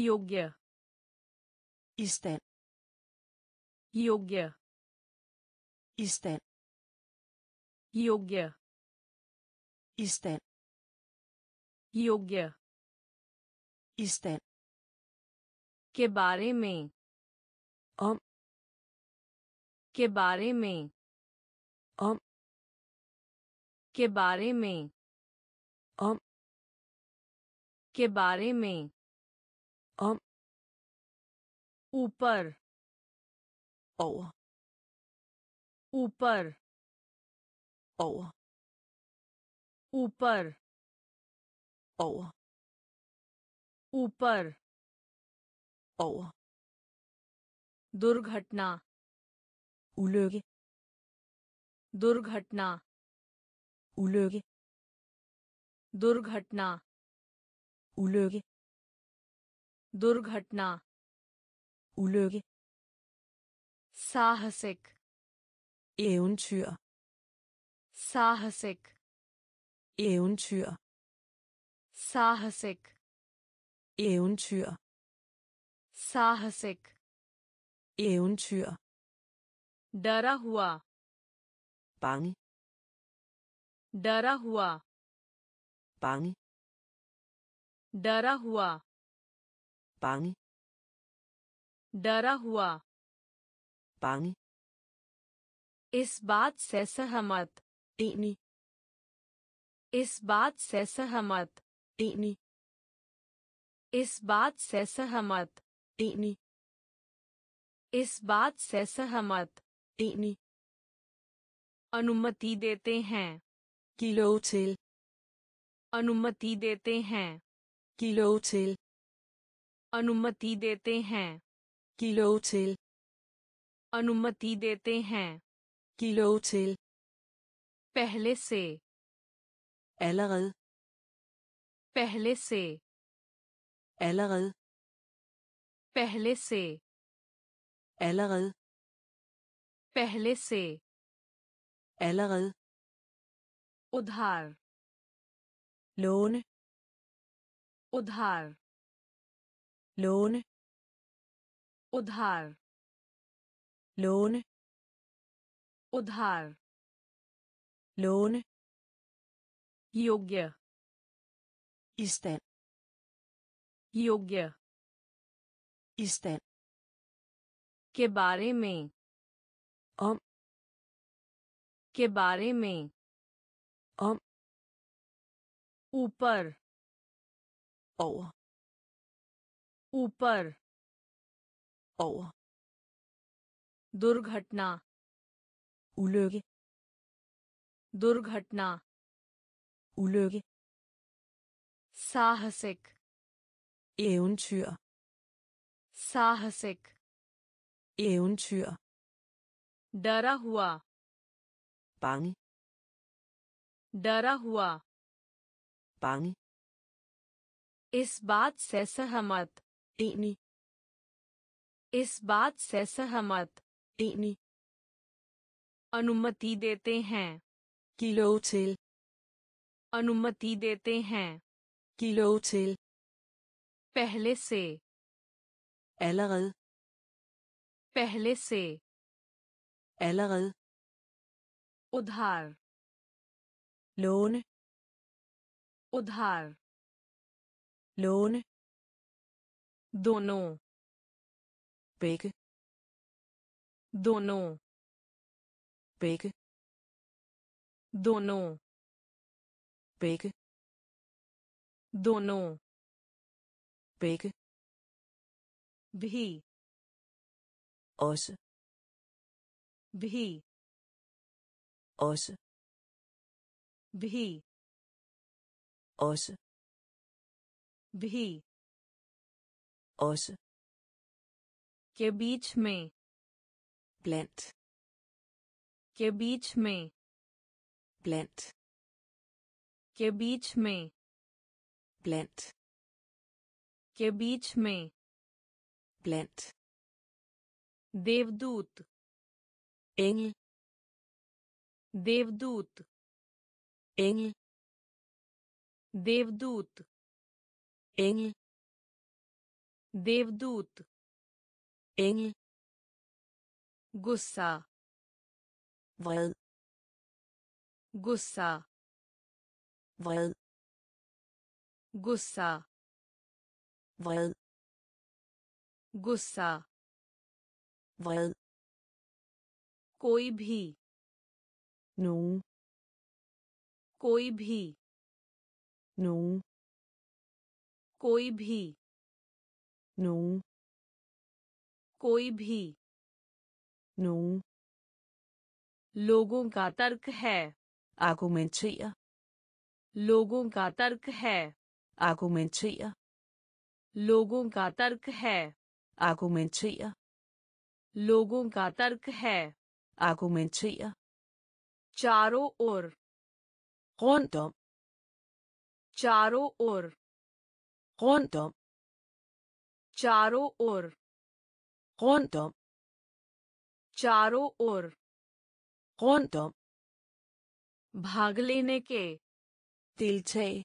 योग्य। इस्ते योग्य। इस्ते योग्य। इस्ते योग्य। इस्ते के बारे में। ओम के बारे में। ओम के बारे में। ओम के बारे में। Om ऊपर over ऊपर over ऊपर over ऊपर over दुर्घटना ulykke दुर्घटना ulykke दुर्घटना ulykke दुर्घटना उलग साहसिक एवंचुर साहसिक एवंचुर साहसिक एवंचुर साहसिक एवंचुर डरा हुआ बांग डरा हुआ बांग डरा हुआ bange. डरा हुआ। Bange. इस बात से सहमत। Enig. इस बात से सहमत। Enig. इस बात से सहमत। Enig. इस बात से सहमत। Enig. अनुमति देते हैं। Giv lov til. अनुमति देते हैं। Giv lov til. अनुमति देते हैं। किलो किलोचिल अनुमति देते हैं। किलो किलोचिल पहले से। अलग पहले से। अलग पहले से। अलग पहले से। अलग उधार। लोन उधार। लोन उधार लोन उधार लोन योग्य इस्तेन योग्य इस्तेन के बारे में ओम के बारे में ओम ऊपर ओवर ऊपर। ओवर दुर्घटना। उलोगे। दुर्घटना। उलोगे। साहसिक। एवंचुर साहसिक। एवंचुर डरा हुआ। बांग डरा हुआ। बांग इस बात से सहमत। टीनी। इस बात से सहमत टीनी। अनुमति देते हैं। किलो चिल अनुमति देते हैं। किलो चिल पहले से। एलरल पहले से। एलरल उधार। लोन उधार। लोन दोनों। पेक दोनों। पेक दोनों। पेक दोनों। पेक भी। ओस भी। ओस भी। ओस भी। Også के बीच में blandt के बीच में blandt के बीच में blandt के बीच में blandt देवदूत engel देवदूत engel देवदूत engel देवदूत एंग गुस्सा वल गुस्सा वल गुस्सा वल गुस्सा वल कोई भी नू कोई भी नू कोई भी। नों। कोई भी। नों। लोगों का तर्क है। आगुमेंटिया लोगों का तर्क है। आगुमेंटिया लोगों का तर्क है। आगुमेंटिया लोगों का तर्क है। आगुमेंटिया चारों ओर। कौन तो? चारों ओर। कौन तो? चारों ओर rundt om चारों ओर rundt om भाग लेने के deltage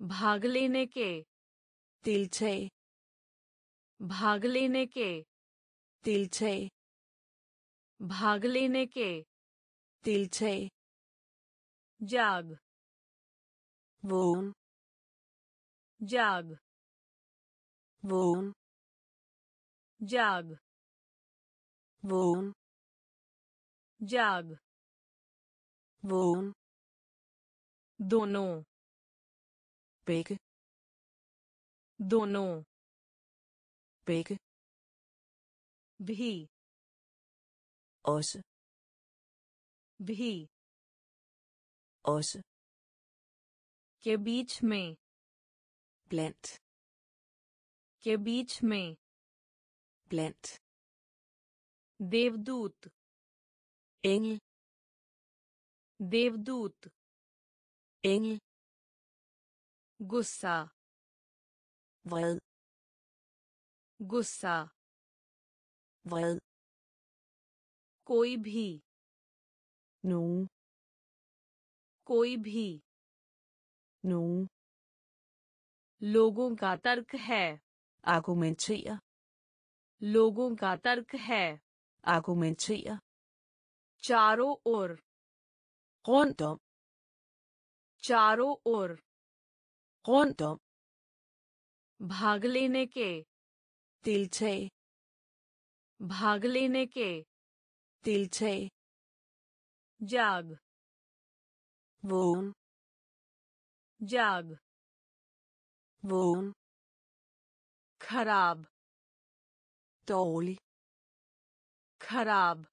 भाग लेने के deltage भाग लेने के deltage भाग लेने के deltage जाग vågen जाग vågen जाग vågen जाग vågen दोनों begge दोनों begge भी også भी også के बीच में blandt के बीच में। ब्लेंट देवदूत। एंग देवदूत। एंग गुस्सा। वल गुस्सा। वल कोई भी। नू कोई भी। नू लोगों का तर्क है। Argumentere लोगों का तर्क है argumentere चारों ओर rundt om चारों ओर rundt om भाग लेने के deltage भाग लेने के deltage जाग vågen जाग vågen खराब dårlig खराब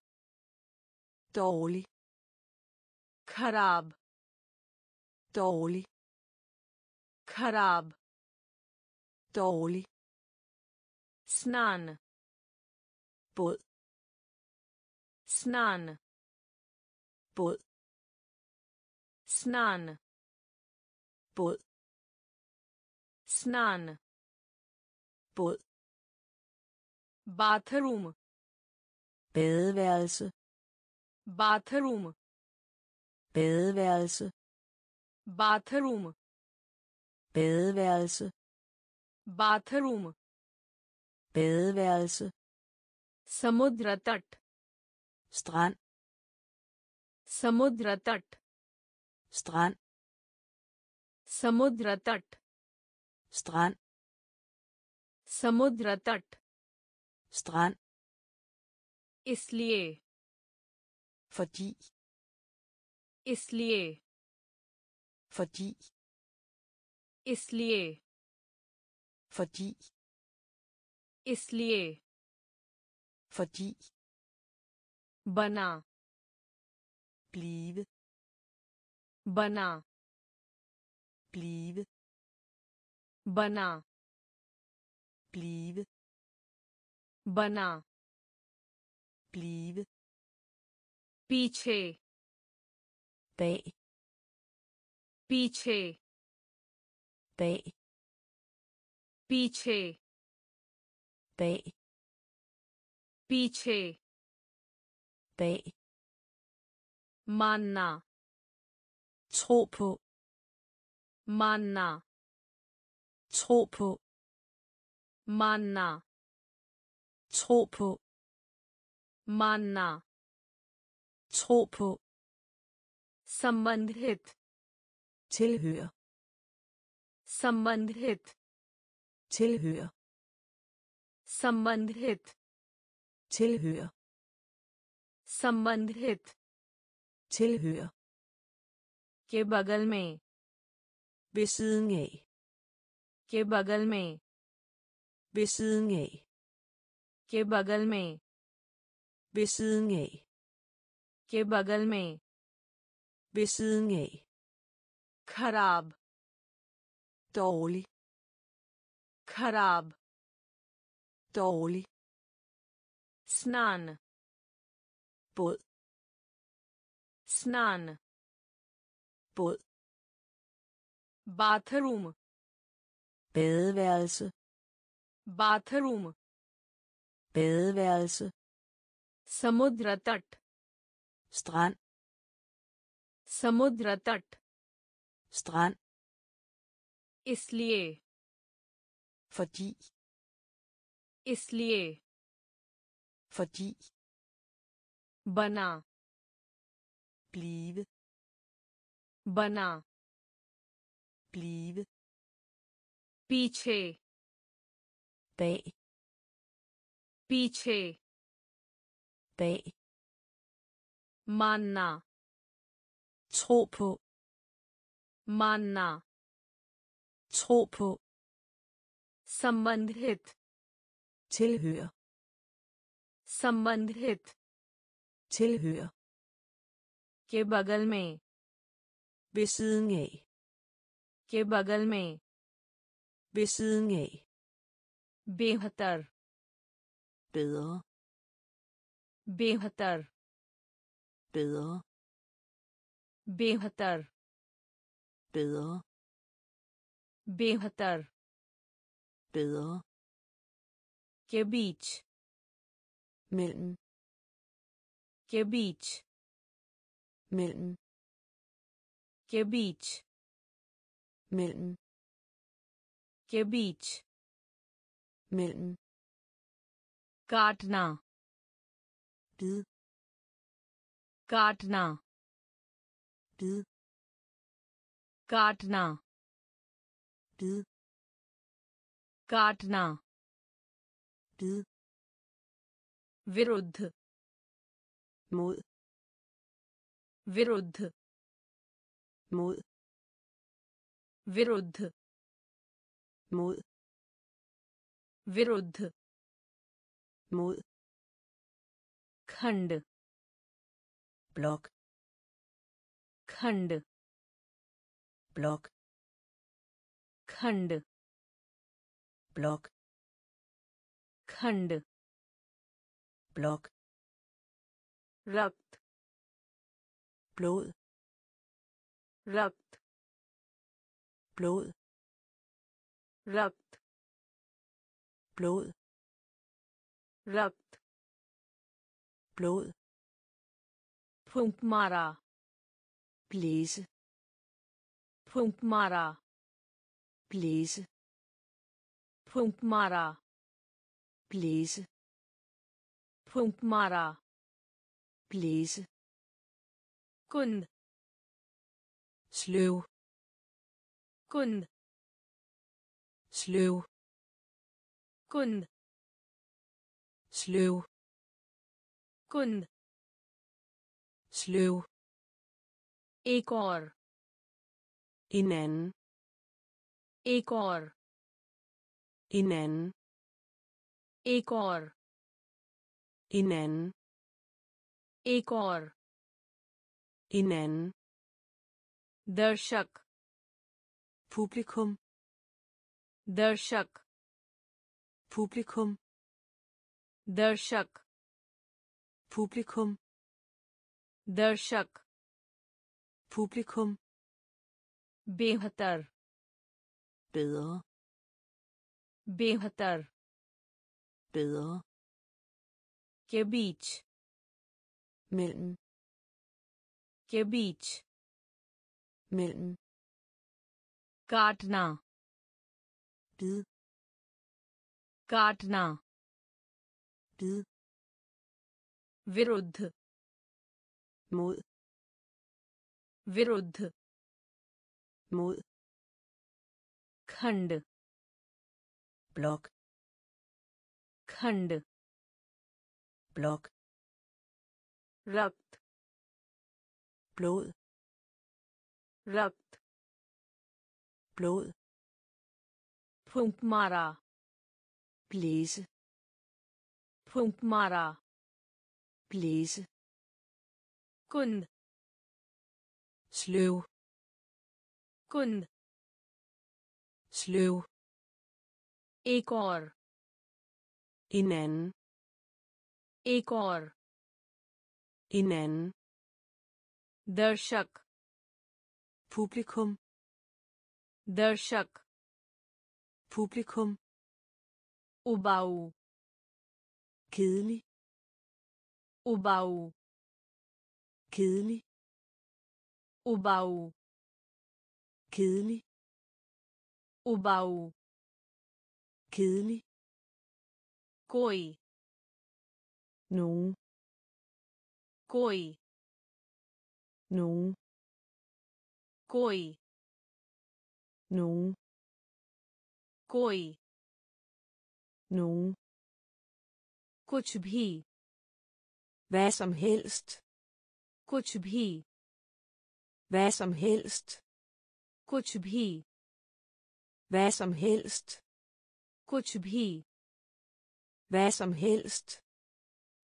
dårlig खराब dårlig खराब dårlig स्नान båd स्नान båd स्नान båd स्नान båd bathroom badeværelse bathroom badeværelse bathroom badeværelse bathroom badeværelse samudrattat strand samudrattat strand samudrattat strand समुद्र तट strand इसलिए fordi इसलिए fordi इसलिए fordi इसलिए fordi बना blive बना blive बना blive बना blive पीछे bag पीछे bag पीछे bag पीछे bag मानना tro på मानना tro på मानना tro på मानना tro på संबंधित tilhør संबंधित tilhør संबंधित tilhør संबंधित tilhør के बगल में ved siden af के बगल में ved siden af के बगल में ved siden af के बगल में ved siden af खराब dårlig खराब dårlig स्नान båd स्नान båd bathroom badeværelse bathroom badeværelse समुद्र तट strand समुद्र तट strand इसलिए fordi इसलिए fordi बना blive बना blive पीछे bag पीछे bag मानना tro på मानना tro på संबंधित tilhør संबंधित tilhør के बगल में ved siden af के बगल में ved siden af बेहतर bedre बेहतर bedre बेहतर bedre बेहतर bedre के बीच mellem के बीच mellem के बीच mellem के बीच mellem काटना bid काटना bid काटना bid काटना bid विरुद्ध mod विरुद्ध mod विरुद्ध mod विरुद्ध mod खंड blok खंड blok खंड blok खंड blok रक्त blod रक्त blod रक्त blod. Rakt blod. Pumpmara blæse. Pumpmara blæse. Pumpmara blæse. Pumpmara blæse. Kun sløv. Kun sløv. कुंद sløv कुंद sløv एक और en anden एक और en anden एक और en anden एक और en anden दर्शक publikum दर्शक publikum दर्शक publikum दर्शक publikum बेहतर bedre बेहतर bedre के बीच mellem के बीच mellem काटना bid काटना। bid विरुद्ध। mod विरुद्ध। mod खंड। blok खंड। blok रक्त। blod रक्त। blod फूंक मारा। blæse. Punktmara. Blæse. Kun sløv. Kun sløv. Ekor. En anden. Ekor. En anden. Darshak publikum. Darshak publikum. O baú. Kedelig. O baú. Kedelig. O baú. Kedelig. O baú. Kedelig. Koi. Nogen. Koi. Nogen. Koi. Nogen. Koi. nogen कुछ भी hvad som helst कुछ भी hvad som helst कुछ भी hvad som helst कुछ भी hvad som helst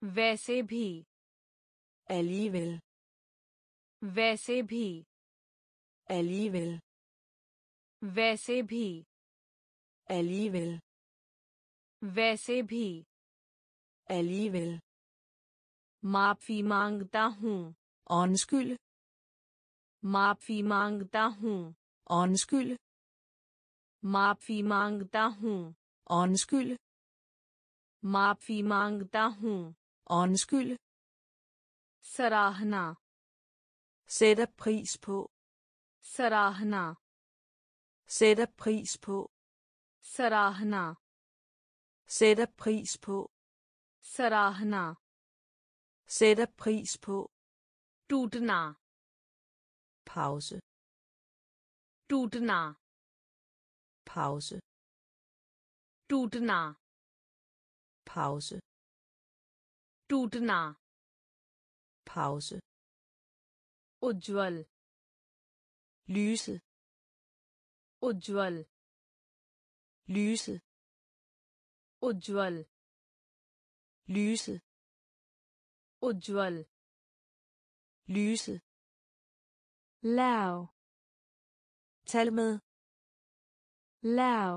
वैसे भी alligevel वैसे भी alligevel वैसे भी alligevel वैसे भी alligevel माफ़ी माँगता हूँ undskyld माफ़ी माँगता हूँ undskyld माफ़ी माँगता हूँ undskyld माफ़ी माँगता हूँ undskyld सराहना sætter pris på सराहना sætter pris på सराहना Sætter pris på. Sarahna. Sætter pris på. Dudna. Pause. Dudna. Pause. Dudna. Pause. Dudna. Pause. Ujjwal. Lyse. Ujjwal. lyset उज्जवल lyse उज्जवल lyse लाव tal med लाव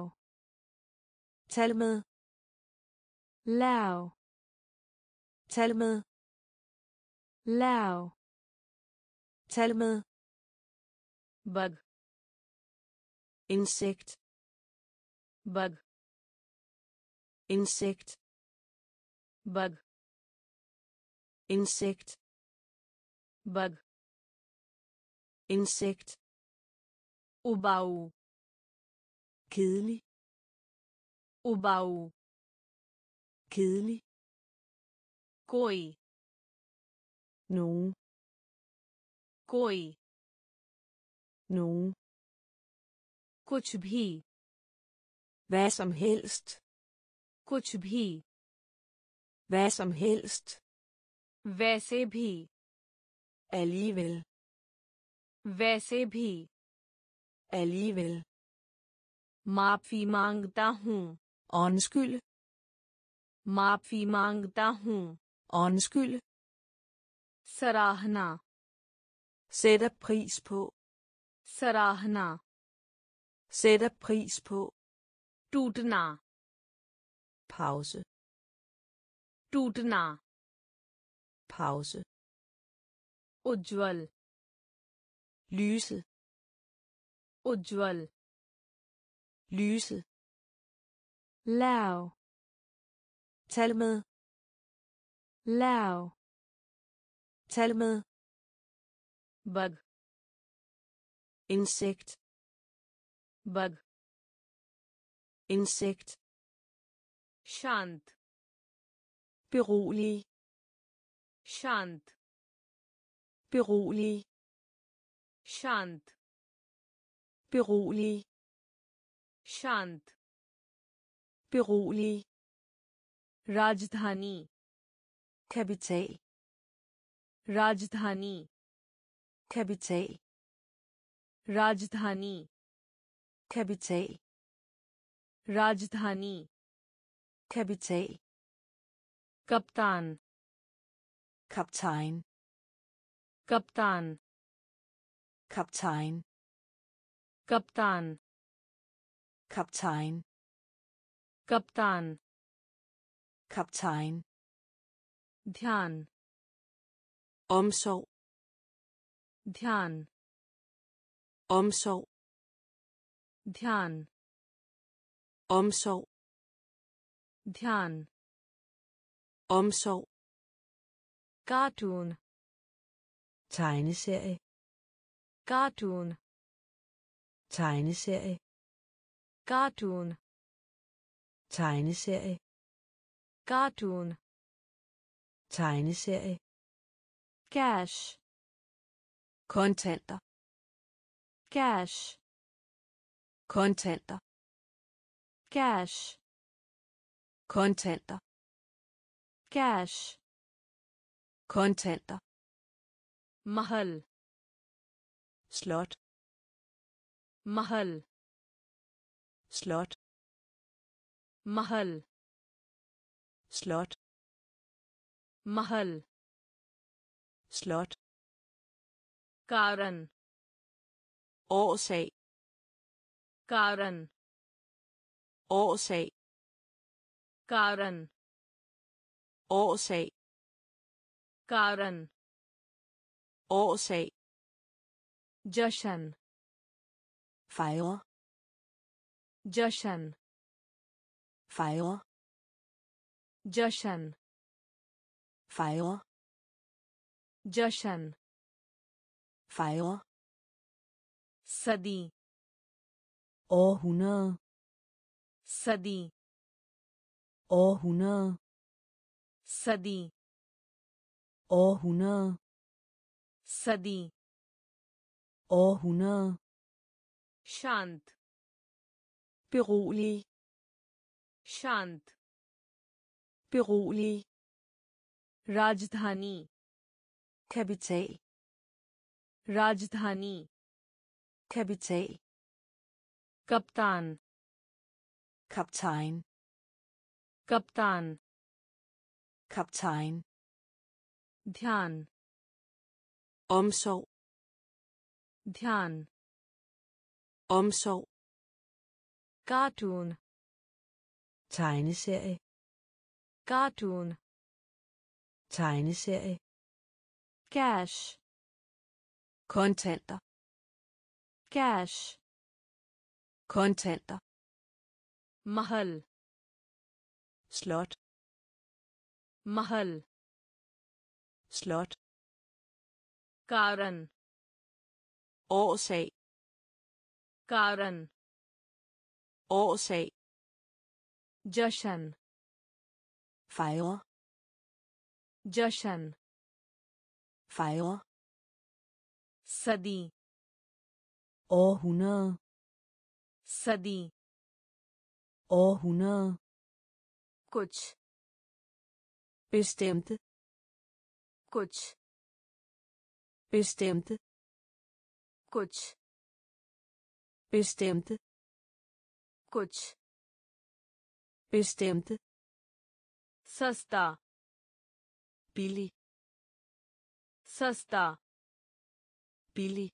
tal med लाव tal med लाव tal med bug insekt bug insekt. Bug. Insekt. Bug. Insekt. Ubau. Kedelig. Ubau. Kedelig. Koi. Nogen. Koi. Nogen. Kuch bhi hvad som helst. कुछ भी hvad som helst वैसे भी alligevel वैसे भी alligevel माफ़ी माँगता हूँ undskyld माफ़ी माँगता हूँ undskyld सराहना sætter pris på सराहना sætter pris på टूटना pause टूटना pause उज्जवल lyse उज्जवल lyse लाव tal med लाव tal med bug insekt bug insekt शांत berolig शांत berolig शांत berolig शांत berolig राजधानी kapital राजधानी kapital राजधानी kapital राजधानी kapital kaptajn kaptajn kaptajn kaptajn kaptajn kaptajn kaptajn kaptajn dhyan omsorg dhyan omsorg dhyan omsorg Dhyan. Omsorg. Cartoon. Tegneserie. Cartoon. Tegneserie. Cartoon. Tegneserie. Cartoon. Tegneserie. Cash. Kontanter. Cash. Kontanter. Cash kontanter cash kontanter महल slot महल slot महल slot महल slot कारण årsag कारण årsag कारण årsag कारण årsag जशन fejre जशन fejre जशन fejre जशन fejre सदी århundrede सदी Århundrede सदी århundrede सदी århundrede शांत berolig शांत berolig राजधानी kapital राजधानी kapital कप्तान kaptajn kaptan. Kaptajn. Dhyan. Omsorg. Dhyan. Omsorg. Cartoon. Tegneserie. Cartoon. Tegneserie. Cash. Kontanter. Cash. Kontanter. Mahal. Slot महल slot कारण årsag कारण årsag जशन fejre जशन fejre सदी århundrede सदी århundrede कुछ bestemte कुछ bestemte कुछ bestemte कुछ bestemte सस्ता billig सस्ता billig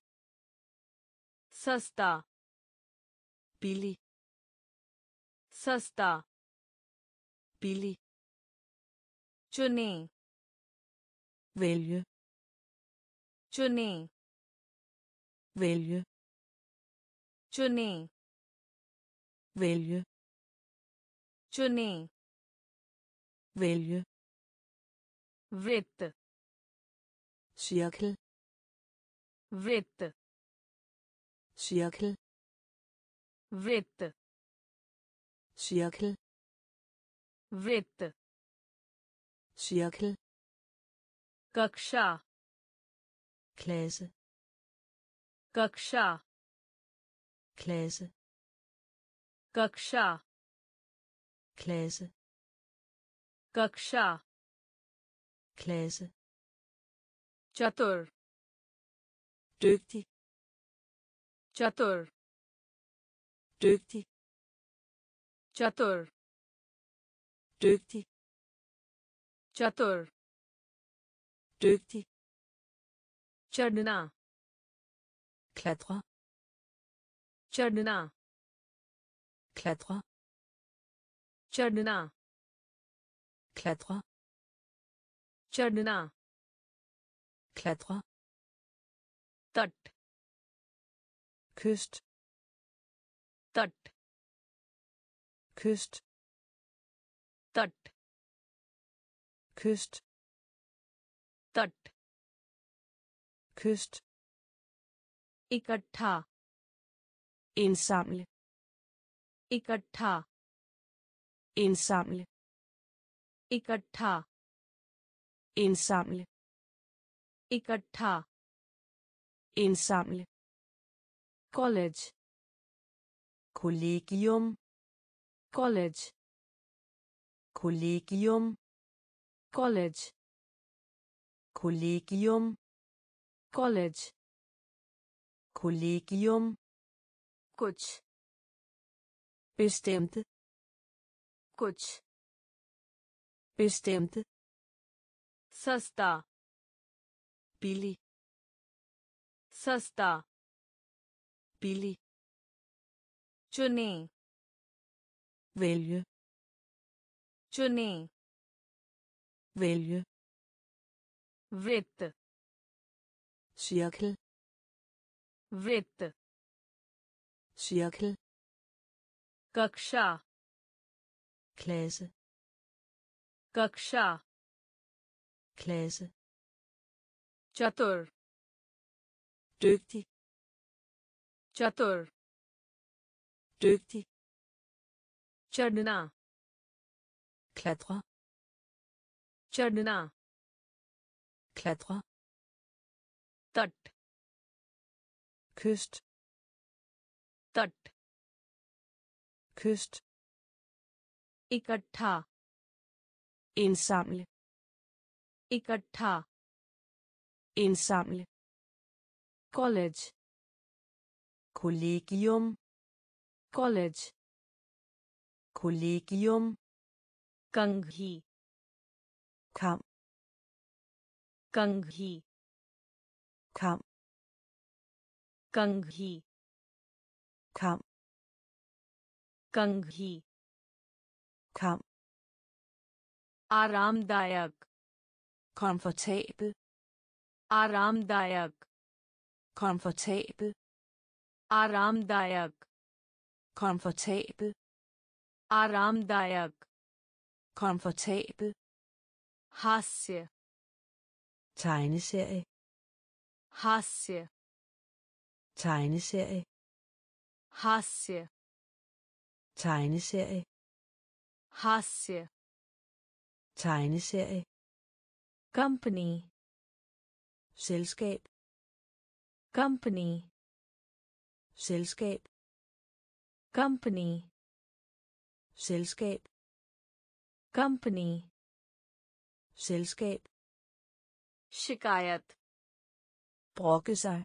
सस्ता billig सस्ता billig turné vælge turné vælge turné vælge turné vælge vritt cirkel vritt cirkel vritt cirkel वृत्त सर्कल कक्षा क्लास कक्षा क्लास कक्षा क्लास कक्षा क्लास चतुर डुक्ति चतुर डुक्ति चतुर dygtig चतुर dygtig चढ़ना klatre चढ़ना klatre चढ़ना klatre चढ़ना klatre तट kyst तट kyst kyst तट kyst इकट्ठा indsamle इकट्ठा indsamle इकट्ठा indsamle इकट्ठा indsamle college kollegium college kollegium college kollegium college kollegium कुछ bestemte कुछ bestemte सस्ता billig सस्ता billig चुने vælge चुने vælge वृत्त cirkel वृत्त cirkel कक्षा klasse कक्षा klasse चतुर dygtig चतुर dygtig चढ़ना klatre चढ़ना क्लेत्र तट कुस्ट तट कुस्ट इकट्ठा इंसामले इकट्ठा इंसामले कॉलेज कॉलेजियम कॉलेज कॉलेजियम कंघी kam कंघी kam कंघी kam कंघी kam आरामदायक komfortabel आरामदायक komfortabel आरामदायक komfortabel आरामदायक komfortabel Hasse. Tegneserie. Hasse. Tegneserie. Hasse. Tegneserie. Hasse. Tegneserie. Company. Selskab. Company. Selskab. Company. Selskab. Company selskab. Shikayat. Brokke sig.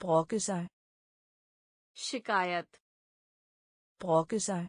brokke sig. Shikayat. Brokke sig.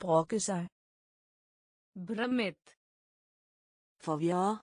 brokke sig. Bramit. Forvirre.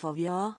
forvirre.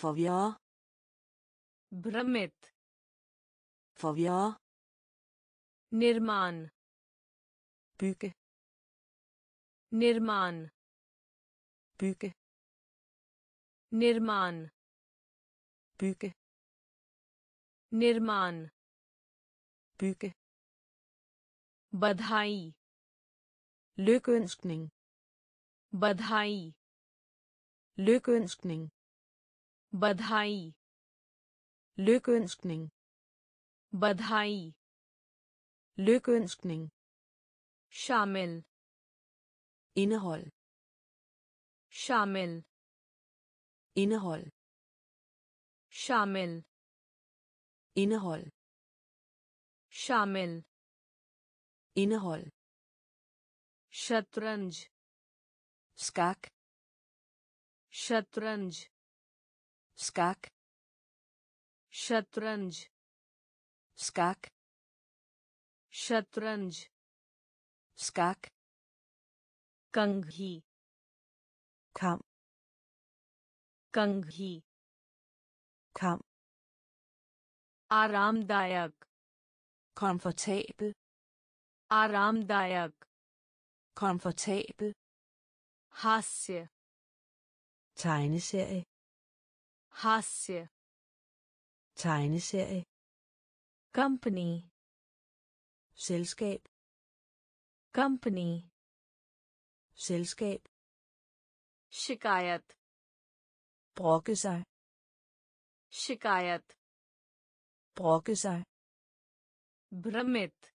forvirre. भ्रमित forvirre निर्माण bygge निर्माण bygge निर्माण bygge निर्माण bygge बधाई lykønskning बधाई lykønskning बधाई lykønskning बधाई lykønskning शामिल indehold शामिल indehold शामिल indehold शामिल indehold शतरंज skak शतरंज skak शतरंज स्काक शतरंज स्काक कंघी काम कंघी काम आरामदायक कंफर्टेबल आरामदायक कंफर्टेबल हास्य टाइनेसेरी हास्य tegneserie company selskab company selskab शिकायत brokke sig शिकायत brokke sig भ्रमित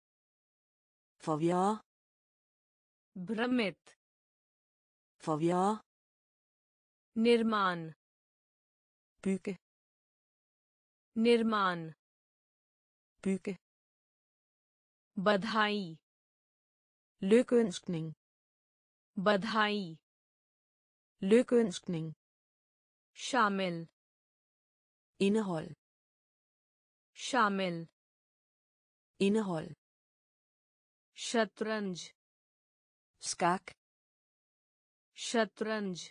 forvirre भ्रमित forvirre निर्माण bygge निर्माण बुके बधाई लुकुंस्कनिंग बधाई लुकुंस्कनिंग शामिल इनहॉल शामिल इनहॉल शतरंज स्काक शतरंज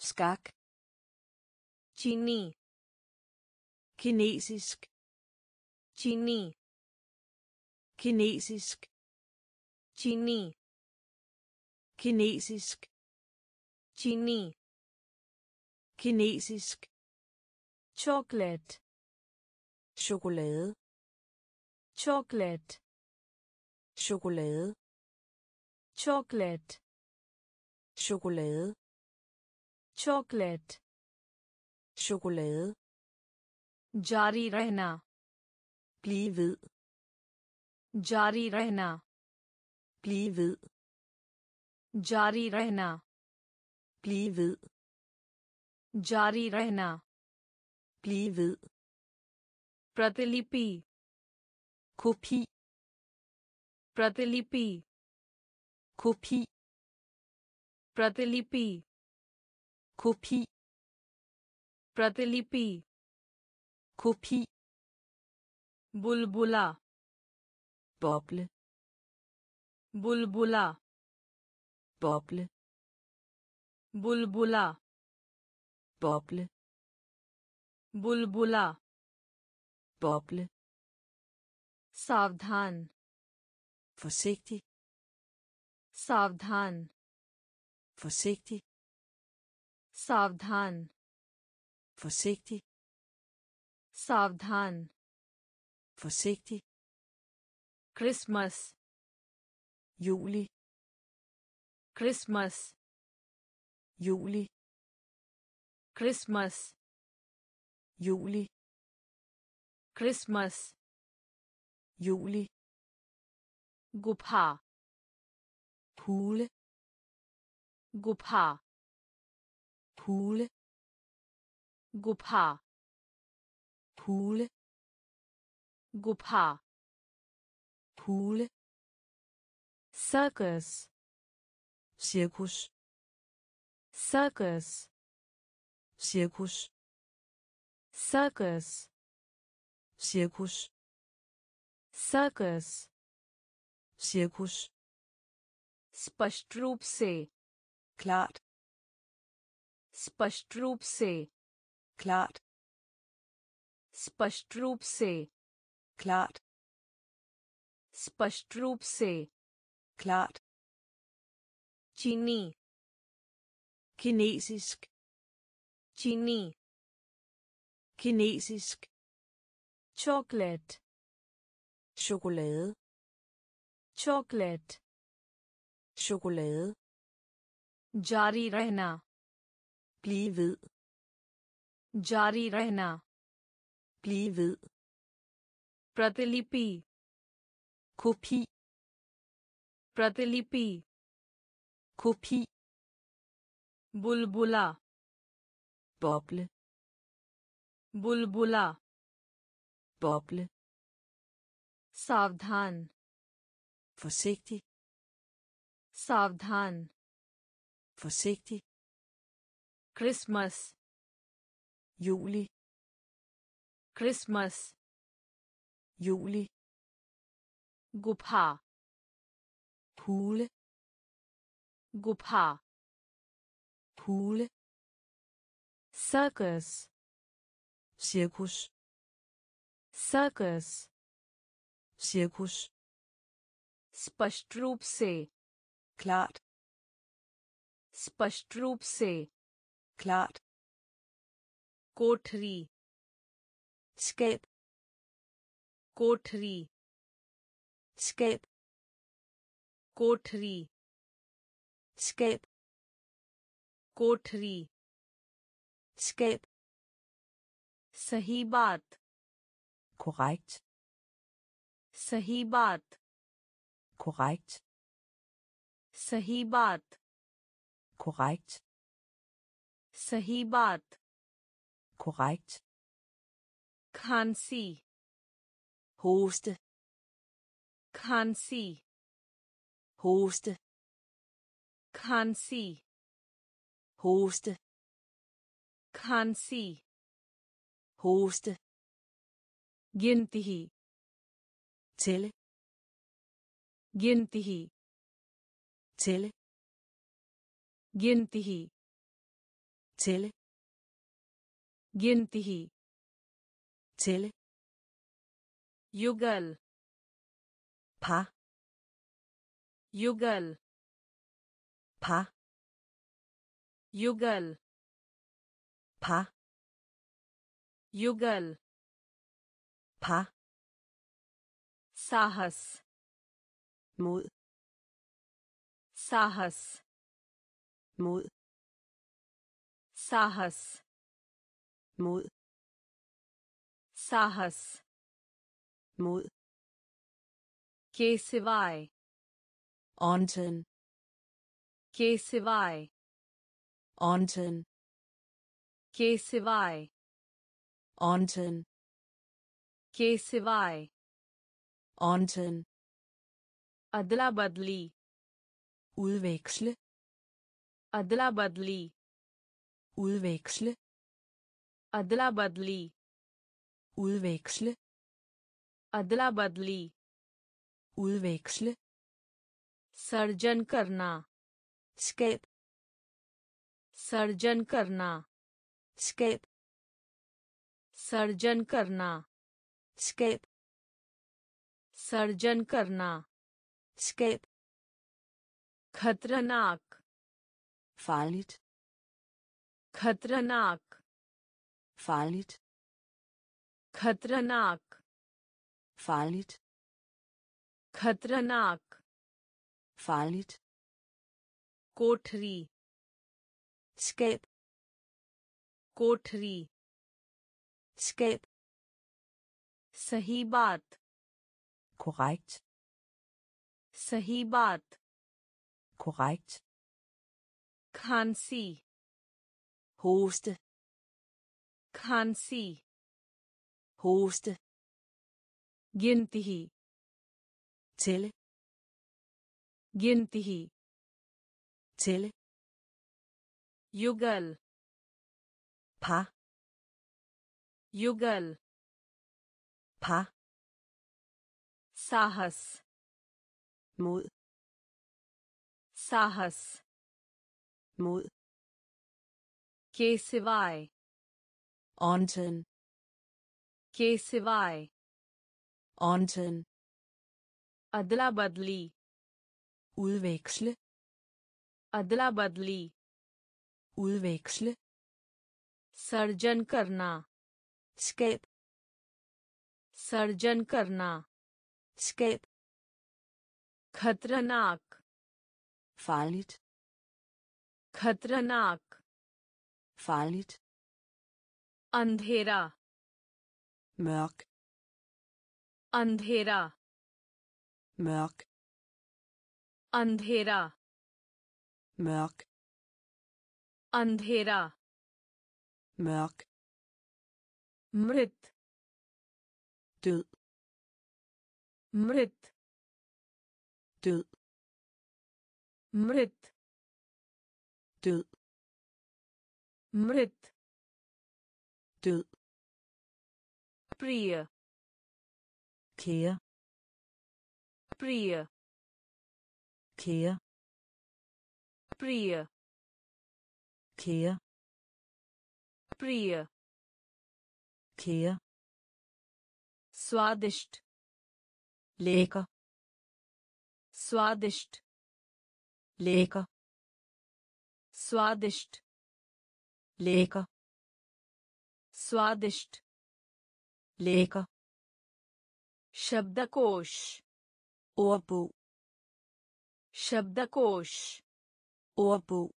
स्काक चीनी kinesisk. Chini kinesisk. Chini kinesisk. Chini kinesisk. Chocolate. Chokolade chocolate. Chokolade chocolate. Chokolade chocolate. Chokolade जारी रहना। ब्लीविद जारी रहना। ब्लीविद जारी रहना। ब्लीविद जारी रहना। ब्लीविद प्रतिलिपि। कॉपी प्रतिलिपि। कॉपी प्रतिलिपि। कॉपी प्रतिलिपि। kopi बुलबुला boble बुलबुला boble बुलबुला boble बुलबुला boble सावधान forsigtig सावधान forsigtig सावधान forsigtig सावधान forsigtig Christmas juli Christmas juli Christmas juli Christmas juli गुफा hule गुफा hule गुफा पूल गुफा पूल सर्कस सेकुस सर्कस सेकुस सर्कस सेकुस सर्कस सेकुस स्पष्ट रूप से क्लाट स्पष्ट रूप से क्लाट स्पष्ट रूप से। क्लार्ट स्पष्ट रूप से। क्लार्ट चीनी। किनेसिस्क चीनी। किनेसिस्क चॉकलेट शोकोलेद चॉकलेट शोकोलेद जारी रहना। प्लीविल जारी रहना। Blive ved. प्रतिलिपि Kopi. प्रतिलिपि Kopi. बुलबुला Boble. बुलबुला Boble. सावधान Forsigtig. सावधान Forsigtig. Christmas Juli. Christmas Juli. गुफा Hule. गुफा Hule. Circus Cirkus. Circus Cirkus. स्पष्ट रूप से Klart. स्पष्ट रूप से Klart. कोठरी Skab. कोठरी Skab. कोठरी Skab. कोठरी Skab. सही बात Korrekt. सही बात Korrekt. सही बात Korrekt. सही बात Korrekt. Kansi. Host. Kansi. Hoste. Kansi. Hoste. Kansi. Host. Gintihi. Till. Gintihi. Till. Gintihi. Till. Gintihi. Tælle. युगल Par. युगल Par. युगल Par. युगल Par. साहस Mod. साहस Mod. साहस Mod. Sahas. Mod. Kesevej. Onten. Kesevej. Onten. Kesevej. Onten. Kesevej. Onten. Adla badli. Udveksle. Adla badli. Udveksle. Adla badli. Udveksle. अदला बदली Udveksle. सर्जन करना Skab. सर्जन करना Skab. सर्जन करना Skab. सर्जन करना Skab. खतरनाक Farligt. खतरनाक Farligt. खतरनाक फालिट खतरनाक फालिट कोठरी स्केप कोठरी स्केप सही बात कोराइट सही बात कोराइट खांसी होस्ट खांसी Hoste. गिनती Tælle. गिनती Tælle. युगल Par. युगल Par. साहस Mod. साहस Mod. के सिवाय Undtagen. के सिवाय। ऑनटन अदला बदली उल्वेक्सल अदला बदली उल्वेक्सल सर्जन करना। स्केप सर्जन करना। स्केप खतरनाक। फालिट खतरनाक। फालिट अंधेरा। Mørk अंधेरा mørk अंधेरा mørk अंधेरा mørk मृत død मृत død मृत død मृत død प्रिय kære प्रिय kære प्रिय kære प्रिय kære स्वादिष्ट lækker स्वादिष्ट lækker स्वादिष्ट lækker स्वादिष्ट lækker शब्दकोश ordbog शब्दकोश ordbog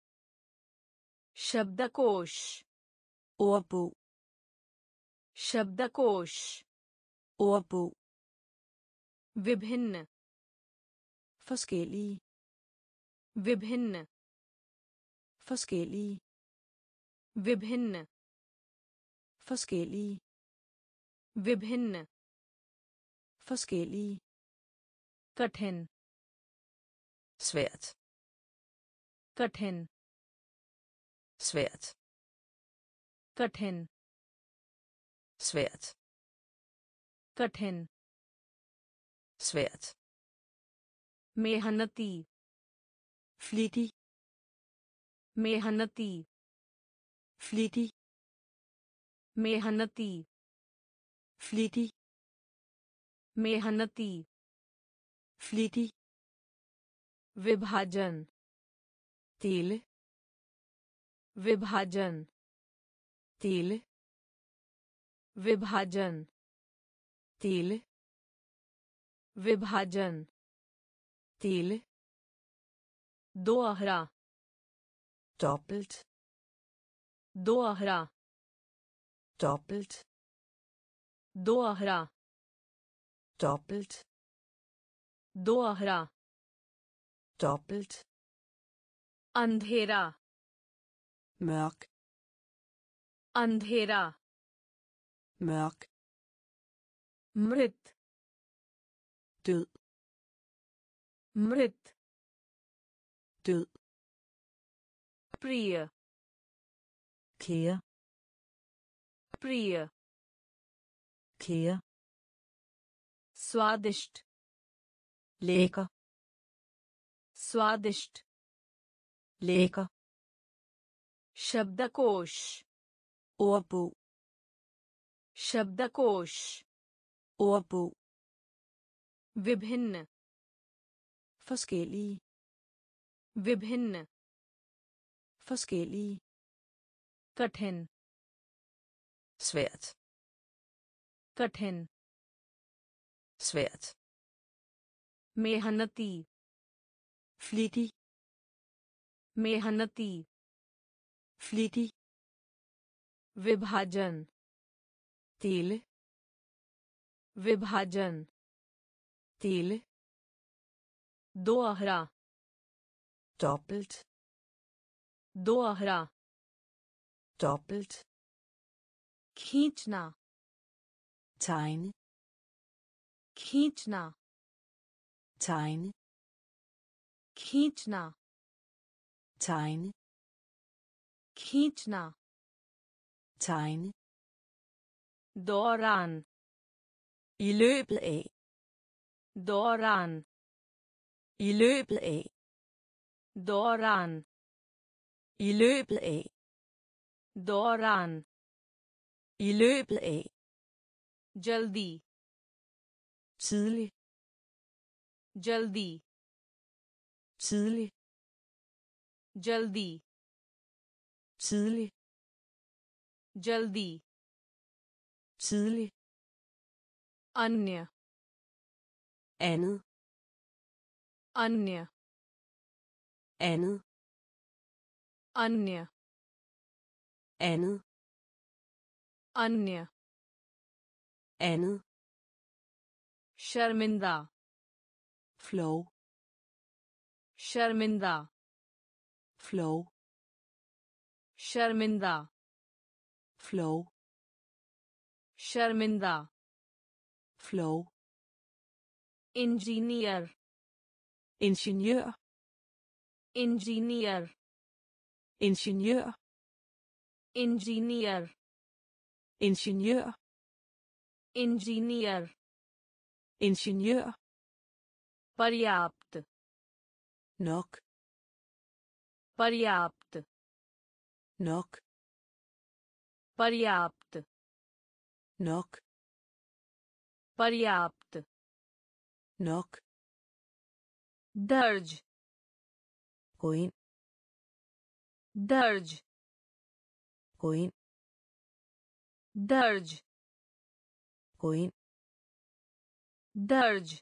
शब्दकोश ordbog शब्दकोश ordbog विभिन्न forskellige विभिन्न forskellige विभिन्न forskellige विभिन्न forskellige कठिन svært कठिन svært कठिन svært कठिन svært मेहनती flittig मेहनती flittig मेहनती flittig मेहनती flittig विभाजन dele विभाजन dele विभाजन dele विभाजन dele दोहरा dobbelt दोहरा dobbelt Dohra. doppelt Dohra. doppelt Andhera. mørk. Andhera. Mørk. Mrit. Død. Mrit. Død. Priya. Kære. Priya. Kære स्वादिष्ट lækker स्वादिष्ट lækker शब्दकोश ordbog शब्दकोश ordbog विभिन्न forskellige विभिन्न forskellige कठिन svært कठिन। स्वेत मेहनती। फ्लीटी मेहनती। फ्लीटी विभाजन। तेल विभाजन। तेल दो अहरा टॉपल्ट दो अहरा टॉपल्ट खींचना। Tegne खींचना tegne खींचना tegne खींचना tegne दौरान i løbet af दौरान i løbet af दौरान i løbet af दौरान i løbet af जल्दी tidlig जल्दी tidlig जल्दी tidlig जल्दी tidlig अन्य andet अन्य andet अन्य andet अन्य andet शर्मिंदा flow शर्मिंदा flow शर्मिंदा flow शर्मिंदा flow engineer ingeniør engineer ingeniør engineer ingeniør engineer ingeniør पर्याप्त nok पर्याप्त nok पर्याप्त nok पर्याप्त nok दर्ज gå ind दर्ज gå ind दर्ज Ind दर्ज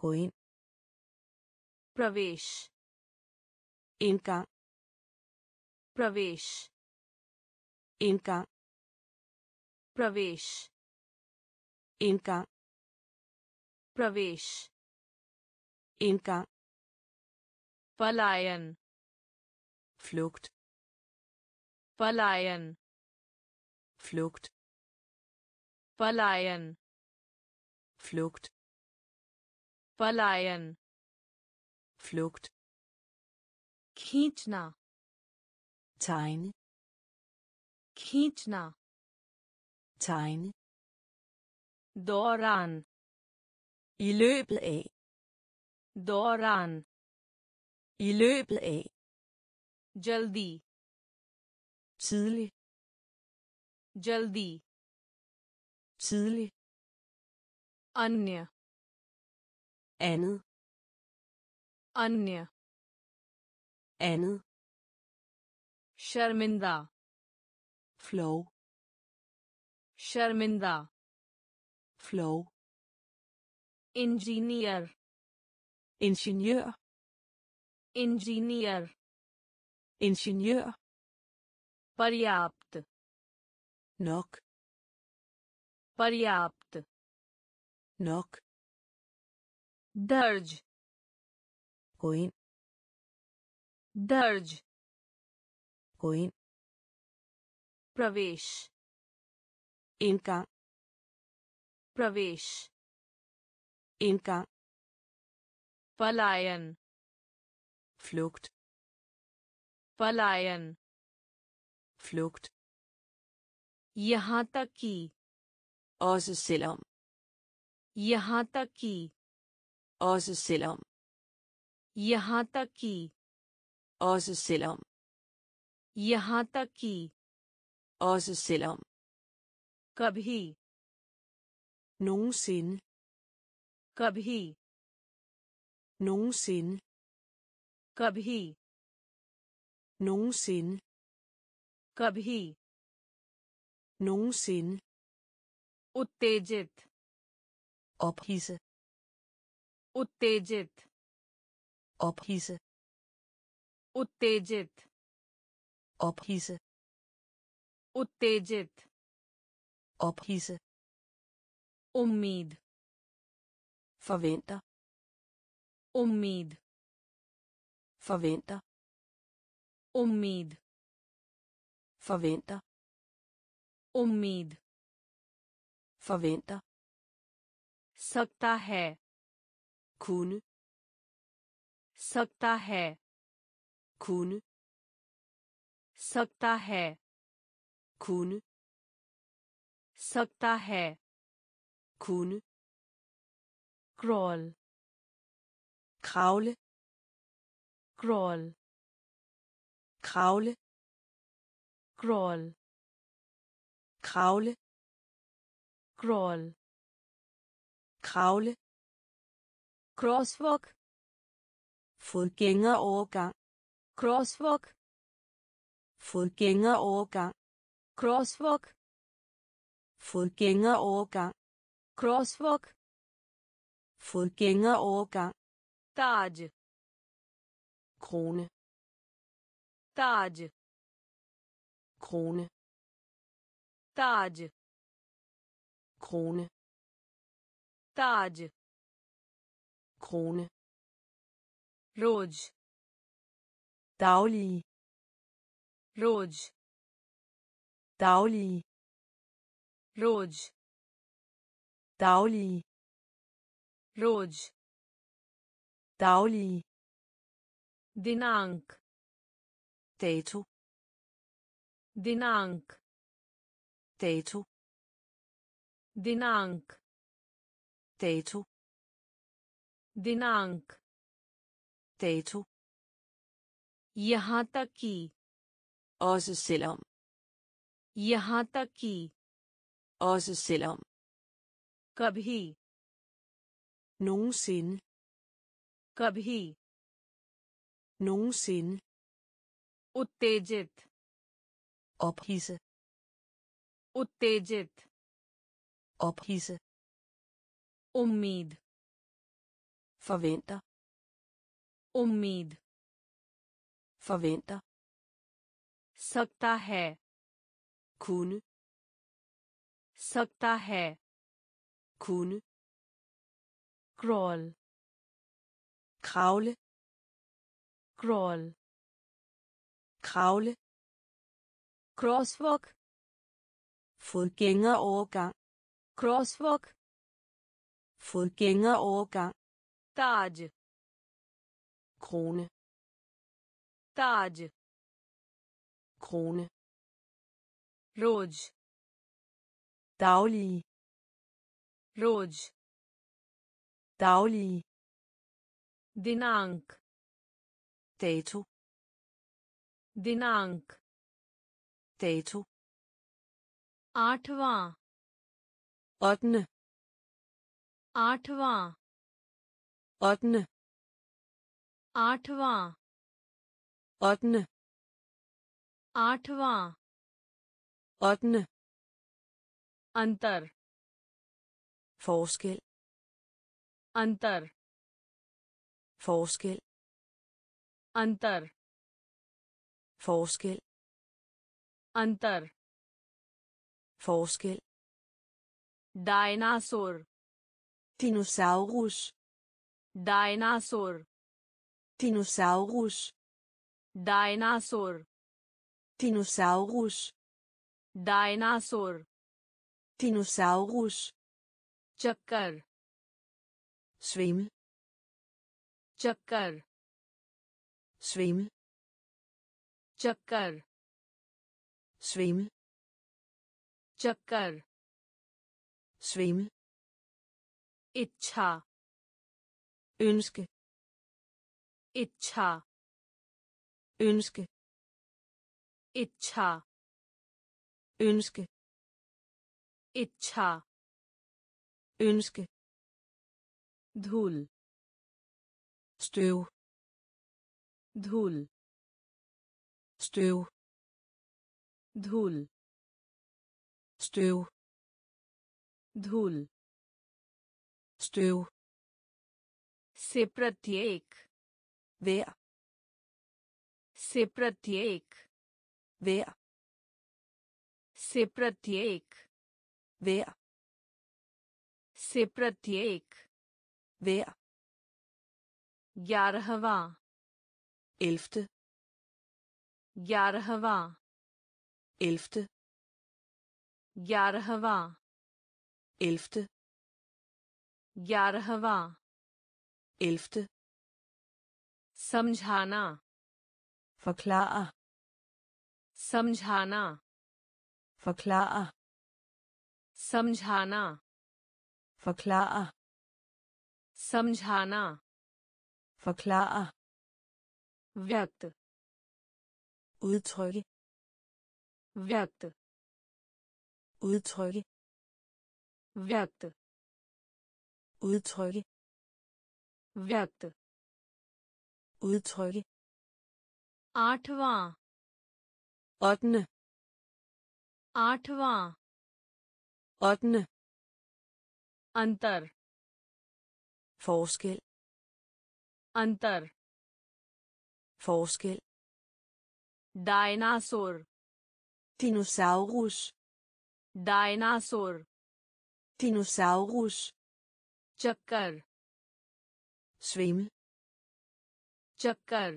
ind प्रवेश indgang प्रवेश indgang प्रवेश indgang प्रवेश indgang पलायन flugt पलायन flugt Verleihen. Flucht. Verleihen. Flucht. Khechna. Tegne. Khechna. Tegne. Doran. I løbet af. Doran. I løbet af. Jaldi. Tidlig. Jaldi tidlig अन्य andet अन्य andet शर्मिंदा flow शर्मिंदा flow engineer ingeniør engineer ingeniør पर्याप्त nok पर्याप्त। नोक दर्ज। कोई दर्ज। कोई प्रवेश। इनका प्रवेश। इनका पलायन। फ्लुक्ट पलायन। फ्लुक्ट यहाँ तक की også selvom यहाँ तक कि også selvom यहाँ तक कि også selvom यहाँ तक कि også selvom कभी nogensinde कभी nogensinde कभी nogensinde कभी nogensinde उत्तेजित ऑपहीसे उत्तेजित ऑपहीसे उत्तेजित ऑपहीसे उत्तेजित ऑपहीसे उम्मीद फवेंटा उम्मीद फवेंटा उम्मीद फवेंटा उम्मीद forventer सकता है kunne सकता है kunne सकता है kunne सकता है kunne crawl kravle crawl kravle crawl kravle crawl kravle crosswalk fodgængerovergang crosswalk fodgængerovergang crosswalk fodgængerovergang crosswalk fodgængerovergang Taj. Krone. Taj. Krone. Taj krone tarde krone råd daglige råd daglige råd daglige råd daglige dinank dato dinank dato दिनांक dato दिनांक dato यहाँ तक कि også selvom यहाँ तक कि også selvom कभी nogensinde कभी nogensinde उत्तेजित ophidse उत्तेजित ophidse उम्मीद forventer उम्मीद forventer सकता है kunne सकता है kunne crawl kravle crawl kravle crosswalk fodgængerovergang crosswalk fodgængerovergang ताज krone ताज krone रोज daglige रोज daglige दिनांक dato दिनांक dato आठवां Ottende. Artva. Ottende. Artva. Ottende. Artva. Ottende. Antar. Forskel. Antar. Forskel. Antar. Forskel. Antar. Forskel. Dinosaur dinosaurus dinosaur dinosaurus dinosaur dinosaurus dinosaur dinosaurus चक्कर svimmel चक्कर svimmel चक्कर svimmel चक्कर svimmel इच्छा ønske इच्छा ønske इच्छा ønske इच्छा ønske धूल støv धूल støv धूल støv धूल støv से प्रत्येक hver से प्रत्येक hver से प्रत्येक वे से प्रत्येक hver ग्यारहवा elfte ग्यारहवा elfte ग्यारहवा elfte ग्यारहवा elfte समझाना forklare समझाना forklare समझाना forklare समझाना forklare व्यक्त udtrykke व्यक्त udtrykke व्यक्त udtrykke व्यक्त udtrykke आठवां ottende आठवां ottende अंतर forskel अंतर forskel dinosaur dinosaurus dinosaur Dinosaurus. चक्कर Svimmel. चक्कर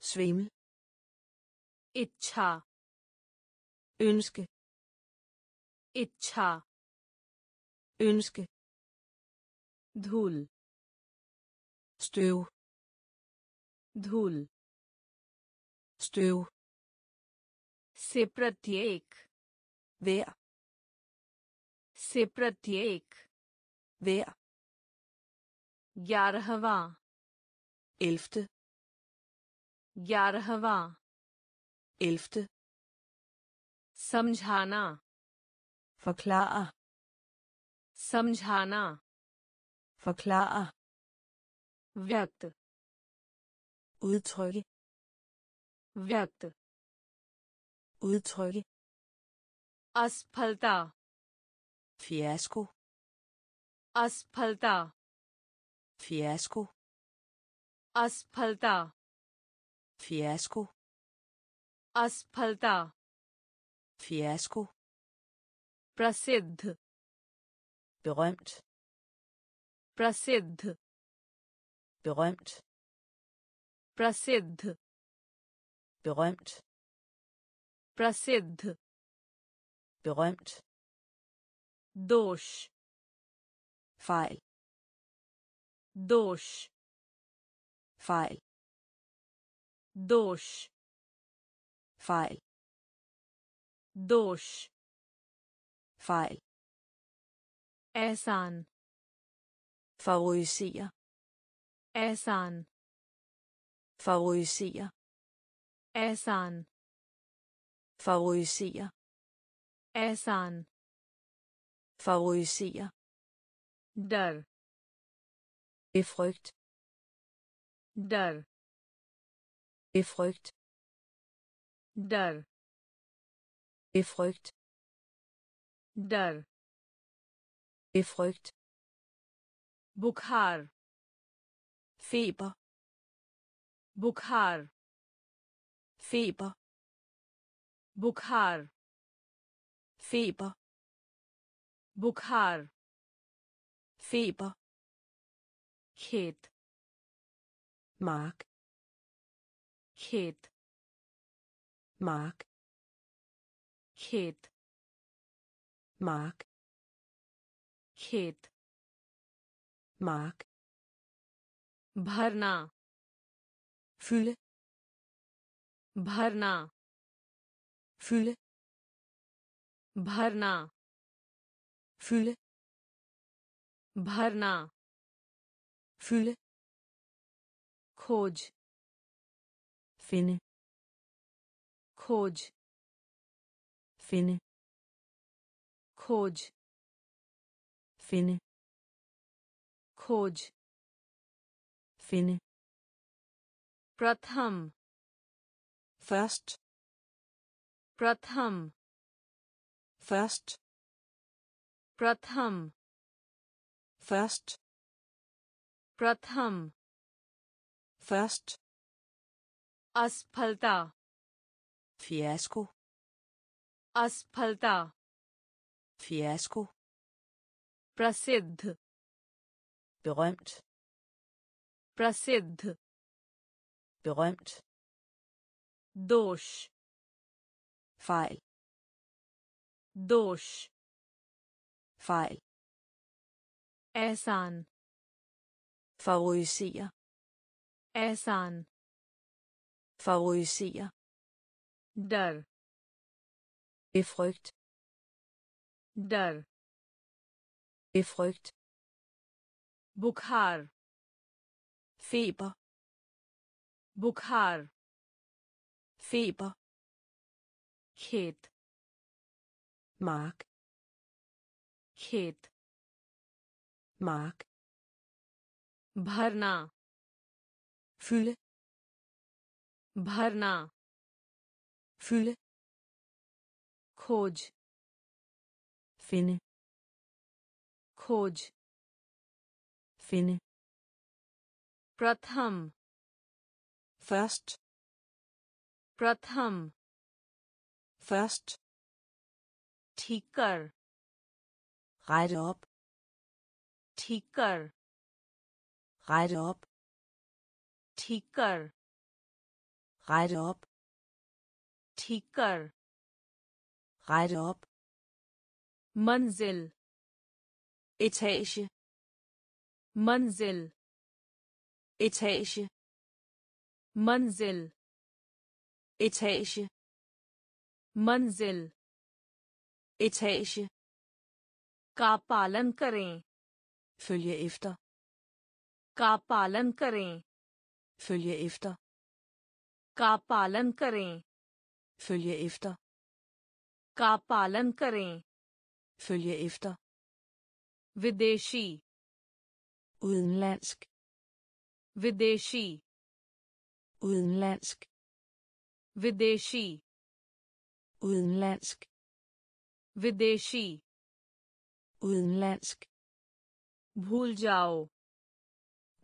Svimmel. इच्छा Ønske. इच्छा Ønske. धूल Støv. धूल Støv. से प्रत्येक Hver. से प्रत्येक Hver. ग्यारहवा Elfte. ग्यारहवा Elfte. समझाना Forklare. समझाना Forklare. व्यक्त Udtrykke. व्यक्त Udtrykke. असफलता Fiasco. Asfalta. Fiasco. Asfalta. Fiasco. Asfalta. Fiasco. Prasiddh. Berühmt. Prasiddh. Berühmt. Prasiddh. Berühmt. Prasiddh. Berühmt. Dosh. Feil. Dosh. Feil. Dosh. Feil. Dosh. Feil. Asan. Favorisere. Asan. Favorisere. Asan. Favorisere. Asan. favorisere der i frygt der i frygt der i frygt der i frygt bukhar feber bukhar feber bukhar feber बुखार फीबर खेत मार्क खेत मार्क खेत मार्क खेत मार्क भरना फुल भरना फुल भरना फूल भरना फूल खोज फिन खोज फिन खोज फिन खोज फिन प्रथम फ़र्स्ट प्रथम first प्रथम Først. प्रथम Først. असफलता Fiasko. असफलता Fiasko. प्रसिद्ध Berømt. प्रसिद्ध Berømt. दोष Fejl. दोष fejl. Asan. Favorisere asan. Favorisere der befrygt. Der befrygt. Bukhar. Feber. Bukhar. Feber. Khed mark. खेत। मार्क भरना। फुल। भरना। फुल। खोज। फिन। खोज। फिन। प्रथम। फ़र्स्ट। प्रथम। फ़र्स्ट। ठीकर rette op ठीक कर rette op ठीक कर rette op ठीक कर op मंजिल etage मंजिल etage मंजिल etage मंजिल etage का पालन करें। फुलिए इफ्ता का पालन करें। फुलिए इफ्ता का पालन करें। फुलिए इफ्ता का पालन करें। फुलिए इफ्ता विदेशी। उदनलैंस्क विदेशी। उदनलैंस्क विदेशी। उदनलैंस्क विदेशी। Udenlandsk भूल जाओ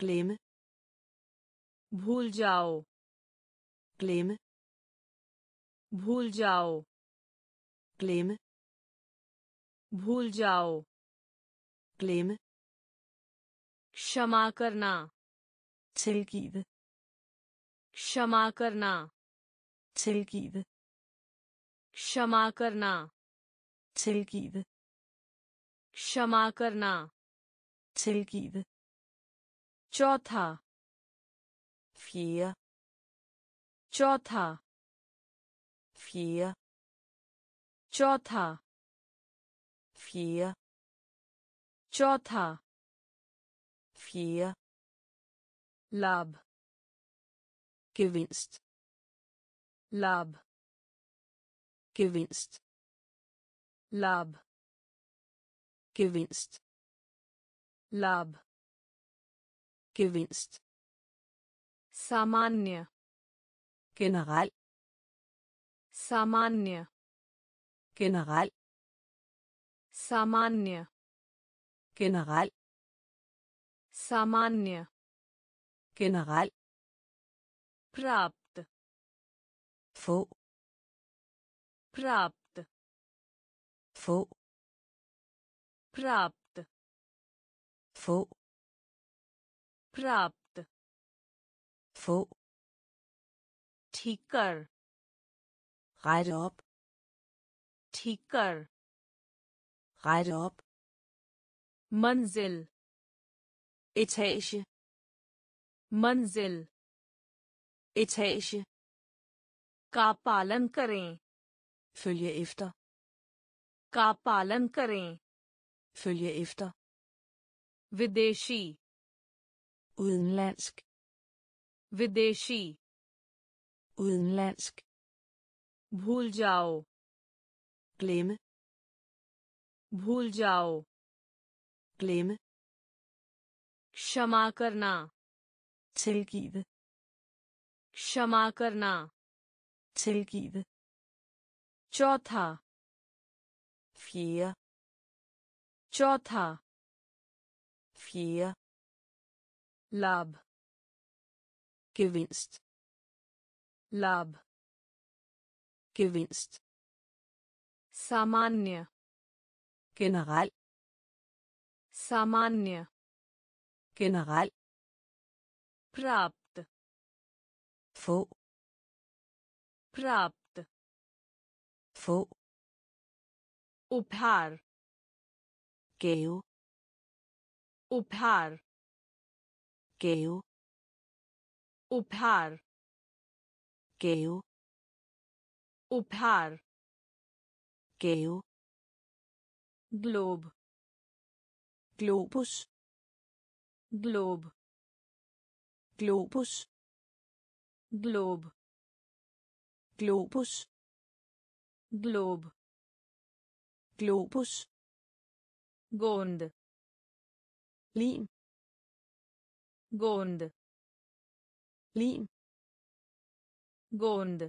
glemme भूल जाओ glemme भूल जाओ glemme भूल जाओ glemme क्षमा करना tilgive क्षमा करना tilgive क्षमा करना tilgive क्षमा करना tilgive चौथा fjerde चौथा fjerde चौथा fjerde चौथा fjerde लाभ gevinst लाभ gevinst लाभ gevinst लाभ gevinst सामान्य generel सामान्य generel सामान्य generel सामान्य generel प्राप्त få प्राप्त få प्राप्त। फो प्राप्त। फो ठीकर। कर ठीकर। ऑप मंजिल। इथेश मंजिल। इथेश का पालन करें। फिर ये इफ्ता का पालन करें। Følge efter विदेशी udenlandsk विदेशी udenlandsk भूल जाओ glemme भूल जाओ glemme क्षमा करना tilgive क्षमा करना tilgive चौथा fjerde चौथा fjerde लाभ gevinst लाभ gevinst सामान्य generel सामान्य generel प्राप्त få प्राप्त få उपहार gave उपहार gave उपहार gave उपहार gave globe globus globe globus globe globus globe globus गोंद lim गोंद lim गोंद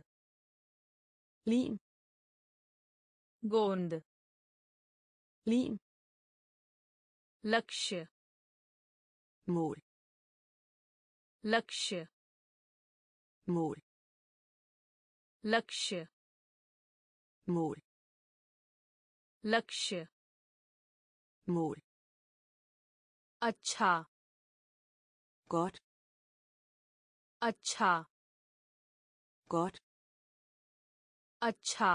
lim गोंद lim लक्ष्य mål लक्ष्य mål लक्ष्य mål लक्ष्य mål अच्छा godt अच्छा godt अच्छा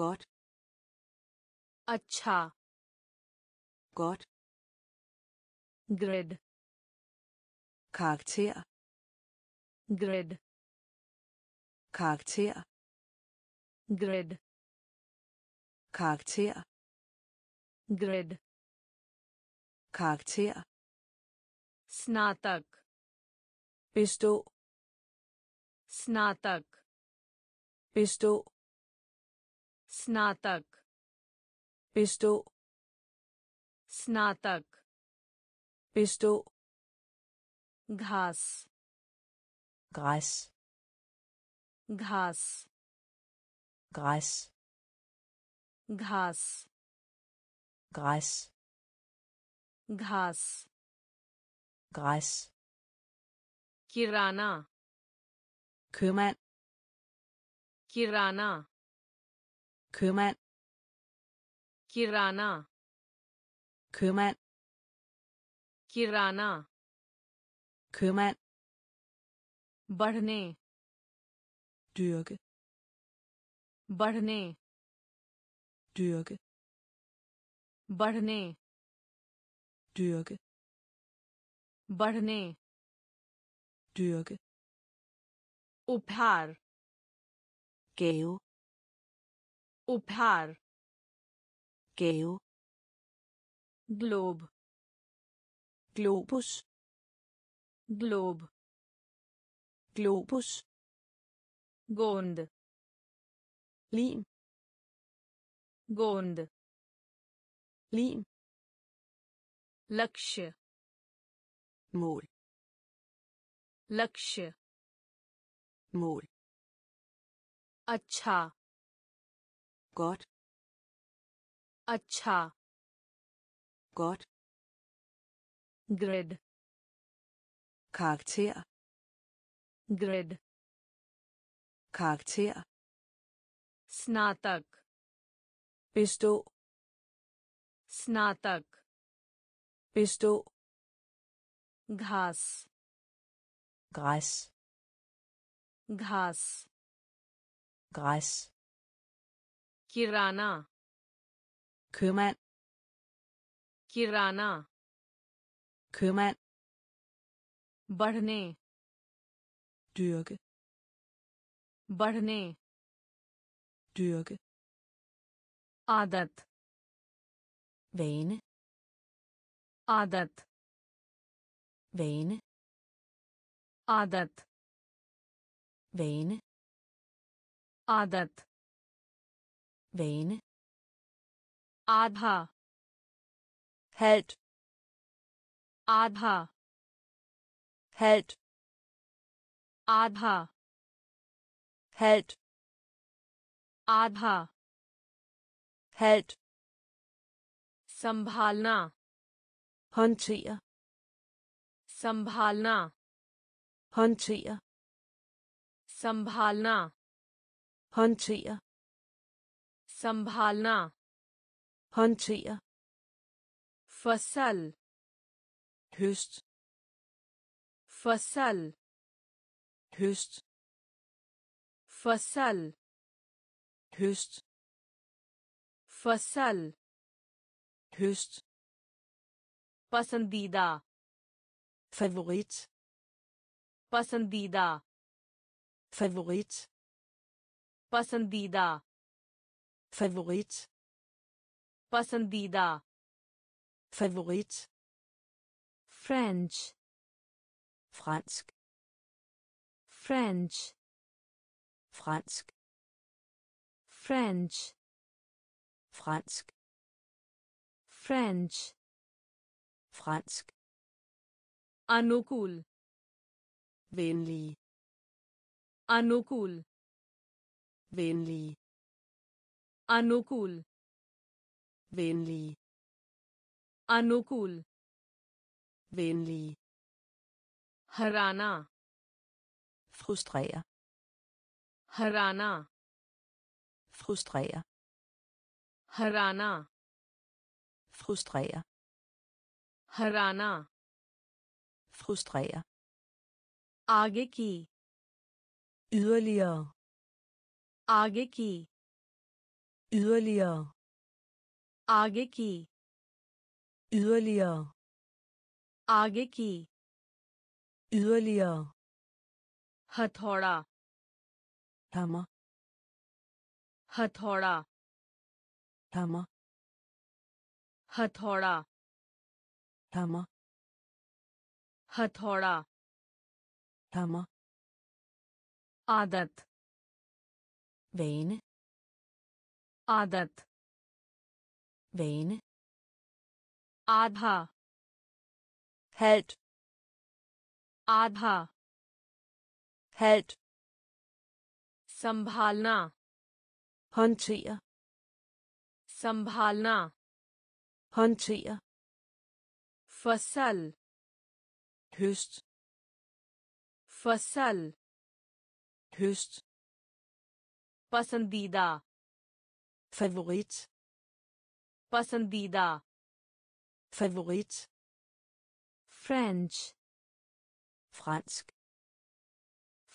godt अच्छा godt grid karakter grid karakter grid karakter Grad. Karakter. Snatak. Bestå. Snatak. Bestå. Snatak. Bestå. Snatak. Bestå. Græs. Græs. Græs. Græs. Græs. Græs घास græs किराना købmand किराना købmand किराना købmand किराना købmand बढ़ने dyrke बढ़ने dyrke बढ़ने dyrke बढ़ने dyrke उपहार gave उपहार gave globe globus globe globus गोंद lim गोंद lim लक्ष्य mål लक्ष्य mål अच्छा godt अच्छा godt ग्रिड karakter ग्रिड karakter स्नातक bestå स्नातक बिस्टो घास घास घास घास किराना कुमार किराना कुमार बढ़ने दुर्ग बढ़ने दुर्ग आदत vane आदत vane आदत vane आदत vane आधा halvt आधा halvt आधा halvt आधा halvt संभालना håndtere संभालना håndtere संभालना håndtere संभालना håndtere फसल høst फसल høst फसल høst फसल høst पसंदीदा favorit पसंदीदा favorit पसंदीदा favorit पसंदीदा favorit French fransk French fransk French fransk French. Fransk. Anukul. Venlig. Anukul. Venlig. Anukul. Venlig. Anukul. Venlig. Harana. Frustrere. Harana. Frustrere. Harana. Frustrere हराना frustrere आगे की yderligere आगे की yderligere आगे की yderligere आगे की yderligere हथौड़ा hammer हथौड़ा hammer हथौड़ा। थमा हथौड़ा। थमा आदत। वेन आदत। वेन आधा। हेल्ट आधा। हेल्ट संभालना। हंचिया संभालना। håndtere. For høst. For høst. Pasandida. Favorit. Pasandida. Favorit. French. Fransk.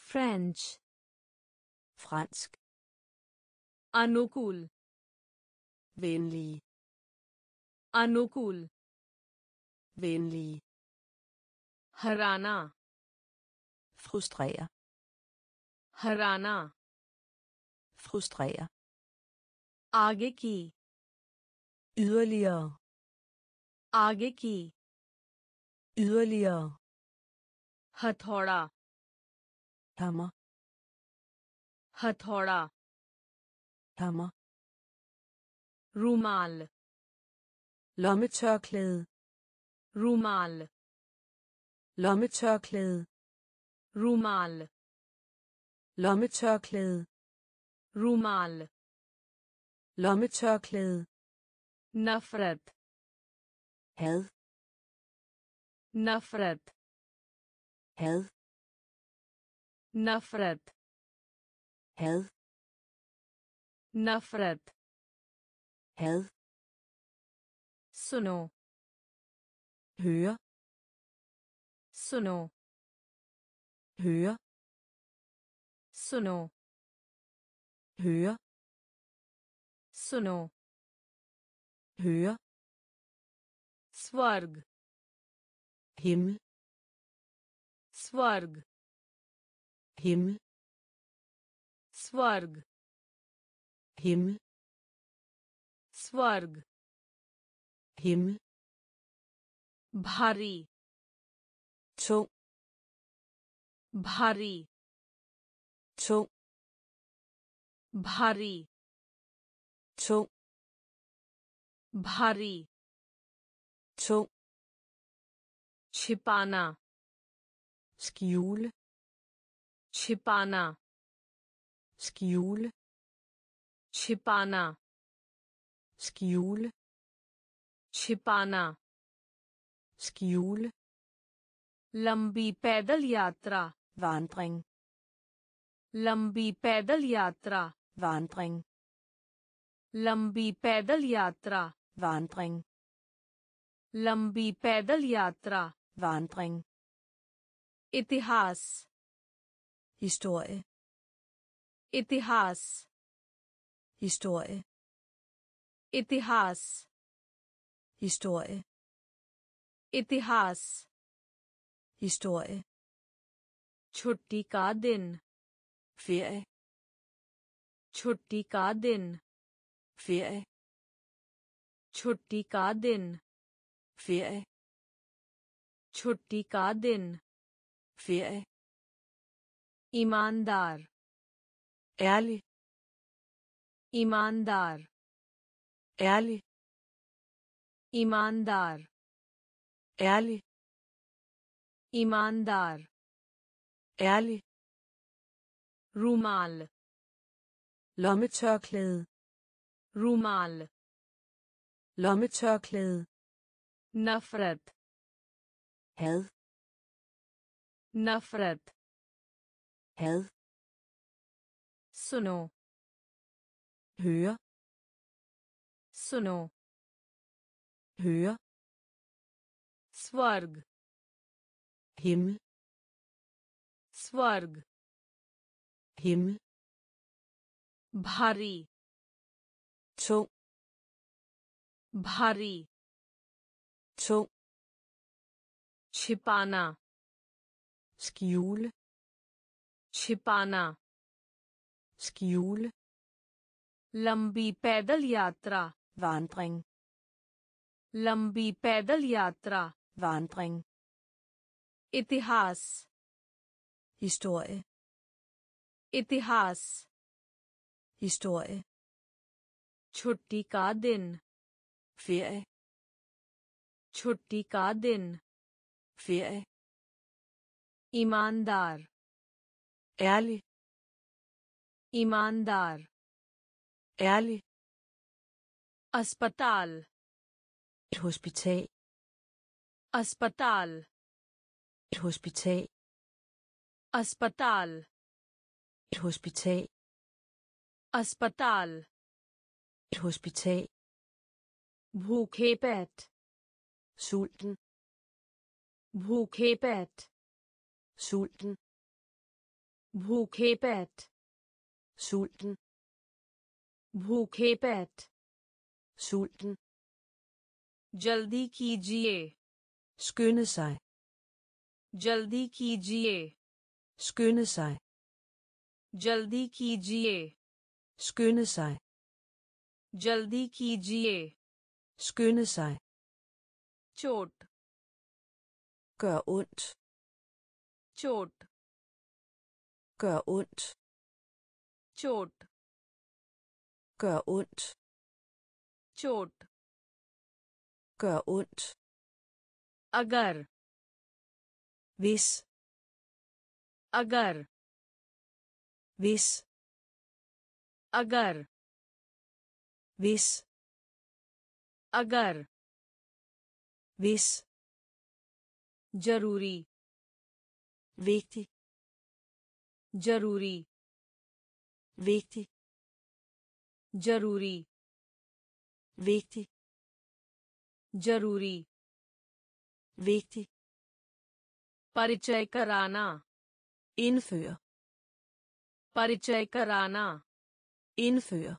French. Fransk. Anukul venlig. अनुकूल venlig हराना frustrere हराना frustrere आगे की yderligere आगे की yderligere हथौड़ा hammer हथौड़ा hammer रुमाल lommetørklæde. Rumal. Lommetørklæde. Rumal. Lommetørklæde. Rumal. Lommetørklæde. Nafrat. Had. Nafrat. Had. Nafrat. Had. Nafrat. Had. Suno. Høre. Suno. Høre. Suno. Høre. Suno. Høre. Svarg. Himmel. Svarg. Himmel. Svarg. Himmel. Svarg. Himmel भारी tung भारी tung भारी tung भारी tung छिपाना skjule छिपाना skjule छिपाना skjule छिपाना। स्क्यूल लंबी पैदल यात्रा। वांट्रिंग लंबी पैदल यात्रा। वांट्रिंग लंबी पैदल यात्रा। वांट्रिंग लंबी पैदल यात्रा। वांट्रिंग इतिहास। हिस्टोरी इतिहास। हिस्टोरी इतिहास। Historie इतिहास historie छुट्टी का दिन ferie छुट्टी का दिन ferie छुट्टी का दिन ferie छुट्टी का दिन ferie ईमानदार ærlig ईमानदार ærlig ईमानदार ærlig ईमानदार ærlig रुमाल lommetørklæde रुमाल lommetørklæde नफरत had नफरत had सुनो høre सुनो høre स्वर्ग himmel स्वर्ग himmel भारी tung भारी tung छिपाना skjule छिपाना skjule लंबी पैदल यात्रा vandring लंबी पैदल यात्रा। वानप्रिंग इतिहास। हिस्टोरी इतिहास। हिस्टोरी छुट्टी का दिन। फेरे छुट्टी का दिन। फेरे ईमानदार। एली ईमानदार। एली अस्पताल। Et hospital. Hospital. Et hospital. Aspatal. Et hospital. Hospital. Et hospital. Bukebet. Sulten. Bukebet. Sulten. Bukebet. Sulten. Bukebet. Sulten. जल्दी कीजिए। स्कूने सा जल्दी कीजिए। स्कूने सा जल्दी कीजिए। स्कूने सा जल्दी कीजिए। स्कूने सा चोट। Gør उठ चोट। Gør उठ चोट। Gør उठ चोट। Gør ondt अगर hvis अगर hvis अगर hvis अगर hvis ज़रूरी vigtig ज़रूरी vigtig ज़रूरी vigtig ज़रूरी। Vigtig. परिचय कराना। Indføre. परिचय कराना। Indføre.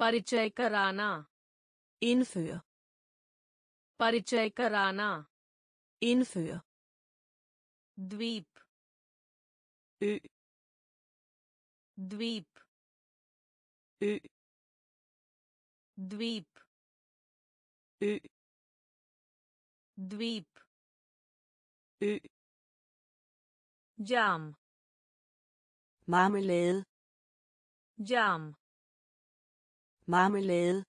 परिचय कराना। Indføre. परिचय कराना। Indføre. द्वीप। Ø. द्वीप। Ø. द्वीप। ø. Dvip ø. Jam. Marmelade. Jam. Marmelade.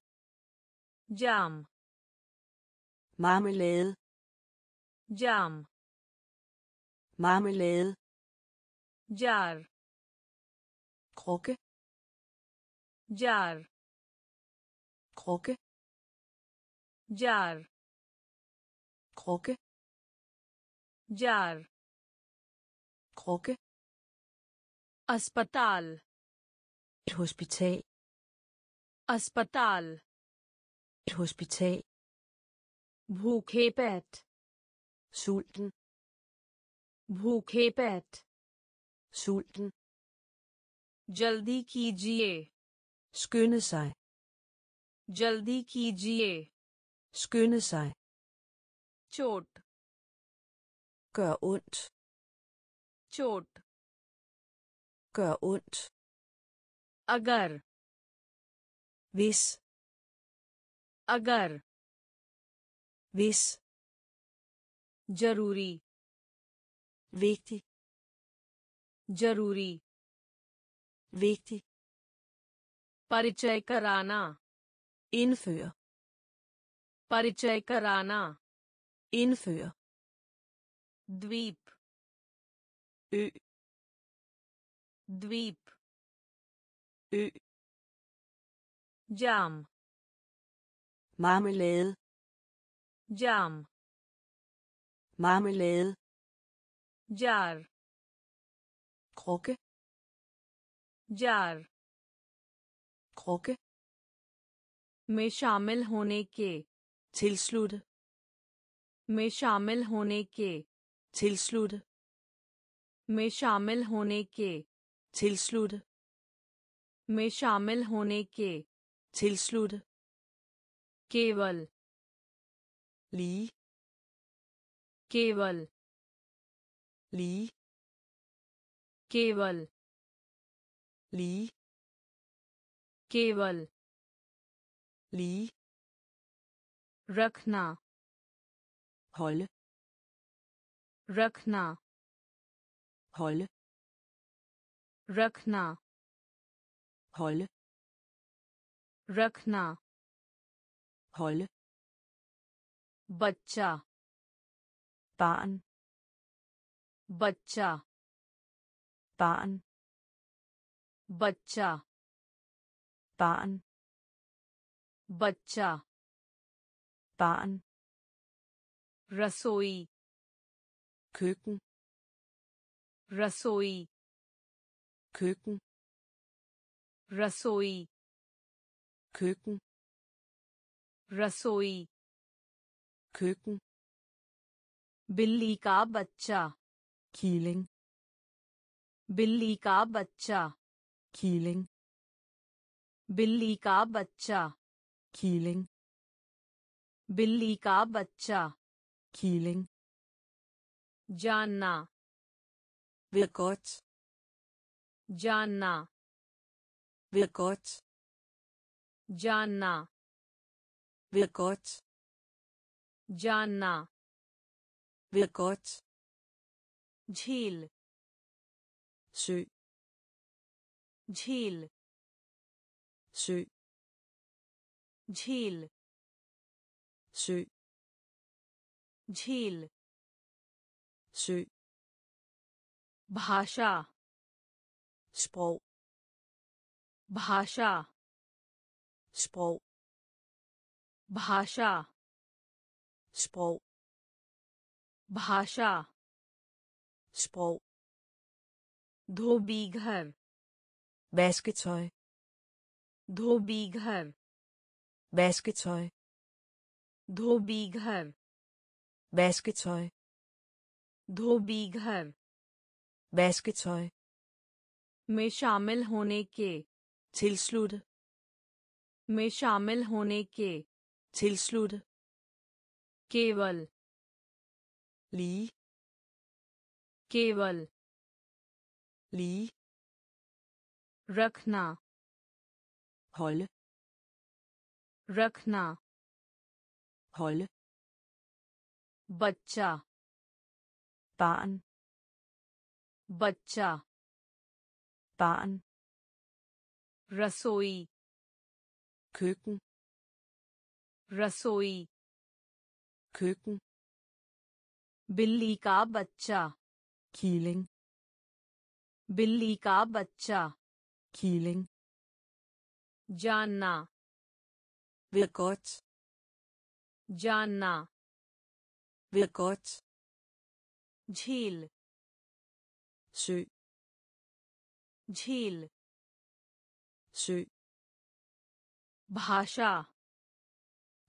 Jam. Marmelade. Jam. Marmelade. Jar. Krukke. Jar. Krukke. Jar krukke jar krukke अस्पताल et hospital अस्पताल et hospital भूखे पेट sulten भूखे पेट sulten जल्दी कीजिए skynde sig जल्दी कीजिए skynde sig चोट gør ondt चोट gør ondt अगर hvis अगर hvis ज़रूरी vigtig ज़रूरी vigtig परिचय कराना indføre परिचय कराना। इनफ्य द्वीप ए द्वीप ए जाम मामलेद जाम मामलेद जार क्रोके जार क्रोके में शामिल होने के tilslut में शामिल होने के tilslut में शामिल होने के tilslut में शामिल होने के tilslut केवल ली केवल ली केवल ली केवल ली रखना holde रखना holde रखना holde रखना holde बच्चा barn बच्चा barn बच्चा barn बच्चा barn रसोई køkken रसोई køkken रसोई køkken रसोई køkken बिल्ली का बच्चा killing बिल्ली का बच्चा killing बिल्ली का बच्चा killing बिल्ली का बच्चा। कीलिंग जानना। विकोच जानना। विकोच जानना। विकोच जानना। विकोच झील। सु झील। सू झील। Sø झील sø भाषा sprog भाषा sprog भाषा sprog भाषा sprog धोबी घर vasketøj घर vasketøj धोबी घर। बैस्किट्सॉय धोबी घर। बैस्किट्सॉय में शामिल होने के। चिल्सलूड में शामिल होने के। चिल्सलूड केवल। ली केवल। ली रखना। हॉल रखना। होल बच्चा पान बच्चा पान रसोई कुकन रसोई कुकन बिल्ली का बच्चा कीलिंग बिल्ली का बच्चा कीलिंग जानना विकॉट जानना ved godt झील sø झील sø भाषा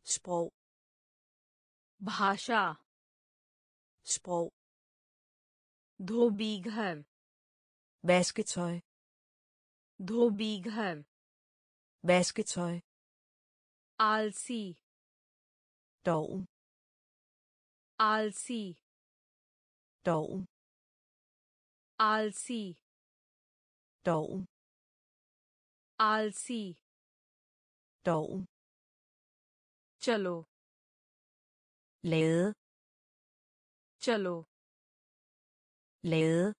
sprog भाषा sprog धोबी घर vasketøj धोबी घर vasketøj आलसी dog. I'll see dog. I'll see doven I'll see doven chalo. Lade. Chalo. Lade.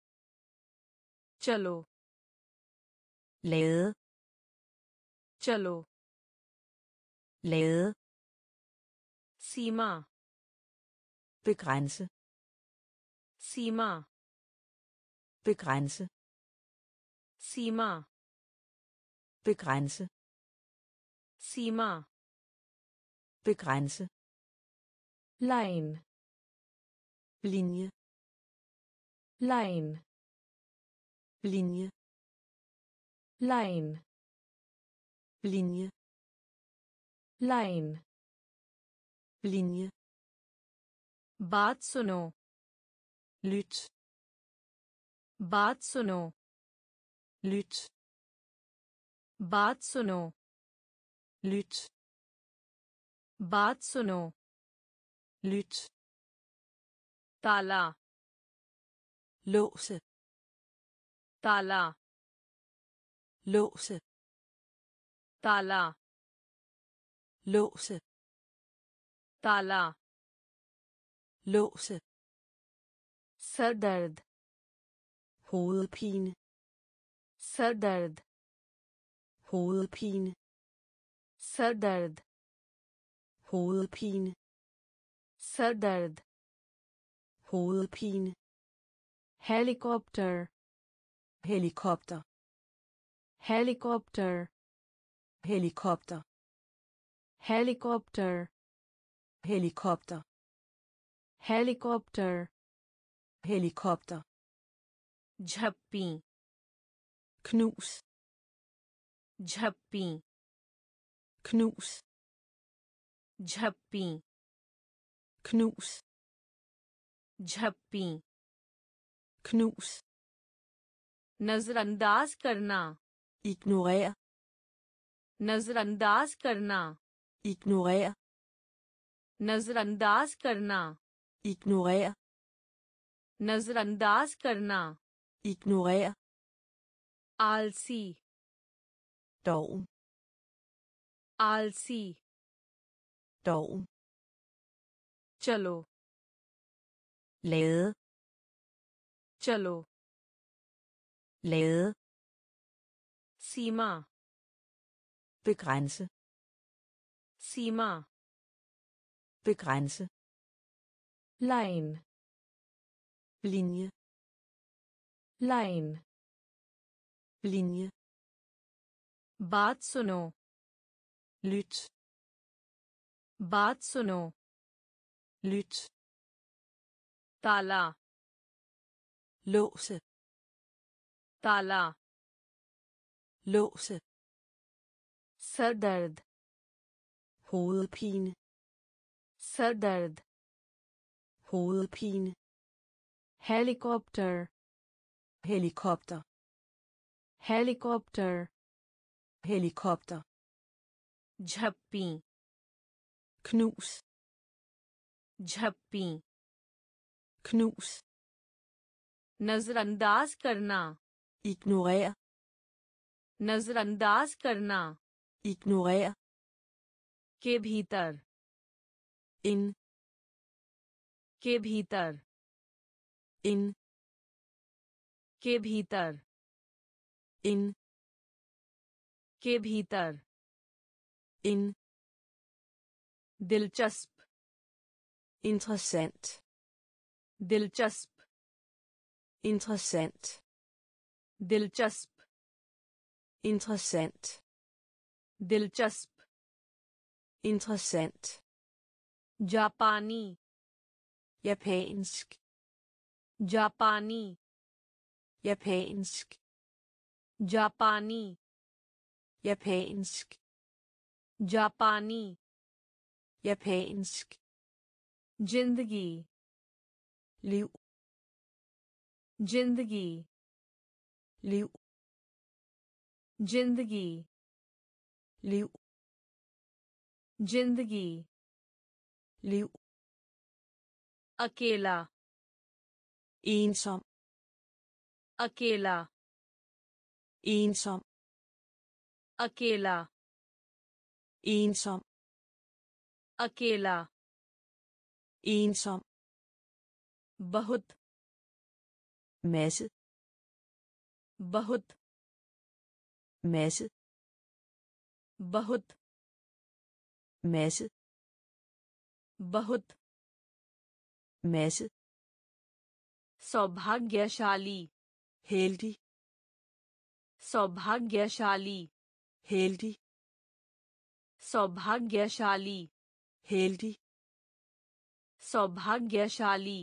Chalo. Lade. Chalo. Lade. Sima. Begrenze. Sima. Begrenze. Sima. Begrenze. Sima. Begrenze. Line. Linie. Line. Linie. Line. Linie. Line. Linje बात सुनो lyt बात सुनो lyt बात सुनो lyt बात सुनो lyt ताला låse ताला låse ताला låse ताला låse सर दर्द hovedpine सर दर्द hovedpine सर दर्द hovedpine सर दर्द hovedpine helicopter helikopter helicopter helikopter helicopter helikopter helicopter helikopter झप्पी knus झप्पी knus झप्पी knus झप्पी knus नजरअंदाज करना ignorer नजरअंदाज करना ignorer नजरअंदाज करना। इग्नोर नजरअंदाज करना। इग्नोर आलसी। डाउन आलसी। डाउन चलो। लेद चलो। लेद सीमा। बेग्रेंसे सीमा। begrænse line linje line linje बात सुनो lyt बात सुनो lyt ताला låse ताला låse सर दर्द hovedpine सरदर्द होलपीन हेलीकॉप्टर हेलीकॉप्टर हेलीकॉप्टर हेलीकॉप्टर झप्पी खनूस झप्पी खनूस नजरअंदाज करना इग्नोरेयर नजरअंदाज करना इग्नोरेयर के भीतर इन के भीतर इन के भीतर इन के भीतर इन दिलचस्प इंटरेस्टेंट दिलचस्प इंटरेस्टेंट दिलचस्प इंटरेस्टेंट दिलचस्प इंटरेस्टेंट जापानी japansk जापानी japansk जापानी japansk जापानी japansk ज़िंदगी liv ज़िंदगी liv ज़िंदगी liv ज़िंदगी liv अकेला ensom अकेला ensom अकेला ensom अकेला ensom बहुत masse बहुत masse बहुत masse बहुत मैस सौभाग्यशाली हेल्दी सौभाग्यशाली हेल्दी सौभाग्यशाली हेल्दी सौभाग्यशाली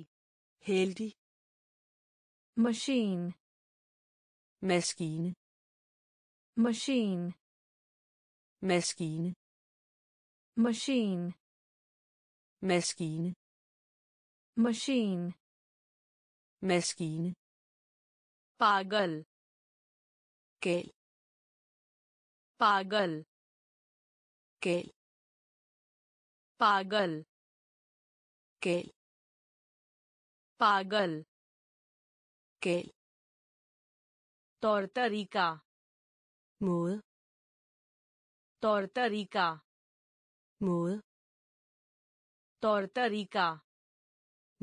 हेल्दी मशीन मैस्कीन machine मैस्कीन machine maskine machine maskine पागल gal पागल gal पागल gal पागल gal तौर तरीका måde तौर तरीका måde तौर तरीका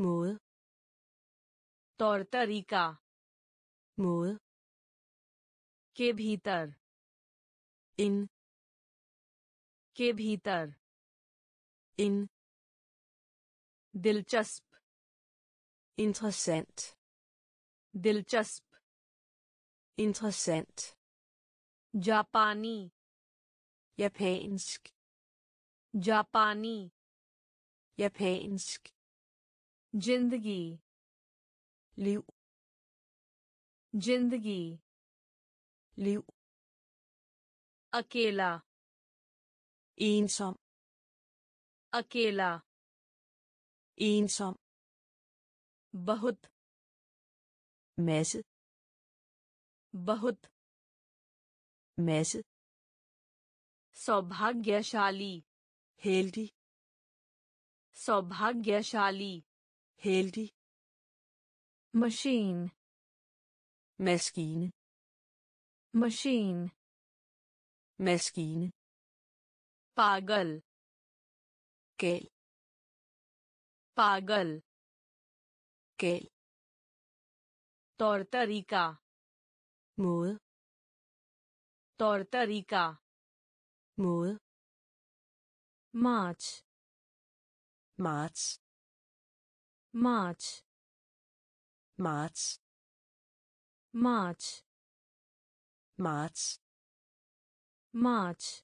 måde. तौर तरीका måde. के भीतर। इन के भीतर। इन दिलचस्प। Interessant. दिलचस्प। Interessant. जापानी। Japansk. जापानी। Japansk ज़िंदगी liv ज़िंदगी liv अकेला ensom अकेला ensom बहुत masse बहुत masse सौभाग्यशाली heldig सौभाग्यशाली। हेल्दी मशीन मैस्किन मशीन मैस्किन पागल केल पागल केल तौर तरीका मोद तौर तरीका मोद मार्च March. March. March. March. March. March.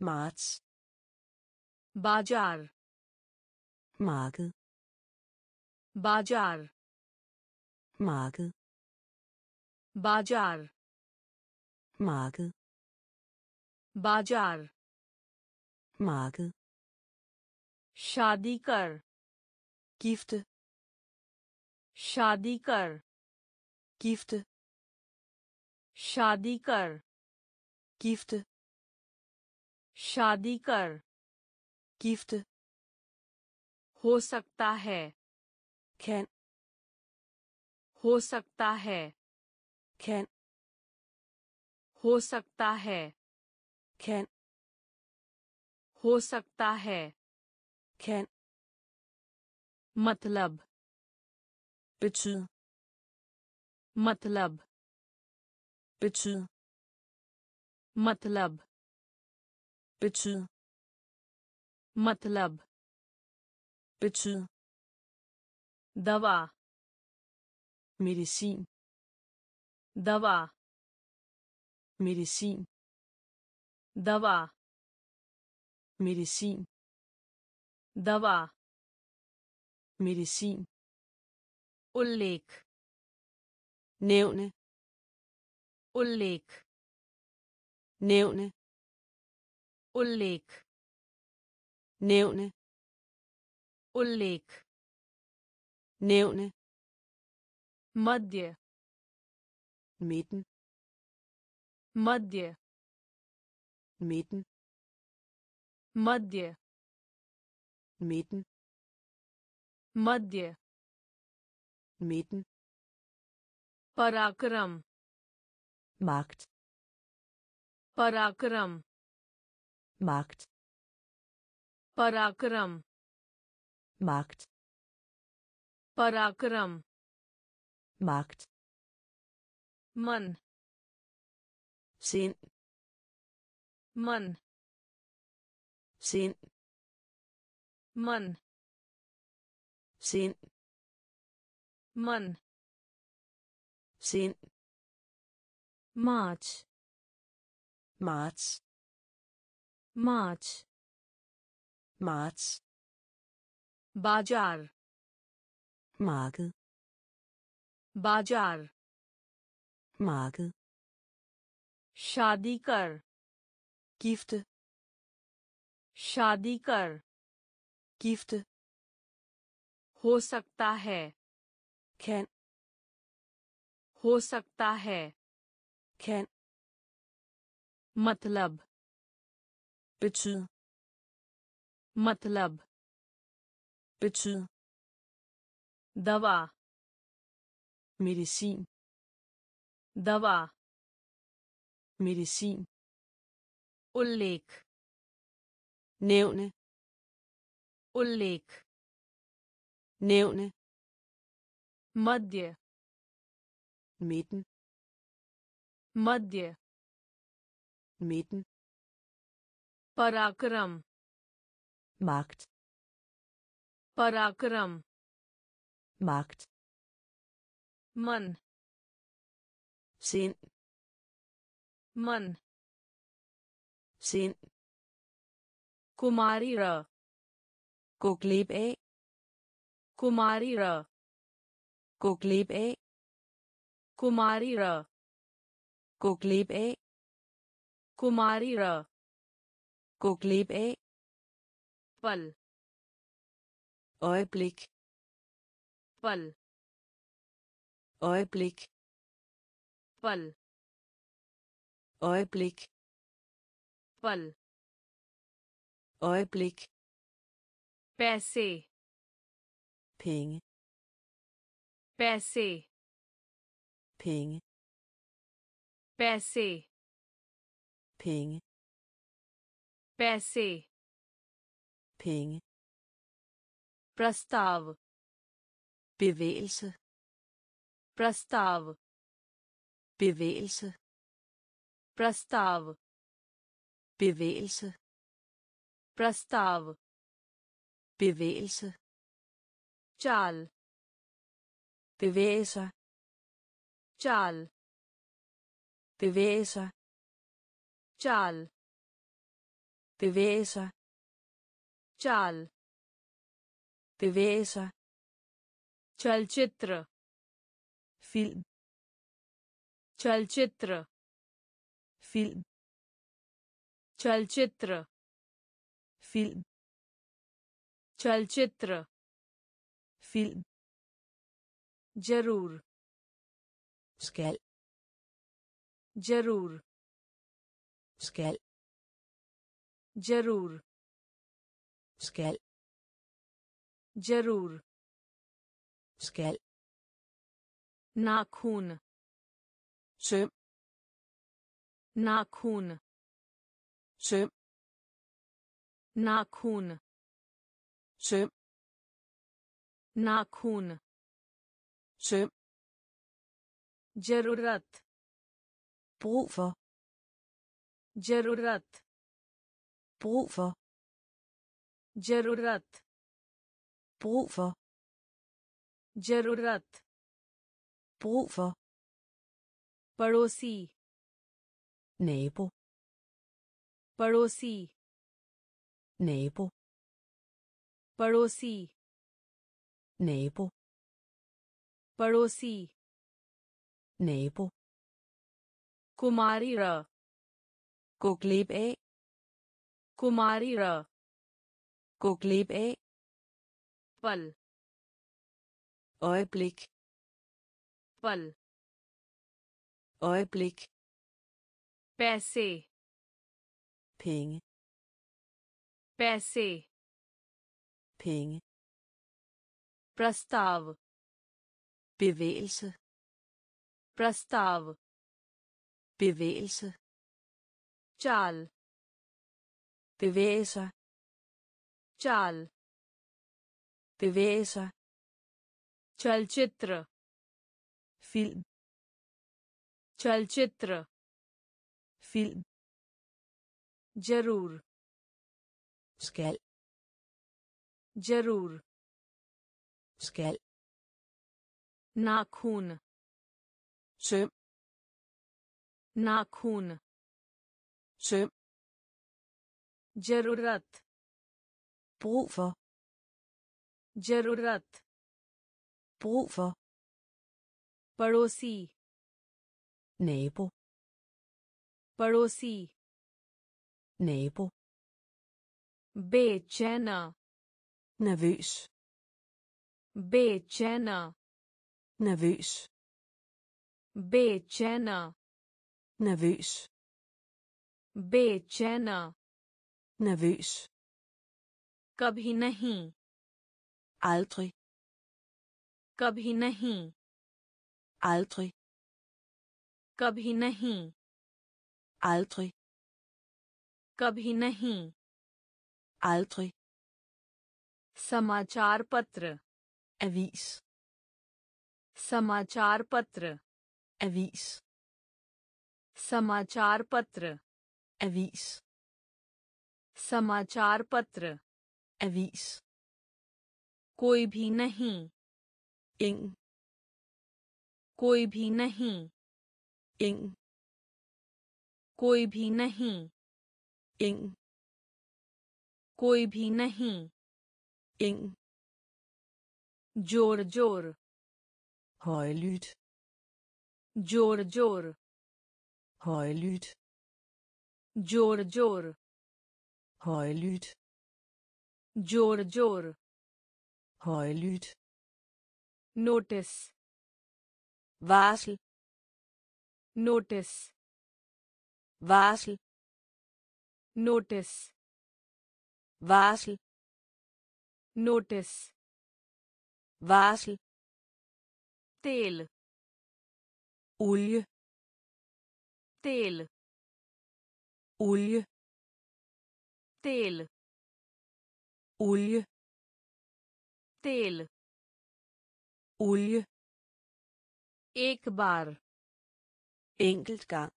March. Bajar. Marked. Bajar. Marked. Bajar. Marked. Bajar. Marked. शादी कर gifte शादी कर gifte शादी कर gifte शादी कर gifte हो सकता है। Kan हो सकता है। Kan हो सकता है। Kan हो सकता है। kan. Matlab. Betyd. Matlab. Betyd. Matlab. Betyd. Matlab. Betyd. Dava medicin. Dava medicin. Dava medicin. दवा medicin उल्लेख nævne उल्लेख nævne उल्लेख nævne उल्लेख nævne मध्य midten मध्य midten मध्य midten मध्य midten पराक्रम magt पराक्रम magt पराक्रम magt पराक्रम magt मन sind मन sind मन sind मन sind मार्च marts मार्च marts बाज़ार marked बाज़ार marked शादी कर gifte शादी कर gifte हो सकता है kan हो सकता है kan मतलब betyde मतलब betyde दवा medicin दवा medicin उल्लेख nævne उल्लेख nævne मध्य midten मध्य midten पराक्रम magt पराक्रम magt मन sind मन sind Kumari raw Kugleb a. Kumari ra. af. a. Kumari ra. Kumarira. a. Kumari ra. Googlib a. Pal. Øjeblik. Pal. Øjeblik. Pal. Øjeblik. Pal. Øjeblik. पैसे penge पैसे penge पैसे penge पैसे penge प्रस्ताव bevægelse प्रस्ताव bevægelse प्रस्ताव bevægelse प्रस्ताव bevægelse चाल bevæge sig चाल bevæge sig चाल bevæge sig चाल bevæge sig चलचित्र film चलचित्र film चलचित्र film चलचित्र film जरूर skal जरूर skal जरूर skal जरूर skal नाखून søm नाखून søm नाखून søm नाखून søm ज़रूरत brug for ज़रूरत brug for ज़रूरत brug for ज़रूरत brug for पड़ोसी nabo पड़ोसी nabo पड़ोसी। नेबो। पड़ोसी। नेबो। कुमारी रा। कुकलीप ए। कुमारी रा। कुकलीप ए। पल। ऑयब्लिक पल। ऑयब्लिक पैसे। पिंग। पैसे। penge Prastav. Bevægelse. Prastav. Bevægelse. Chal. Bevæge sig. Chal. Bevæge sig. Chalchitra. Film. Chalchitra. Film. Jarur. Skal. ज़रूर। स्केल नाखून। सेम नाखून। सेम ज़रूरत। प्रूफ़ ज़रूरत। प्रूफ़ पड़ोसी। नेबो पड़ोसी। नेबो बेचैना। Nervøs बेचैना nervøs बेचैना nervøs बेचैना nervøs कभी नहीं aldrig कभी नहीं aldrig कभी नहीं aldrig कभी नहीं aldrig समाचार पत्र avis. समाचार पत्र avis. समाचार पत्र avis. समाचार पत्र avis. कोई भी नहीं। Ingen कोई भी नहीं। Ingen कोई भी नहीं। Ingen कोई भी नहीं। ingen Jor jor. Højlydt. Jor jor. Højlydt. Jor jor. Højlydt. Jor jor. Højlydt. Notice. Varsel. Notice. Varsel. Notice. Varsel notice varsel तेल olie तेल olie तेल olie तेल olie एक बार enkelt gang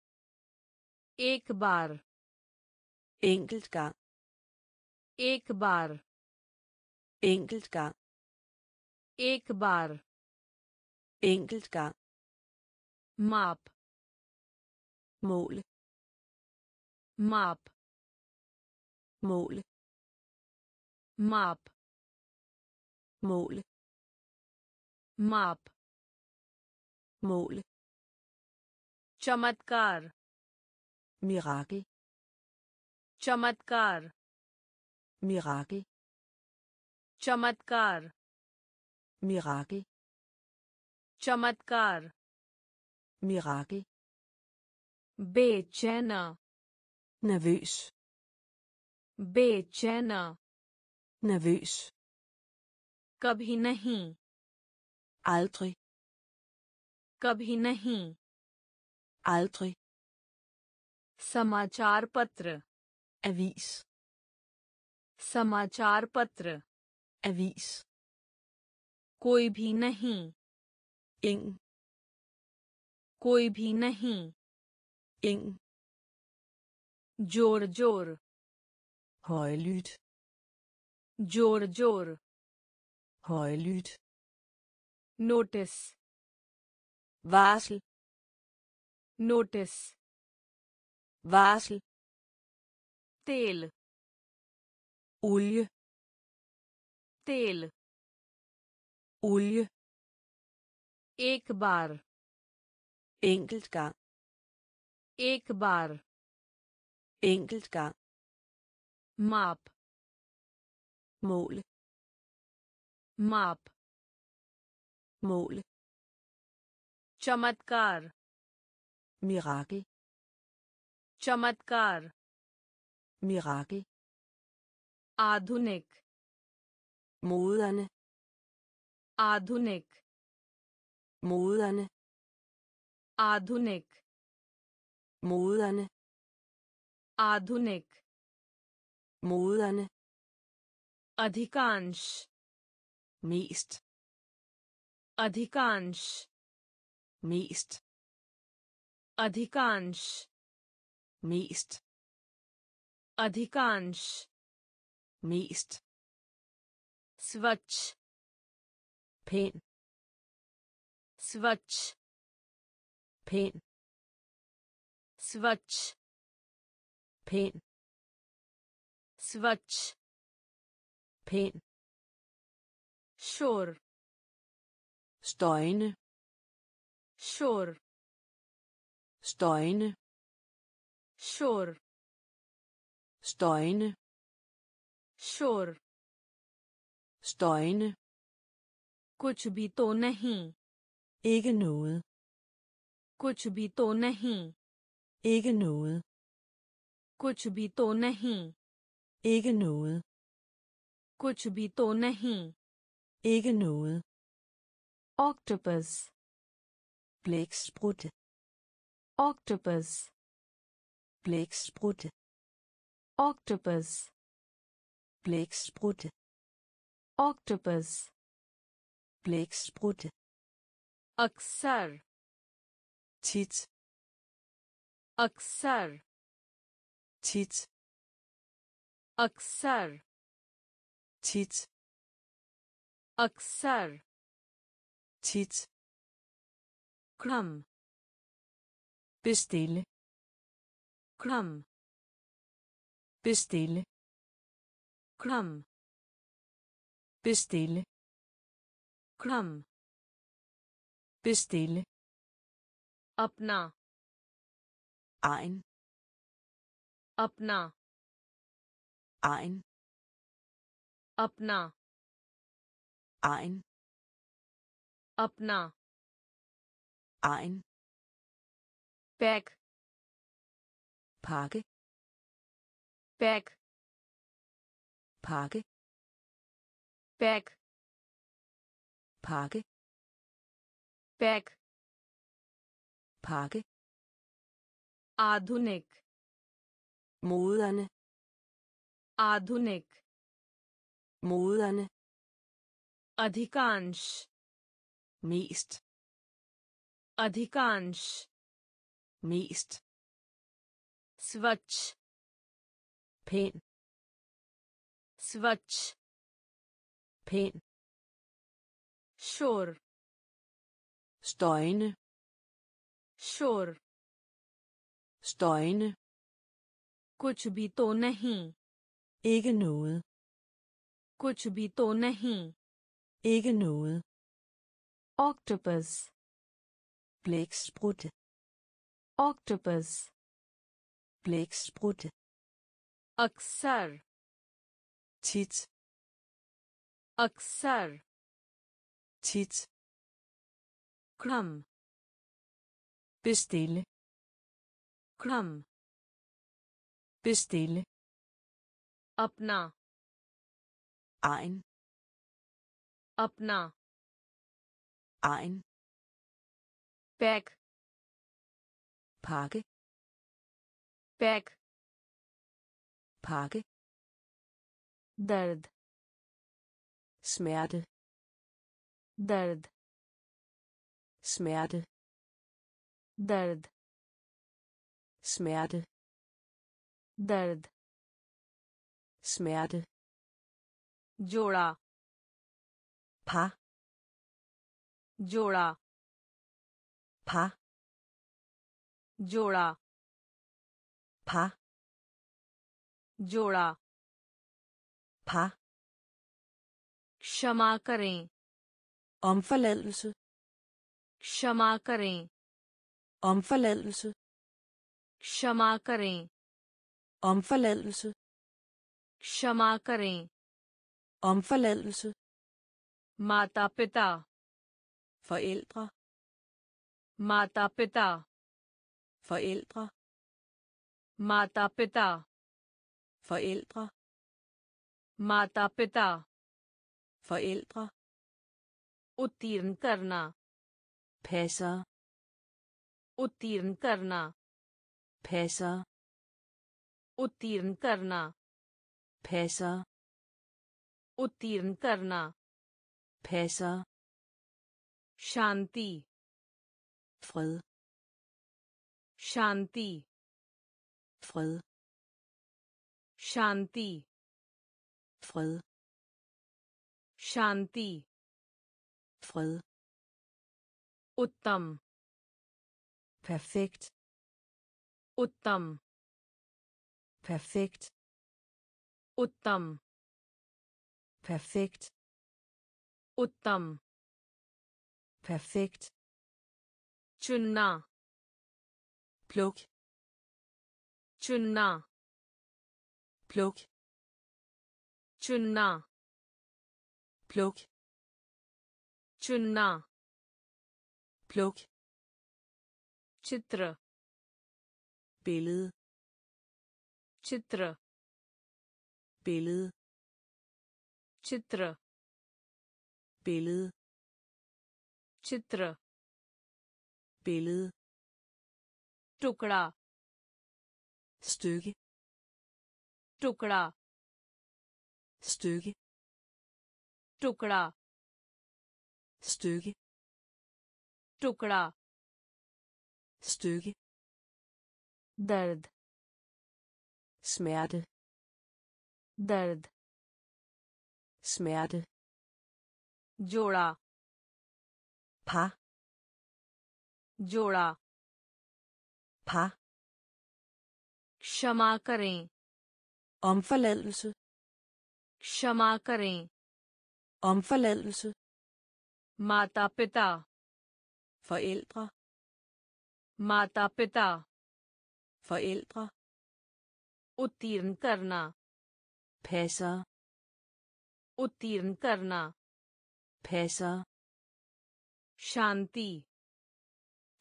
एक बार enkelt gang एक बार enkelt gang एक बार enkelt gang माप mål माप mål माप mål माप mål चमत्कार mirakel चमत्कार mirakel चमत्कार। मिराकल चमत्कार। मिराकल बेचैना। नवेश बेचैना। नवेश कभी नहीं। Aldrig. कभी नहीं। Aldrig. समाचार पत्र। Avis. समाचार पत्र। avis कोई भी नहीं ingen कोई भी नहीं ingen जोर जोर højlydt जोर जोर højlydt notice varsel notice varsel तेल olie तेल उल एक बार एंकल्ट का एक बार एंकल्ट का माप मोल माप मोल चमत्कार मिराकल चमत्कार मिराकल आधुनिक moderne आधुनिक moderne आधुनिक moderne आधुनिक moderne अधिकांश mest अधिकांश mest अधिकांश mest अधिकांश mest Swatch. Pæn. Swatch. Pæn. Swatch. Pæn. Swatch. Pæn. Shor. Støjne. Shor. Støjne. Shor. Støjne. sure Støjende. Kuch bhi to nahi. Ikke noget. Kuch bhi to nahi. Ikke noget. Kuch bhi to nahi. Ikke noget. Kuch bhi to nahi. Ikke noget. Octopus. Blæksprutte. Octopus. Blæksprutte. Octopus. Blæksprutte. Octopus. Blæksprutte. Aksar. Tit. Aksar. Tit. Aksar. Tit. Aksar. Tit. Kram. Bestille. Kram. Bestille. Kram. bestille क्रम bestille अपना egen अपना egen अपना egen अपना egen pack pakke pack pakke पैक pakke पैक pakke आधुनिक moderne आधुनिक moderne अधिकांश mest अधिकांश mest स्वच्छ pæn स्वच्छ pæn शोर støjende शोर støjende कुछ भी तो नहीं ikke noget कुछ भी तो नहीं ikke noget octopus blæksprutte octopus blæksprutte अक्सर tit अक्सर चीज़ क्रम बिस्तील क्रम बिस्तील अपना आइन अपना आइन पैक पाके पैक पाके दर्द smerte दर्द smerte दर्द smerte दर्द smerte जोड़ा par जोड़ा par जोड़ा par जोड़ा par क्षमा करें om forladelse क्षमा करें om forladelse क्षमा करें om forladelse क्षमा करें om forladelse माता पिता forældre माता पिता forældre माता पिता forældre माता पिता forældre उत्तीर्ण करना passer उत्तीर्ण करना passer उत्तीर्ण करना passer उत्तीर्ण करना passer शांति fred शांति fred शांति fred शांति। फ्रेड उत्तम। परफेक्ट उत्तम। परफेक्ट उत्तम। परफेक्ट उत्तम। परफेक्ट चुनना। प्लुक चुनना। प्लुक चुनना। pluk चुनना pluk चित्र billede चित्र billede चित्र billede चित्र billede टुकड़ा stykke टुकड़ा stykke टुकड़ा। स्टुग टुकड़ा। स्टुग दर्द। स्मेर्ट दर्द। स्मेर्ट जोड़ा। पा जोड़ा। पा क्षमा करें। ओम क्षमा करें। Om forladelse. Mata pita. Forældre. Mata pita. Forældre. Utirn karna. Passer. Utirn karna. Passer. Shanti.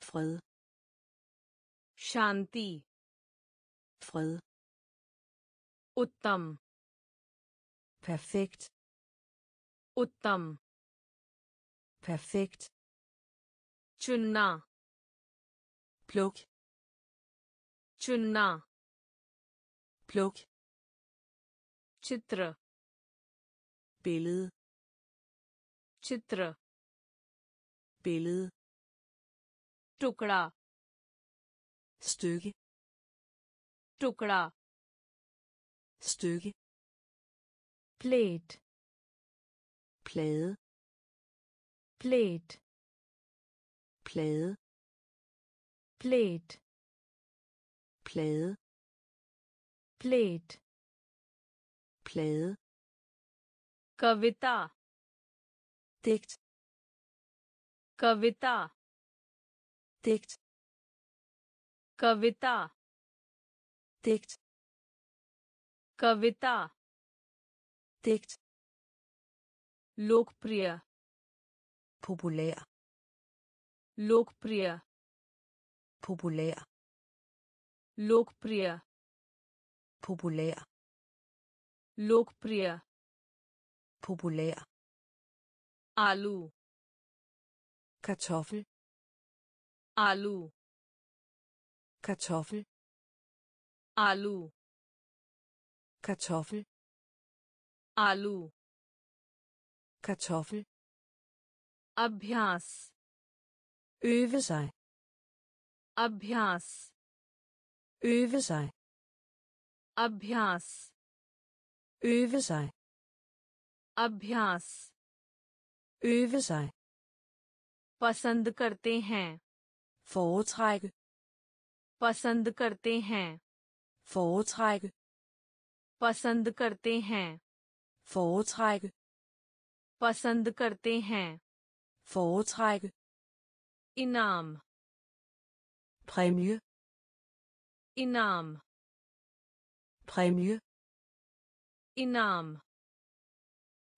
Fred. Shanti. Fred. Uttam. Perfekt. उत्तम। परफेक्ट चुनना। प्लुक चुनना। प्लुक चित्र। बिलेद चित्र। बिलेद टुकड़ा। स्टुके टुकड़ा। स्टुके plate plade. Plate. Plade. Plate. Plade. Plate. Plade. Kavita. Digt. Kavita. Digt. Kavita. Digt. Kavita. Digt. लोकप्रिय। पुपुलेया लोकप्रिय। पुपुलेया लोकप्रिय। पुपुलेया लोकप्रिय। पुपुलेया आलू। कचौफल आलू। कचौफल आलू। कचौफल आलू। Kartoffel अभ्यास øve sig अभ्यास øve sig अभ्यास øve sig अभ्यास øve sig पसंद करते हैं foretrække पसंद करते हैं foretrække पसंद करते हैं foretrække पसंद करते हैं। फोर्थ इनाम। प्रेमिय इनाम। प्रेमिय इनाम।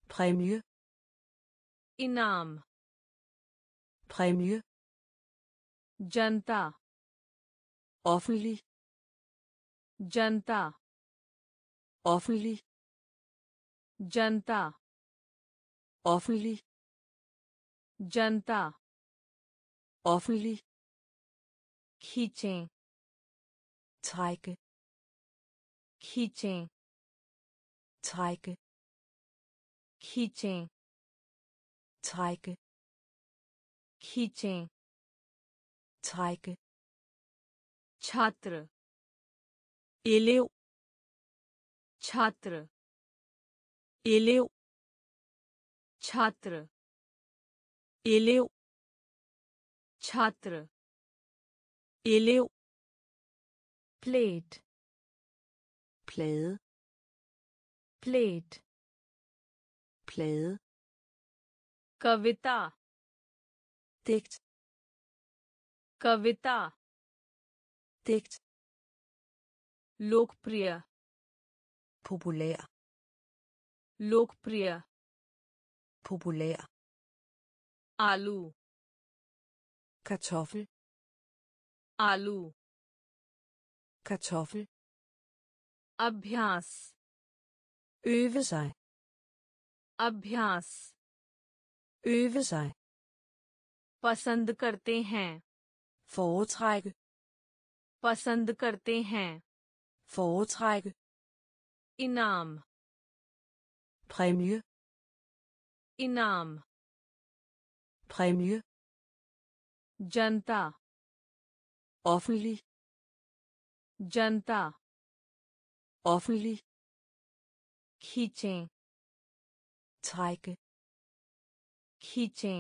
प्रेमिय इनाम। प्रेमिय जनता। ऑफली जनता। ऑफली जनता। ऑफली जनता ऑफली खींचें छाइक खींचें छाइक खींचें छाइक खींचें छाइक छात्र एलेव छात्र एलेव छात्र एलेव छात्र एलेव प्लेट प्लेद प्लेट प्लेद कविता दिक्त कविता दिक्त लोकप्रिय पॉपुलर लोकप्रिय populær आलू kartoffel आलू kartoffel अभ्यास øve sig अभ्यास øve sig पसंद करते हैं foretrække पसंद करते हैं foretrække इनाम præmie इनाम प्रेमियर जनता ऑफली जनता ऑफली खींचे छाइक खींचे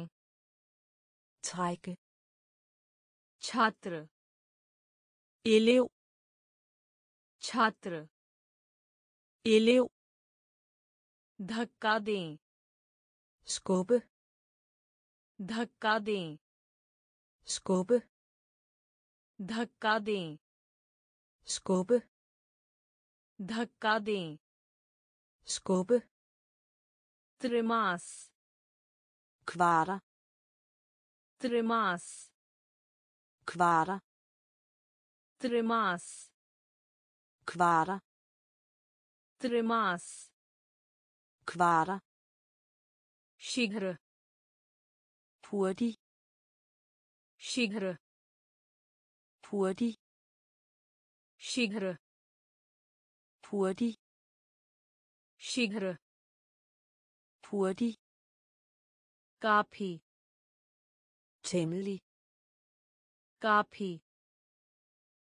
छाइक छात्र एले छात्र एले धक्का दें skubbe धक्का दें skubbe धक्का दें skubbe धक्का दें skubbe त्रिमास kvarter त्रिमास kvarter त्रिमास kvarter त्रिमास kvarter शीघ्र। पूर्ति शीघ्र। पूर्ति शीघ्र। पूर्ति शीघ्र। पूर्ति काफ़ी। चेमली काफ़ी।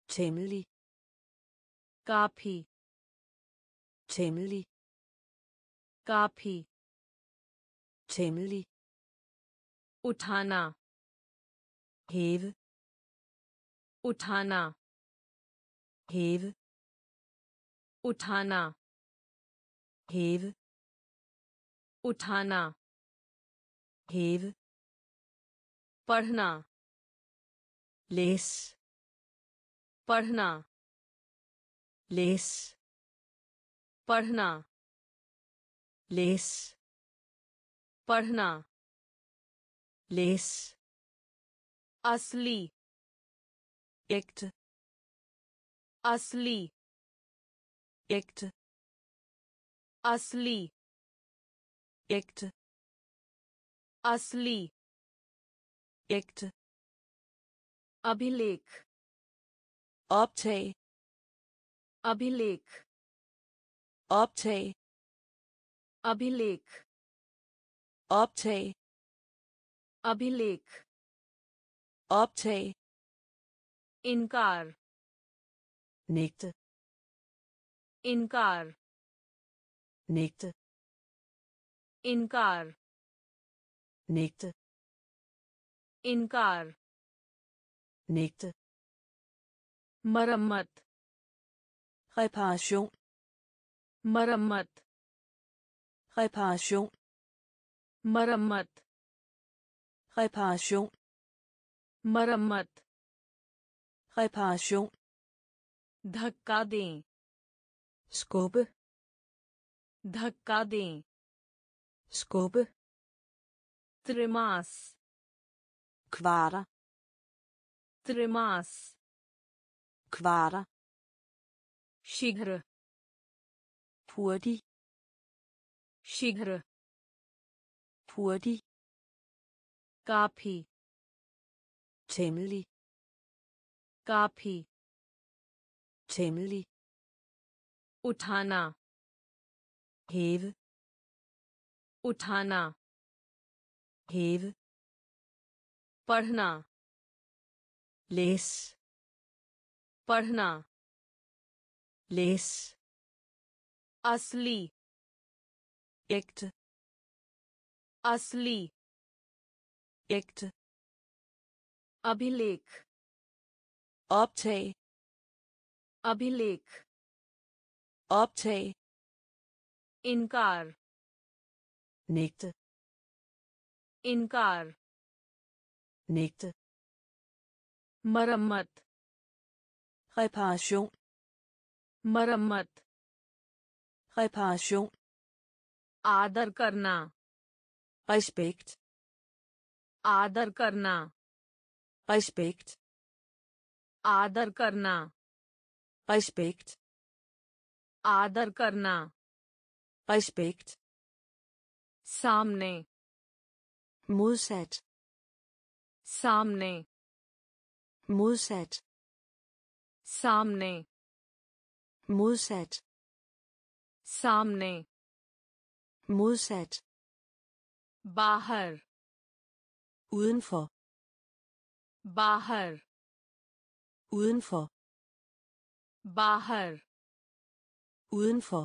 चेमली काफ़ी। चेमली काफ़ी। Temmelig उठाना hæve उठाना hæve उठाना hæve उठाना hæve पढ़ना læs पढ़ना læs पढ़ना læs पढ़ना। लेस। असली। एक्ट। असली। एक्ट। असली। एक्ट। असली। एक्ट। अभिलेख। ऑप्टे अभिलेख। ऑप्टे अभिलेख। optag अभिलेख optag इनकार nægte इनकार nægte इनकार nægte इनकार nægte मरम्मत reparation मरम्मत reparation मरम्मत रिपेयर मरम्मत रिपेयर धक्का दें स्कोप धक्का दें स्कोप त्रिमास क्वारा त्रिमास क्वारा शिघ्र पूर्ति शिघ्र। Hurtig काफ़ी temmelig काफ़ी temmelig उठाना hæve उठाना hæve पढ़ना læs पढ़ना læs असली ægte असली एक्ट अभिलेख ऑप्टे अभिलेख ऑप्टे इनकार निक्त इनकार निक्त मरम्मत रिपेयर मरम्मत रिपेयर आदर करना respect. आदर करना। Respect. आदर करना। Respect. आदर करना। Respect. सामने। मुसेट सामने। मुसेट सामने। मुसेट सामने। मुसेट बाहर udenfor बाहर udenfor बाहर udenfor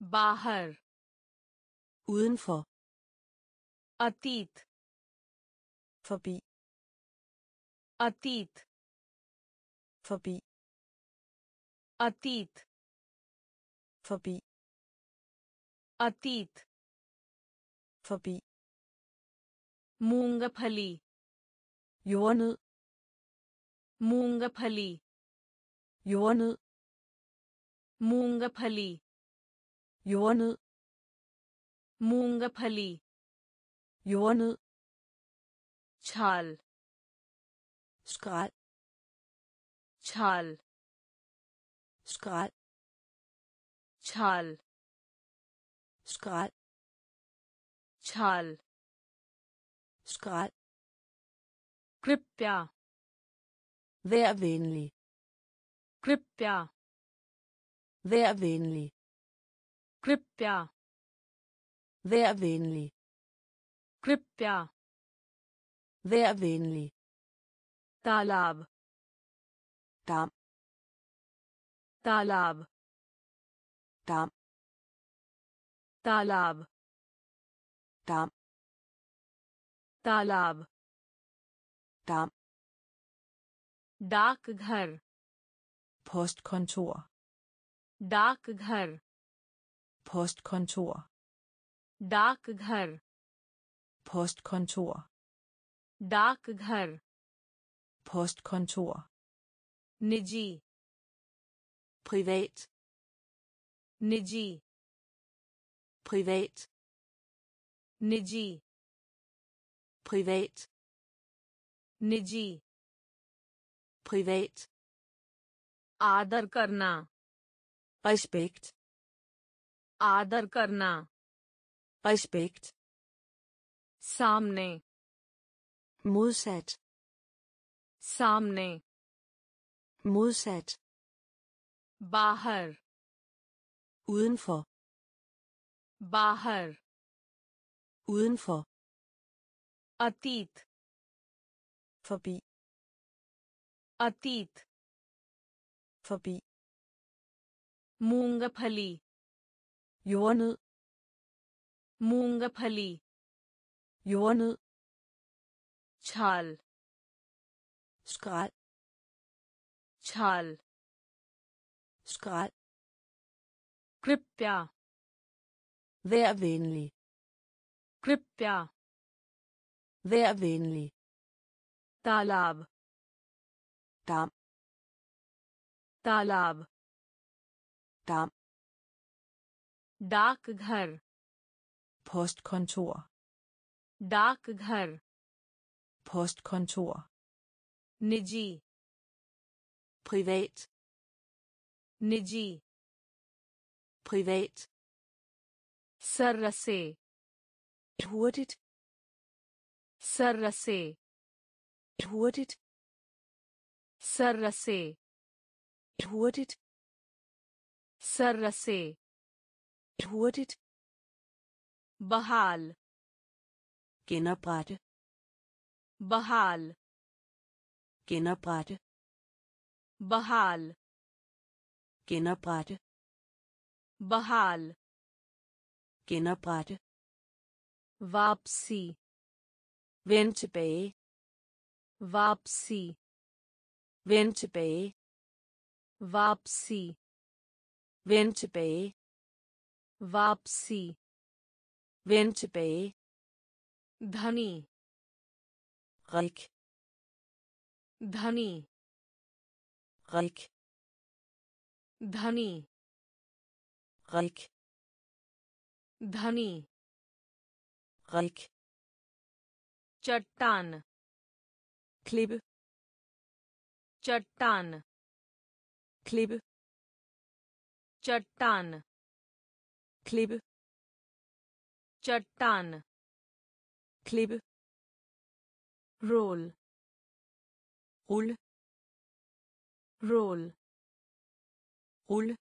बाहर udenfor अतीत forbi अतीत forbi अतीत forbi अतीत forbi मूंगफली jordnød मूंगफली jordnød मूंगफली jordnød मूंगफली jordnød छाल skrald छाल skrald छाल skrald छाल skrald Krypja. Vær venlig. Krypja. Vær venlig. Krypja. Vær venlig. Krypja. Vær venlig. Talab. Dam. Talab. Dam. Talab. तम तालाब। तम डाक घर पोस्ट कंटोर डाक घर पोस्ट कंटोर डाक घर पोस्ट कंटोर डाक घर पोस्ट कंटोर निजी। प्राइवेट निजी। प्राइवेट निजी privat निजी privat आदर करना respekt आदर करना respekt सामने modsat सामने modsat बाहर udenfor बाहर Udenfor. Atit. Forbi. Atit. Forbi. Mungafali. Jordnød. Mungafali. Jordnød. Chal. Skrald. Chal. Skrald. kripya Vær venlig. कृपया vær venlig तालाब dam तालाब dam डाकघर postkontor डाकघर postkontor निजी privat निजी privat सर्रसे et hurtigt सर्रसे et hurtigt सर्रसे et hurtigt सर्रसे et hurtigt बहाल genoprette बहाल genoprette बहाल genoprette बहाल genoprette वापसी। वेंटपे वापसी। वेंटपे वापसी। वेंटपे वापसी। वेंटपे धनी। गल्क धनी। गल्क धनी। गल्क धनी। rik चट्टान klippe चट्टान klippe चट्टान klippe चट्टान klippe roll rulle roll rulle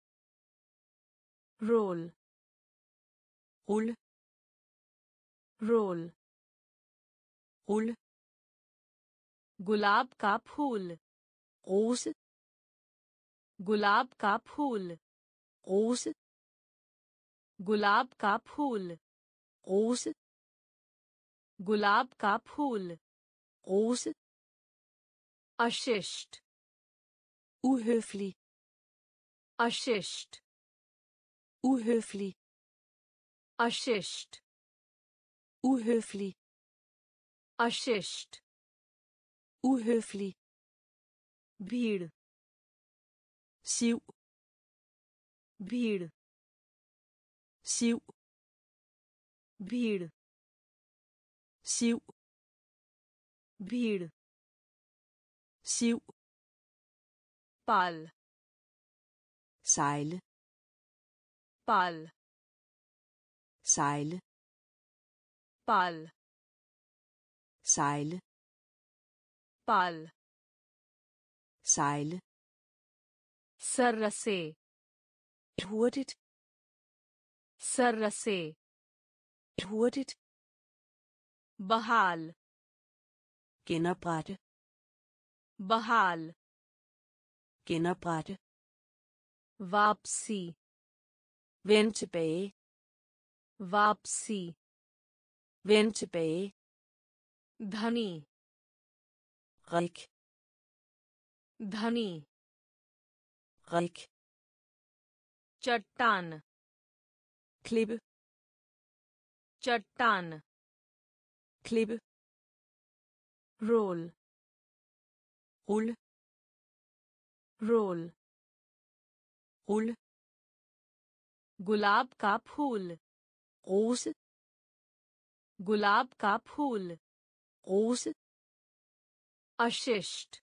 roll rulle roll rulle गुलाब का फूल rose गुलाब का फूल rose गुलाब का फूल rose गुलाब का फूल rose अशिष्ट uhøflig. अशिष्ट uhøflig. अशिष्ट Uhøflig. Assist. Uhøflig. bir, siu, bir, siu, bir, siu, bir, siu, Pal. Sejle. Pal. Sejle. पाल साइल पाल साइल सर्रसे हुआडिट सर्रसे हुआडिट बहाल किनापाट बहाल किनापाट वापसी वेंट पे वापसी vend tilbage धनी rik धनी rik चट्टान klippe चट्टान klippe roll rulle roll rulle गुलाब का फूल rose गुलाब का फूल रोज अशिष्ट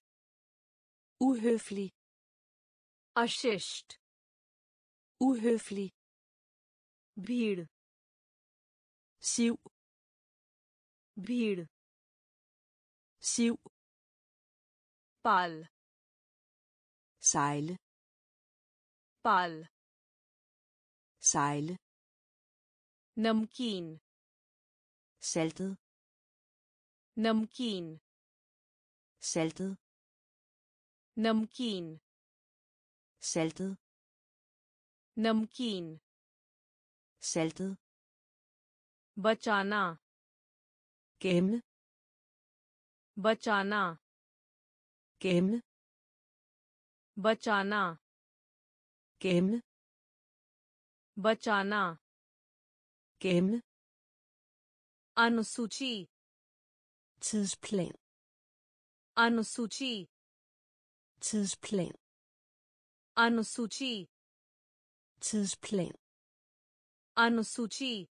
उहफली अशिष्ट उहफली भीड़ सिव भीड़ सिव पाल साइल पाल साइल नमकीन saltet नमकीन saltet नमकीन saltet नमकीन saltet बचाना gemme बचाना gemme बचाना gemme बचाना gemme अनुसूची tidsplan अनुसूची tidsplan अनुसूची tidsplan अनुसूची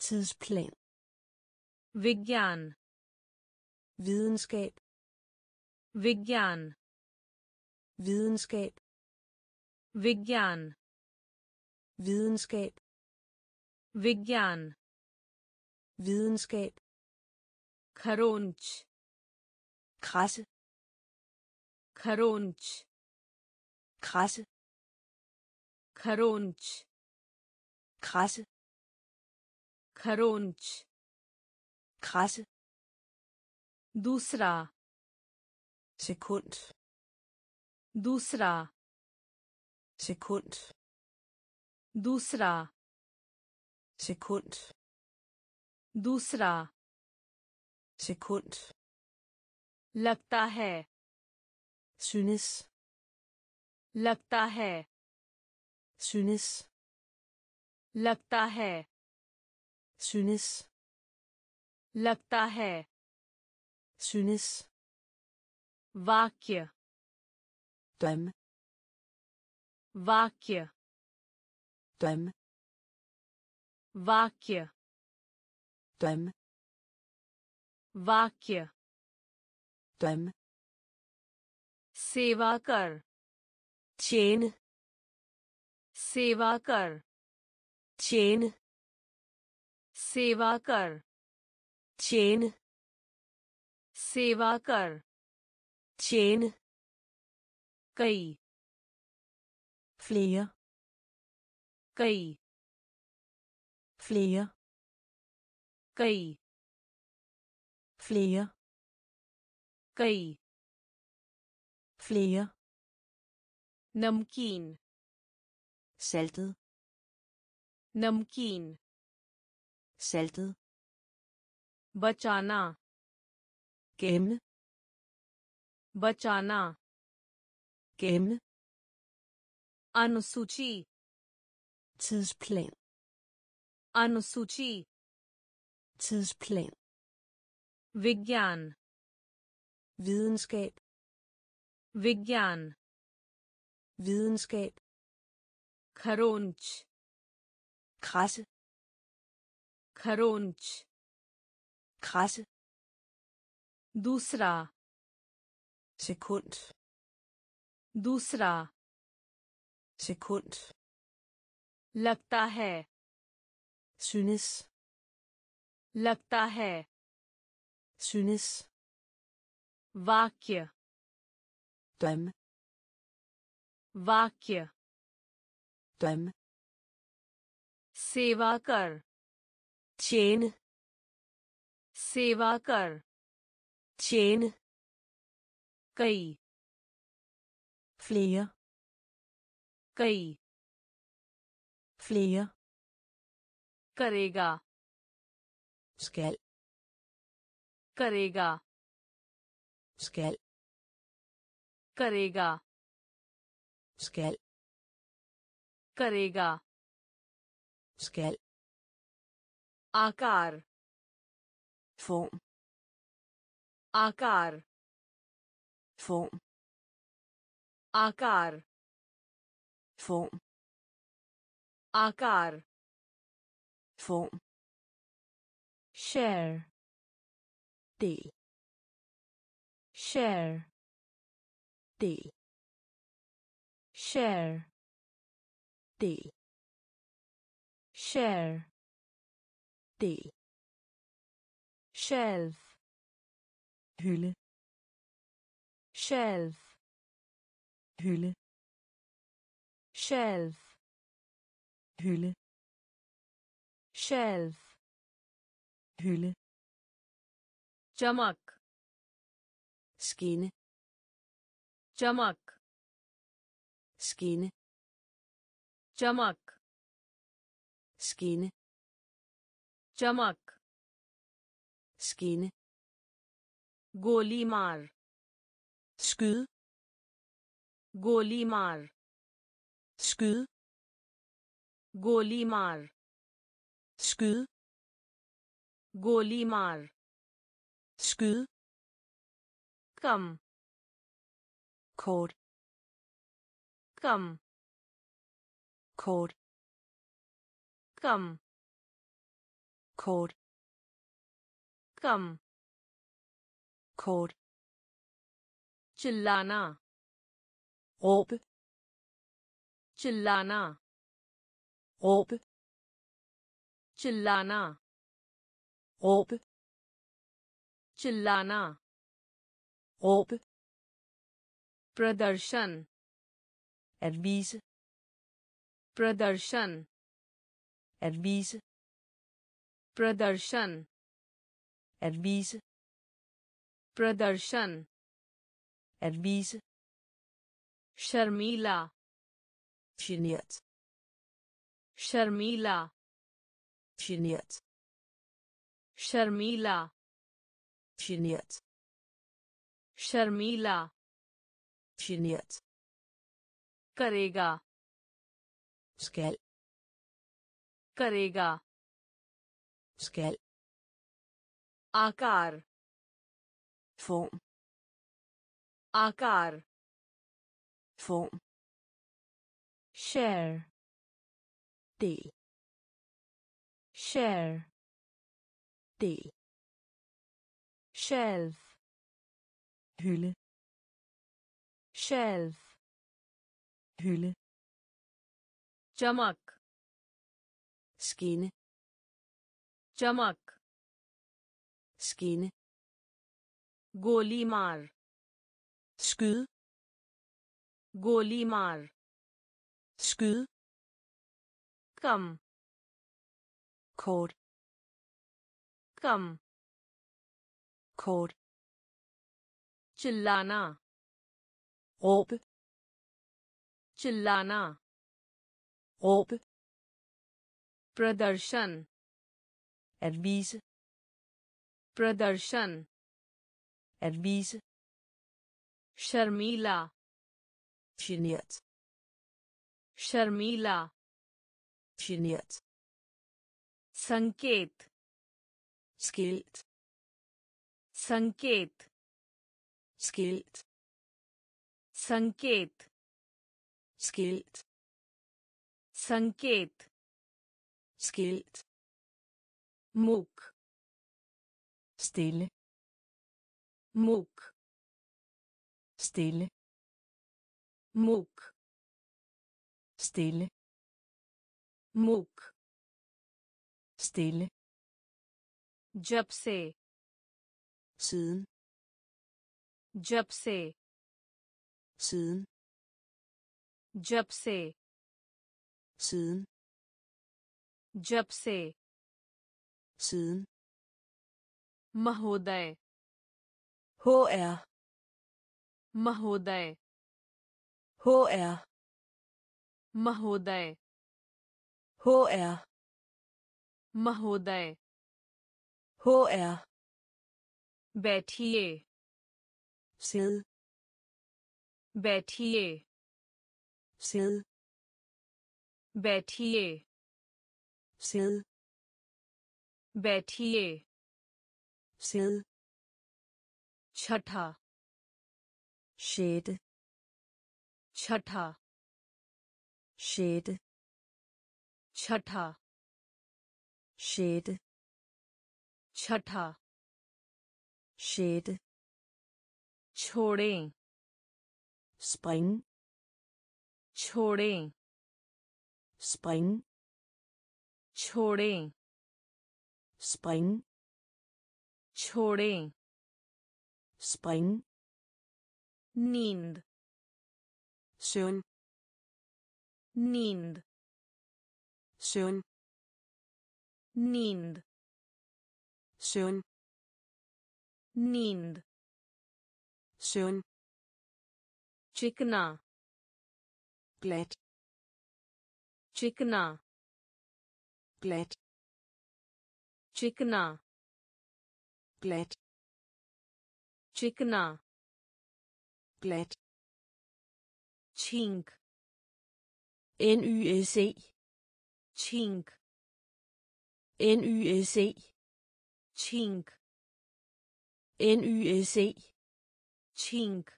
tidsplan विज्ञान videnskab विज्ञान videnskab विज्ञान videnskab विज्ञान videnskab. Karunch. Krasse. Karunch. Krasse. Karunch. Krasse. Karunch. Krasse. Dusra. Sekund. Dusra. Sekund. Dusra. Sekund. दूसरा सिकुंड लगता है। सुनिस लगता है। सुनिस लगता है। सुनिस लगता है। सुनिस वाक्य। तम वाक्य। तम वाक्य। Drøm वाक्य drøm सेवा कर tjene सेवा कर tjene सेवा कर tjene सेवा कर tjene कई flere कई flere कई flere कई flere नमकीन saltet नमकीन saltet बचाना gemme बचाना gemme अनुसूची tidsplan अनुसूची tidsplan विज्ञान videnskab विज्ञान videnskab खरोंच krasse खरोंच krasse दूसरा sekund दूसरा sekund लगता है synes लगता है। सुनिस वाक्य। तम वाक्य। तम सेवा कर। चेन सेवा कर। चेन कई। फ्लेयर कई। फ्लेयर करेगा। स्केल करेगा स्केल करेगा स्केल करेगा स्केल आकार फोम आकार फोम आकार फोम आकार फोम share. Del. Share. Del. Share. Del. Share. Del. Shelf. Hylde shelf. Hylde shelf. Hylde shelf hylde çamak skinne çamak skinne çamak skinne çamak skinne golimar skyd golimar skyd golimar skyd गोली मार skyde गोली मार skyde कम kort कम kort कम kort कम kort चिल्लाना råbe चिल्लाना råbe चिल्लाना råbe चिल्लाना råbe प्रदर्शन at vise प्रदर्शन at vise प्रदर्शन at vise प्रदर्शन at vise शर्मीला genert शर्मीला genert शर्मीला genert शर्मीला genert करेगा skal करेगा skal आकार form आकार form share del share del shelf hylde shelf hylde Jamak. Skinne. Jamak. Skinne. Golimar. Skyd. Golimar. Skyd. Kom. Kort. कम। कोर चिल्लाना। रोप चिल्लाना। रोप प्रदर्शन। एडवीज प्रदर्शन। एडवीज शर्मीला। शिनियत शर्मीला। शिनियत संकेत। Skilt संकेत skilt संकेत skilt संकेत skilt मूक stille मूक stille मूक stille मूक stille जब से siden. जब से siden. जब से siden. जब से siden. महोदय HR महोदय HR महोदय HR महोदय HR बैठिए sid बैठिए sid बैठिए sid बैठिए sid छठा sjette छठा sjette छठा sjette छठा। शेड छोड़े। स्पाइन छोड़ें। स्पाइन छोड़ें। स्पाइन छोड़ें। स्पाइन नींद। सुन नींद। सुन नींद। søvn नींद søvn चिकना glat चिकना glat चिकना glat चिकना glat छींक NYSE छींक NYSE छींक NYSE छींक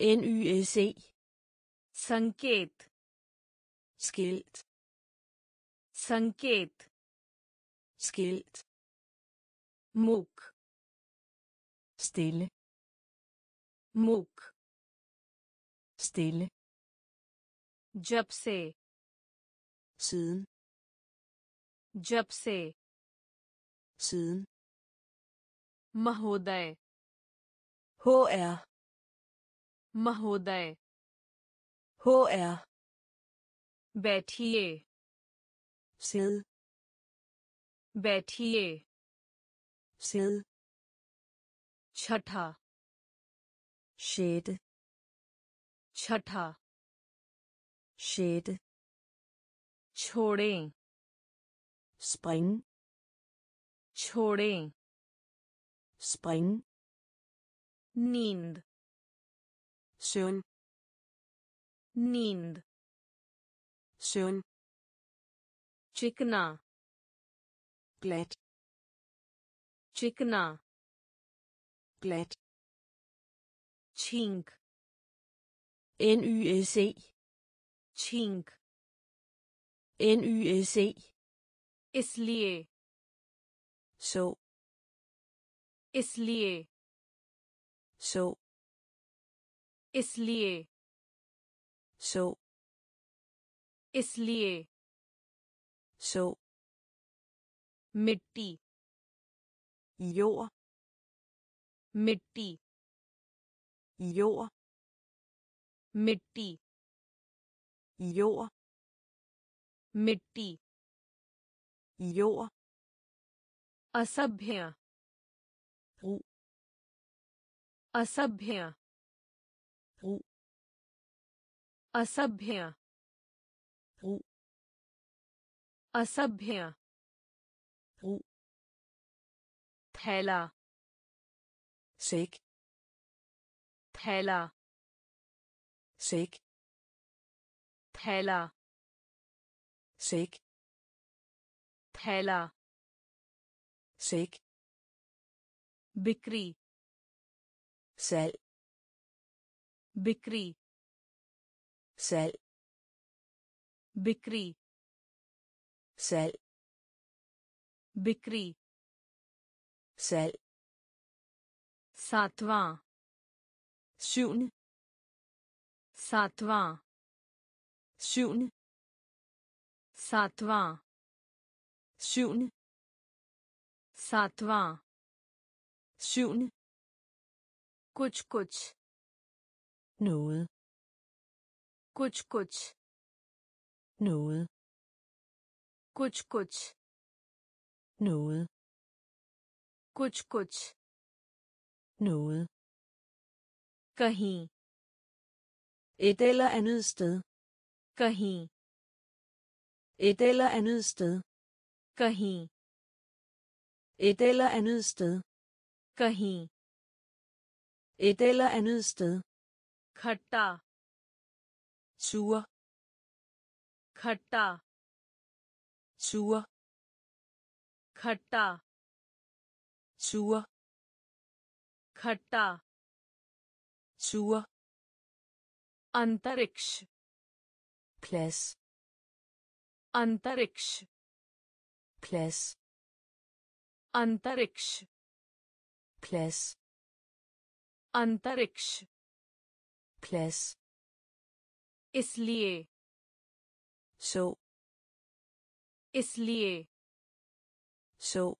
NYSE संकेत skilt संकेत skilt मूक stille मूक stille जब से siden जब से siden महोदय HR महोदय HR बैठिए sid बैठिए sid छठा sjette छठा sjette छोड़ें spring छोड़े। स्प्रिंग नींद। सुन नींद। सुन चिकना। प्लेट चिकना। ग्लेट छिंक। न्यूसे छिंक। से इसलिए। Så इसलिए så इसलिए så इसलिए så मिट्टी यो मिट्टी यो मिट्टी यो मिट्टी jord असभ्य brug असभ्य brug असभ्य brug असभ्य brug थैला sæk थैला sæk थैला sæk थैला sæk बिक्री salg बिक्री salg बिक्री salg बिक्री salg सातवां syvende सातवां syvende सातवां syvende सातवां syvende कुछ कुछ noget कुछ कुछ noget कुछ कुछ noget कुछ कुछ noget कहीं et eller andet sted कहीं et eller andet sted कहीं et eller andet sted कहीं et eller andet sted खट्टा sur खट्टा sur खट्टा sur खट्टा sur अंतरिक्ष plads अंतरिक्ष plads अंतरिक्ष। Plads अंतरिक्ष। Plads इसलिए। Så इसलिए। Så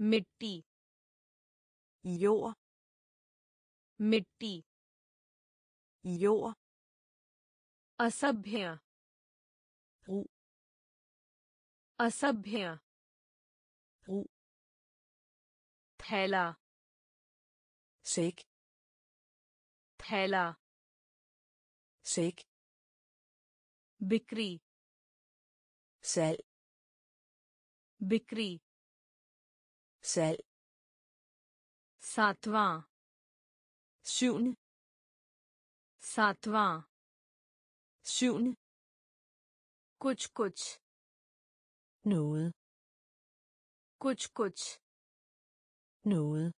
मिट्टी। Jord. मिट्टी। यो असभ्य। असभ्य। Brug थैला sæk थैला sæk बिक्री salg बिक्री salg सातवां syvende सातवां syvende कुछ कुछ noget कुछ कुछ। नूल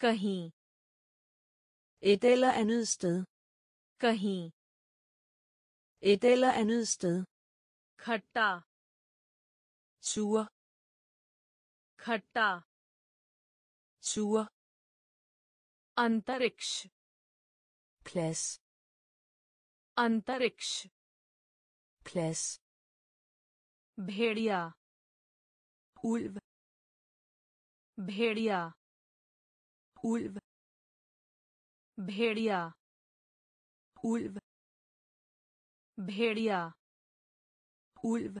कहीं। Et eller कहीं। Et eller खट्टा। सुअ खट्टा। सुअ अंतरिक्ष। क्लास अंतरिक्ष। क्लास भेड़िया। Ulv भेड़िया ulv भेड़िया ulv भेड़िया ulv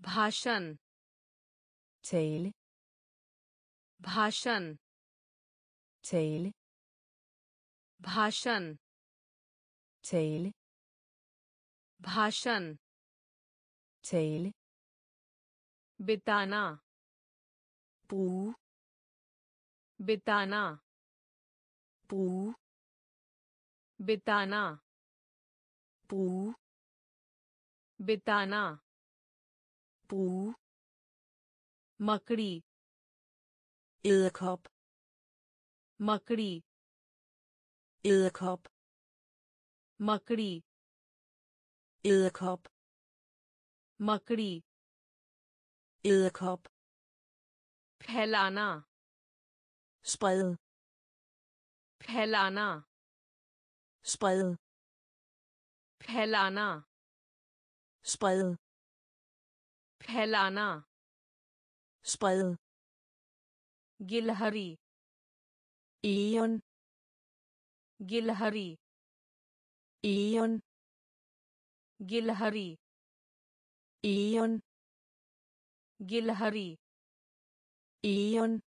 भाषण tale भाषण tale भाषण tale भाषण tale बिताना bruge बिताना bruge बिताना bruge बिताना bruge मकड़ी edderkop मकड़ी edderkop मकड़ी edderkop मकड़ी Æderkop. Palana. Sprede. Palana. Sprede. Palana. Sprede. Palana. Sprede. Gilhari. Eon. Gilhari. Eon. Gilhari. Eon. गिलहरी eon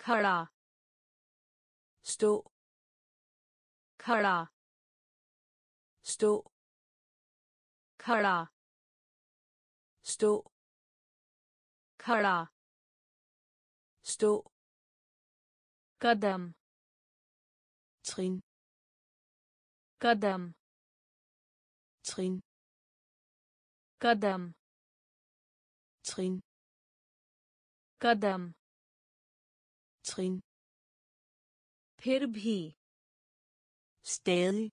खड़ा stå खड़ा stå खड़ा stå खड़ा stå कदम trin कदम trin कदम trin कदम trin फिर भी stadig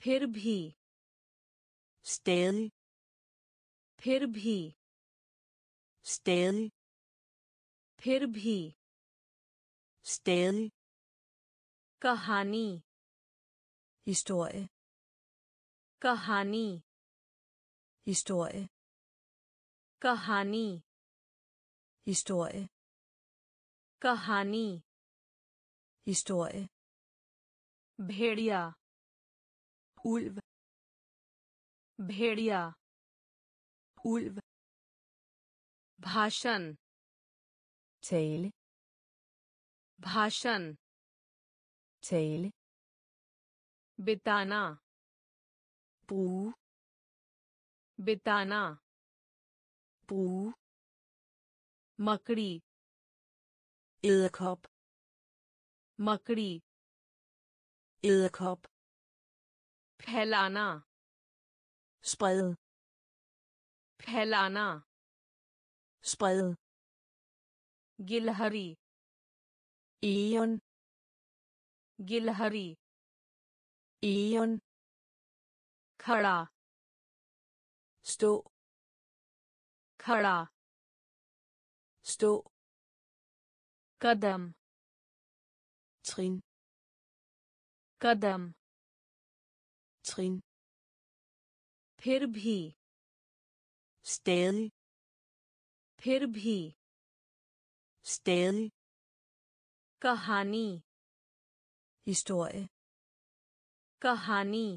फिर भी stadig फिर भी stadig फिर भी stadig कहानी historie कहानी historie कहानी। हिस्टोरी कहानी। हिस्टोरी भेड़िया। उल्व भेड़िया। उल्व भाषण। टेल भाषण। टेल बिताना। पू बिताना। bruge मकड़ी edderkop मकड़ी edderkop फैलाना sprede फैलाना sprede गिलहरी eon गिलहरी eon खड़ा stå खड़ा stå कदम trin कदम trin फिर भी stadig फिर भी stadig कहानी historie कहानी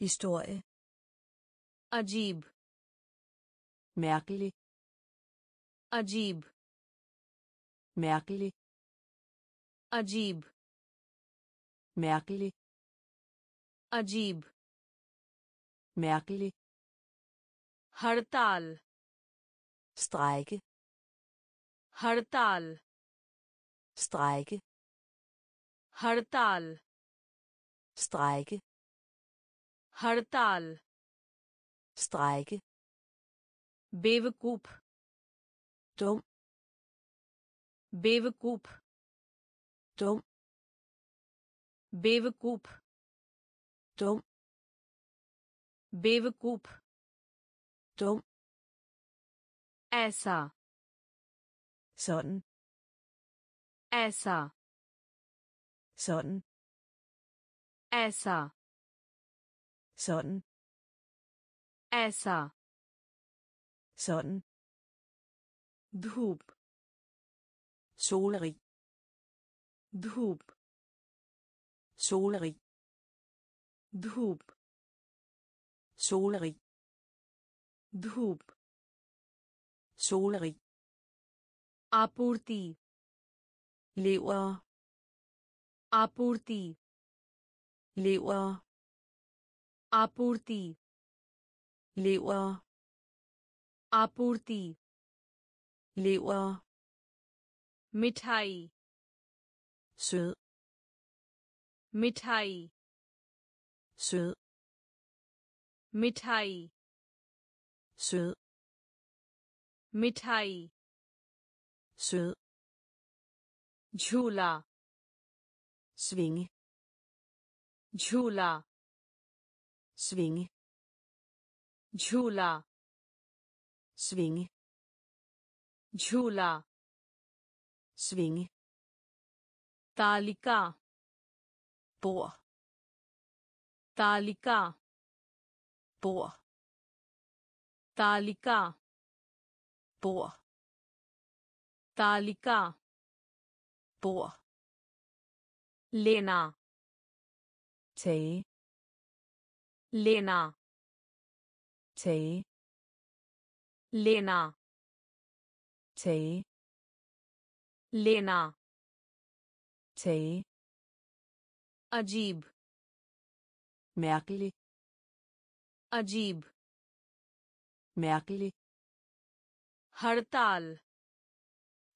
historie अजीब mærkelig अजीब mærkelig अजीब mærkelig अजीब mærkelig हड़ताल strejke हड़ताल strejke हड़ताल strejke हड़ताल strejke बेवकूफ dum बेवकूफ dum बेवकूफ dum बेवकूफ dum ऐसा sådan ऐसा sådan ऐसा sådan ऐसा Sådan. Dhub. Solrig. Dhub. Solrig. Dhub. Solrig. Dhub. Solrig. Apurti. Lever. Apurti. Lever. Apurti. Lever. आपूर्ति lever मिठाई sød मिठाई sød मिठाई sød मिठाई sød झूला svinge झूला svinge झूला svinge झूला svinge तालिका bord तालिका bord तालिका bord तालिका bord लेना tage लेना tage लेना tage लेना tage अजीब mærkelig अजीब mærkelig हड़ताल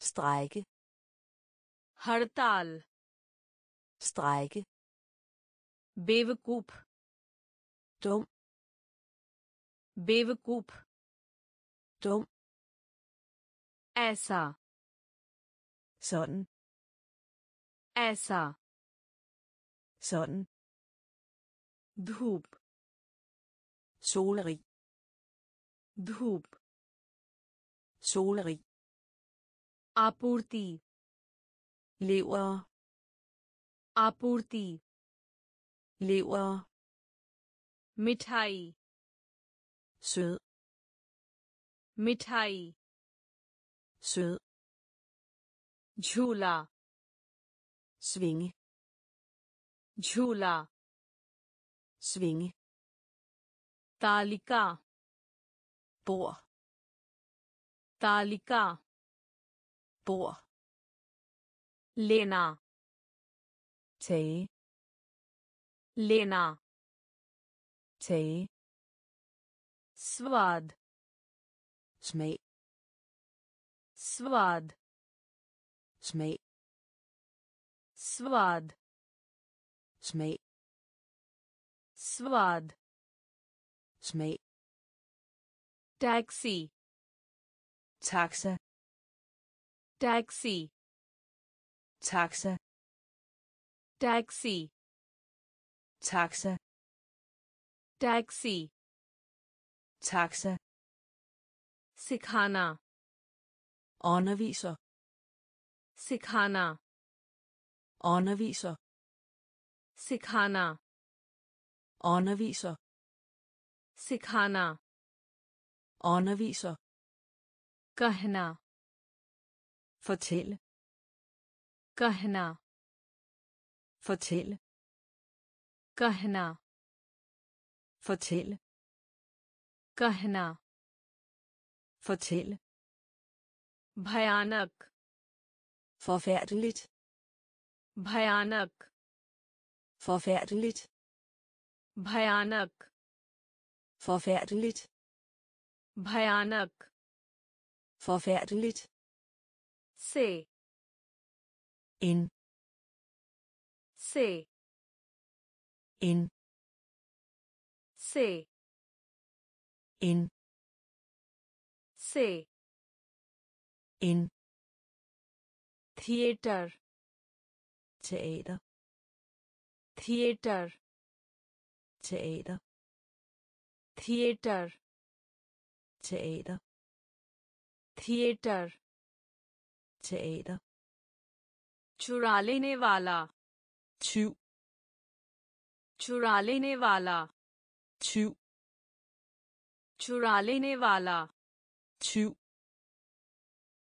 strejke हड़ताल strejke बेवकूफ dum बेवकूफ dum. Altså. Sådan. Altså. Sådan. Dhup solrig. Dhup solrig. Apurti. Lever. Apurti. Lever. Mithai. Sød. मिठाई sød झूला svinge झूला svinge तालिका bord तालिका bord लेना tage लेना tage स्वाद smeg Swad. smeg Swad. smeg Swad. smeg taxi taxa. Taxi taxa. Taxi taxa. Taxi taxa. सिखाना underviser सिखाना underviser सिखाना underviser सिखाना underviser कहना fortælle कहना fortælle कहना fortælle कहना Fortælle. Bhayanak. Forfærdeligt. Bhayanak. Forfærdeligt. Bhayanak. Forfærdeligt. Bhayanak. Forfærdeligt. Se. In. Se. In. Se. In. से। इन theatre teater theatre teater theatre teater theatre teater चुरा लेने वाला। Tyv चुरा लेने वाला। Tyv चुरा लेने वाला। चु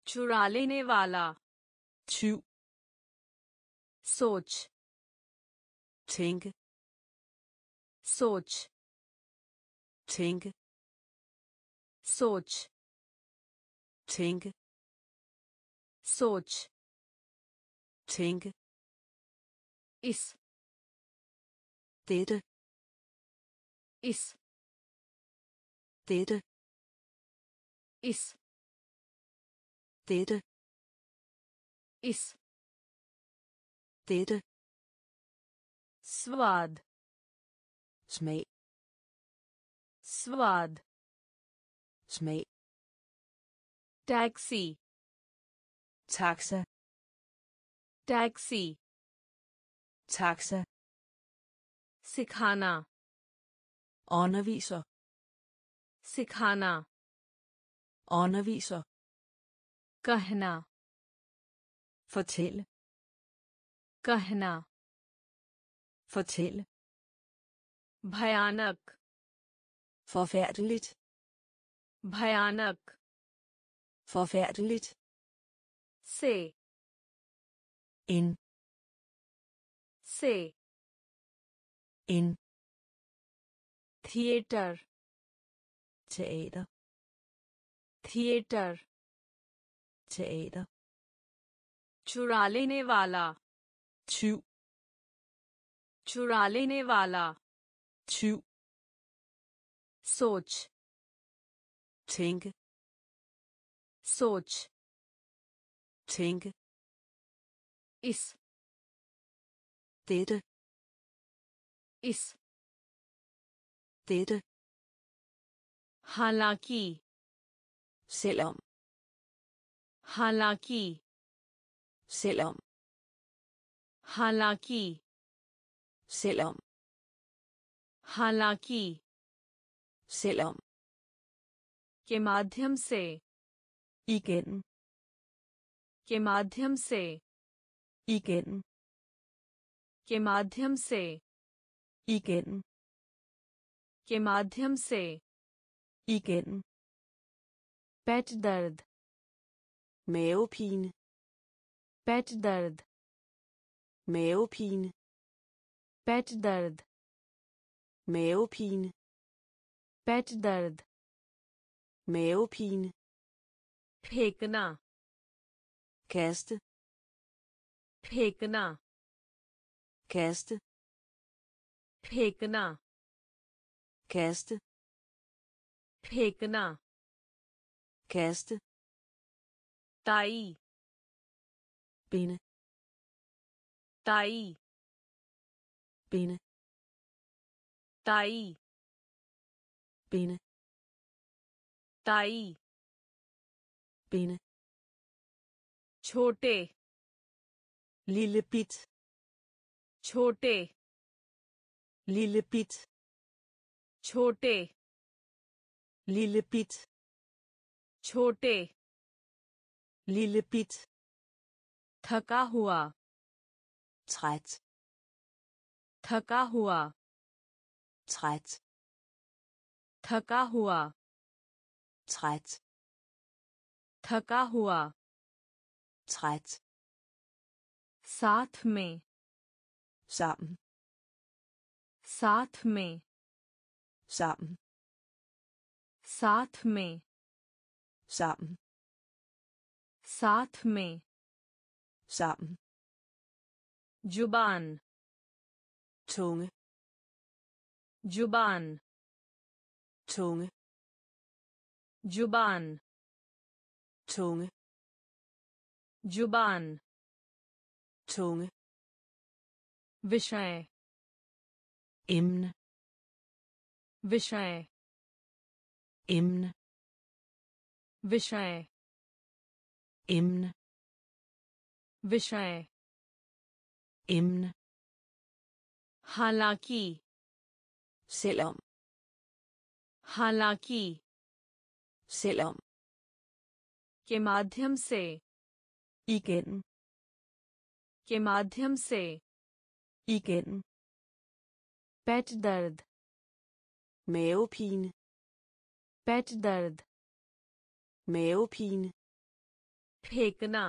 चुरा लेने वाला। चु सोच। थिंक सोच। थिंक सोच। थिंक सोच। थिंक इस। तेरे। इस। तेरे। इस dette इस dette स्वाद smag स्वाद smag taxi taxa taxi taxa सिखाना underviser सिखाना underviser कहना fortælle कहना fortælle भयानक forfærdeligt भयानक forfærdeligt से en से en theatre teater Theatre. Theatre चुरा लेने वाला। चू चुरा लेने वाला। चू सोच। थिंक सोच। थिंक इस। दिट इस। दिट हालाँकि। Selvom हालाँकि selvom हालाँकि selvom हालाँकि selvom के माध्यम से igen के माध्यम से igen के माध्यम से igen के माध्यम से igen पेट दर्द मेओपिन पेट दर्द मेओपिन पेट दर्द मेओपिन पेट दर्द मेओपिन फेंकना कैस्ट फेंकना कैस्ट फेंकना कैस्ट फेंकना kaste binde ताई binde ताई binde ताई binde छोटे lille bit छोटे lille bit छोटे lille bit छोटे लिलपित थका हुआ छत थका हुआ छत थका हुआ छत थका हुआ छत साथ में साम साथ में साम साथ में। Sammen साथ में sammen ज़ुबान tunge ज़ुबान tunge ज़ुबान tunge ज़ुबान tunge विषय emne विषय emne विषय इम्न विषय इम्न हालाँकि सिलम हालाँकि सिलम के माध्यम से इकेन के माध्यम से इकेन पेट दर्द मेओपिन पेट दर्द mavepine फेंकना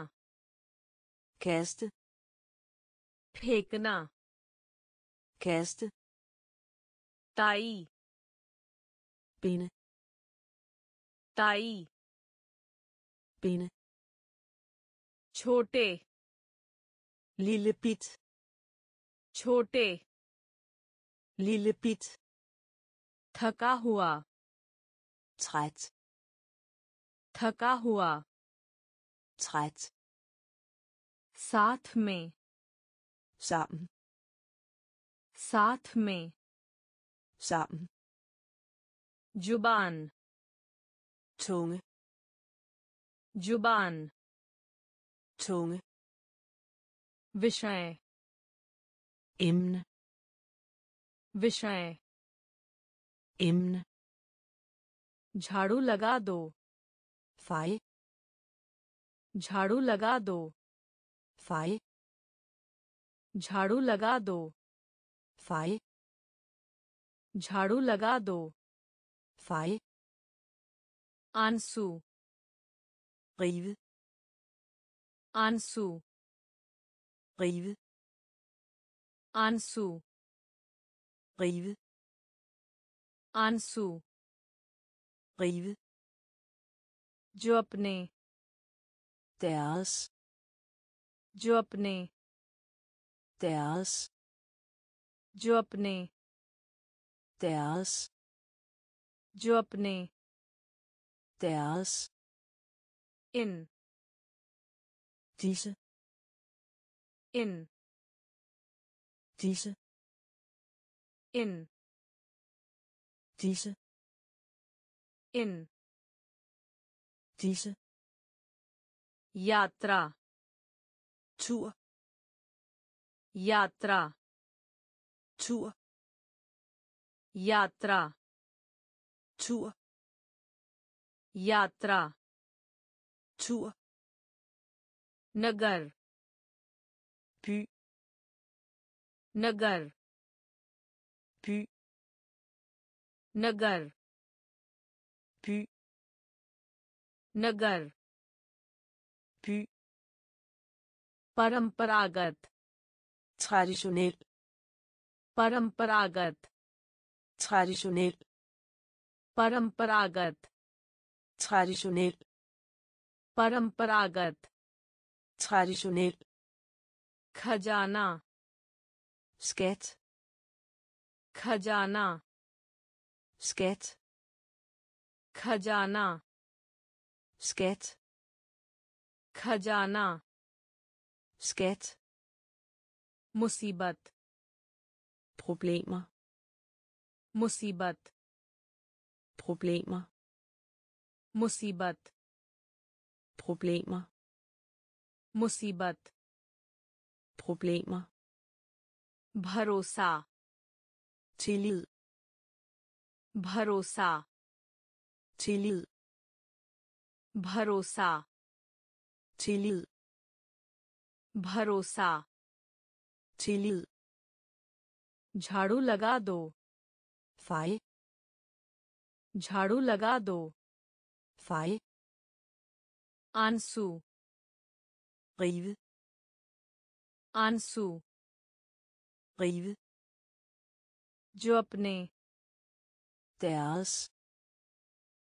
kaste फेंकना kaste ताई binde ताई binde छोटे lille bit छोटे lille bit थका हुआ træt थका हुआ। थ्रेट साथ में। साम साथ में। साम ज़ुबान। टंग ज़ुबान। टंग विषय। इम्न विषय। इम्न झाड़ू लगा दो। फाई झाड़ू लगा दो फाई झाड़ू लगा दो फाई झाड़ू लगा दो फाई आँसू गरीब आँसू गरीब आँसू गरीब आँसू गरीब जो अपने। त्यास जो अपने। त्यास जो अपने। त्यास जो अपने। त्यास इन। डीज़ इन। डीज़ इन। डीज़ इन। Disse यात्रा tur यात्रा tur यात्रा tur यात्रा tur नगर by नगर by नगर by नगर by परंपरागत traditionel परंपरागत traditionel परंपरागत traditionel परंपरागत traditionel खजाना skat खजाना skat खजाना skat खजाना skat मुसीबत problemer मुसीबत problemer मुसीबत problemer मुसीबत problemer भरोसा tillid भरोसा tillid भरोसा चिली भरोसा चिली झाड़ू लगा दो फाइ झाड़ू लगा दो फाइ आँसू रीव आँसू रीव जो अपने त्यास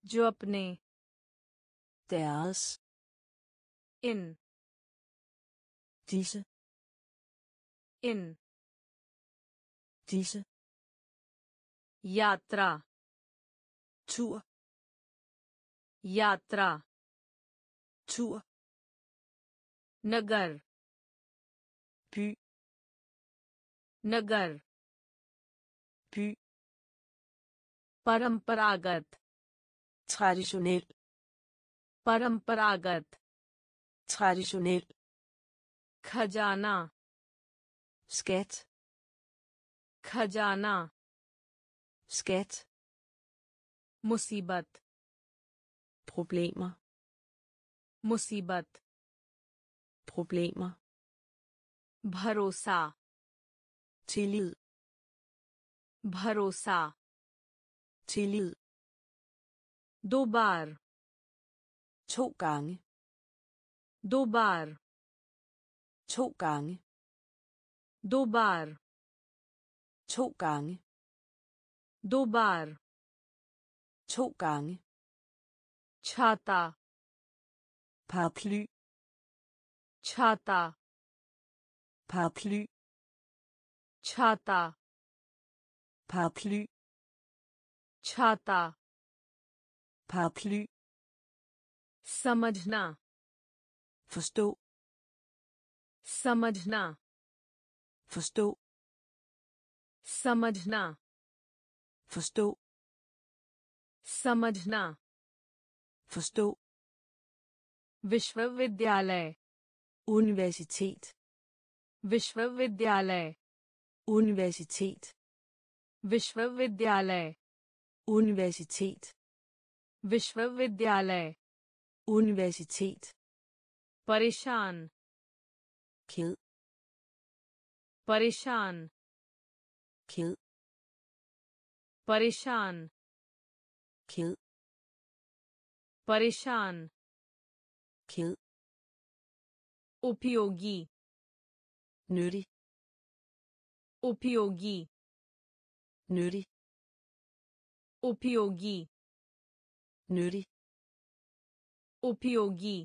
जो अपने deres इन disse इन disse यात्रा tur यात्रा tur नगर by नगर by परंपरागत traditionel परंपरागत traditionel खजाना skat खजाना skat मुसीबत problemer मुसीबत problemer भरोसा tillid भरोसा tillid दो बार To gange. Dobar. To gange. Dobar. To gange. Dobar. To gange. Chata. Paraply. Chata. Paraply. Chata. Paraply. Chata. Paraply. समझना forstå समझना forstå समझना forstå समझना forstå विश्वविद्यालय universitet विश्वविद्यालय universitet विश्वविद्यालय universitet विश्वविद्यालय universitet परेशान ked परेशान ked परेशान ked परेशान ked उपयोगी nyttig उपयोगी nyttig उपयोगी nyttig उपयोगी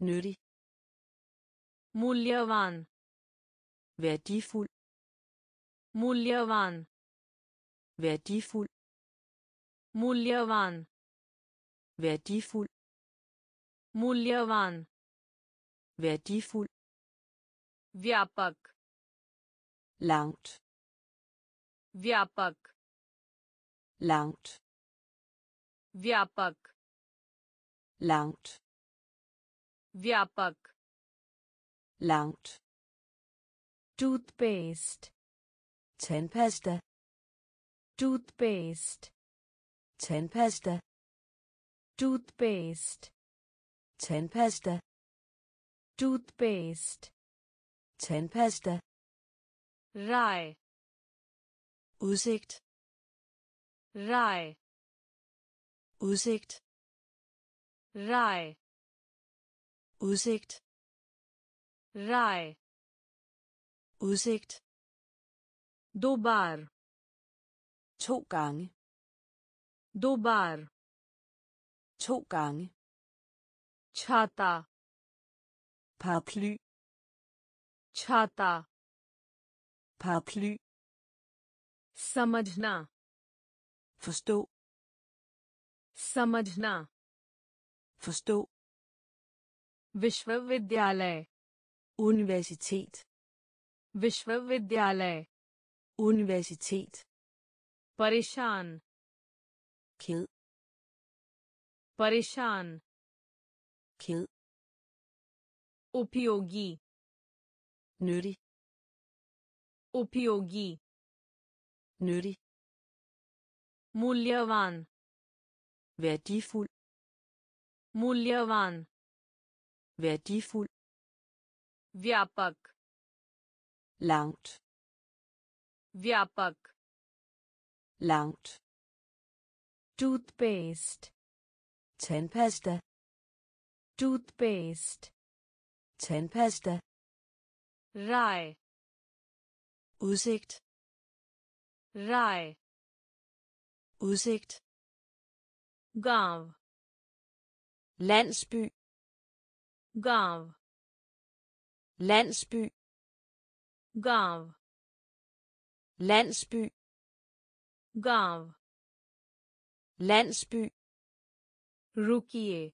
nyttig मूल्यवान værdifuld मूल्यवान værdifuld मूल्यवान værdifuld मूल्यवान værdifuld व्यापक langt व्यापक langt व्यापक langt व्यापक langt toothpaste tandpasta toothpaste tandpasta toothpaste tandpasta toothpaste tandpasta राय udsigt राय udsigt राय udsigt राय udsigt दो बार to gange दो बार to gange छाता paraply छाता paraply समझना forstå समझना forstå विश्वविद्यालय universitet विश्वविद्यालय universitet परेशान ked परेशान ked उपयोगी nyttig उपयोगी nyttig मूल्यवान værdifuld मूल्यवान værdifuld व्यापक langt व्यापक langt toothpaste tandpasta toothpaste tandpasta राय udsigt राय udsigt गांव landsby. Gav. Landsby. Gav. Landsby. Gav. Landsby. Rukiye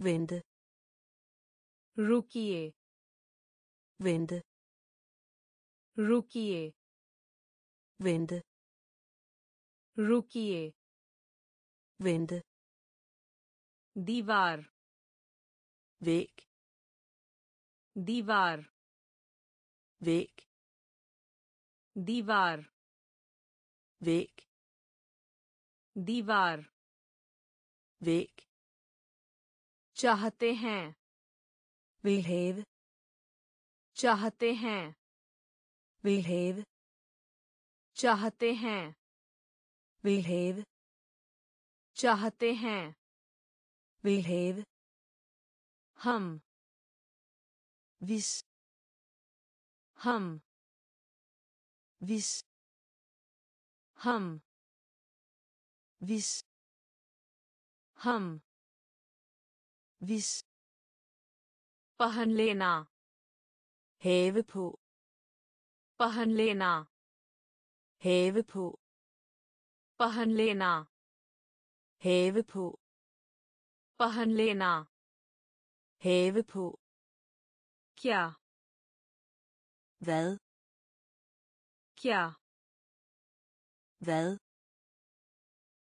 vente. Rukiye vente. Rukiye vente. Rukiye vente. दीवार वेक दीवार वेक दीवार वेक दीवार वेक चाहते हैं बिहेव चाहते हैं बिहेव चाहते हैं बिहेव चाहते हैं vil have हम hvis हम hvis हम hvis हम hvis पहन लेना have på पहन लेना have på पहन लेना have på पहन लेना have på क्या hvad क्या hvad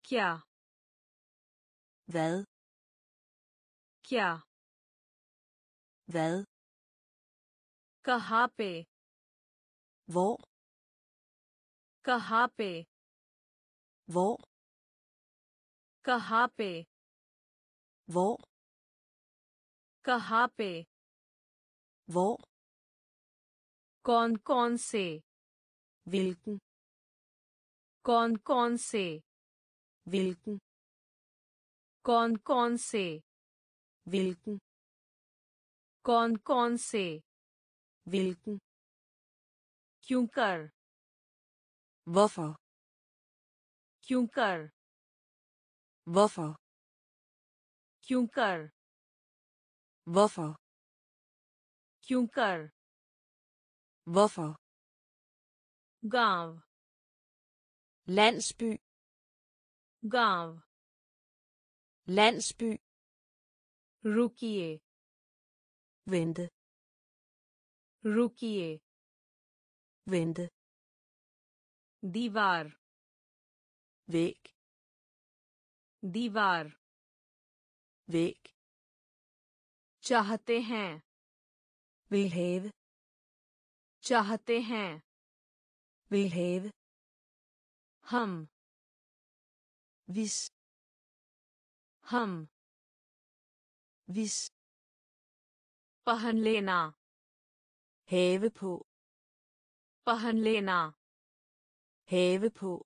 क्या hvad क्या hvad कहाँ पे hvor कहाँ पे hvor कहाँ पे वो कहाँ पे वो कौन कौन से विल्कु कौन कौन से विल्कु कौन कौन से विल्कु कौन कौन से विल्कु क्यों कर वफा क्यों कर वफा क्योंकर वफा क्योंकर वफा गाँव लैंडस्पी गाँव लैंडस्पी रुकिए विंड रुकिए विंड दीवार वेक दीवार वेक चाहते हैं बिहेव चाहते हैं बिहेव हम विस हम विस पहन लेना. हेव फू पहन लेना. हेव फू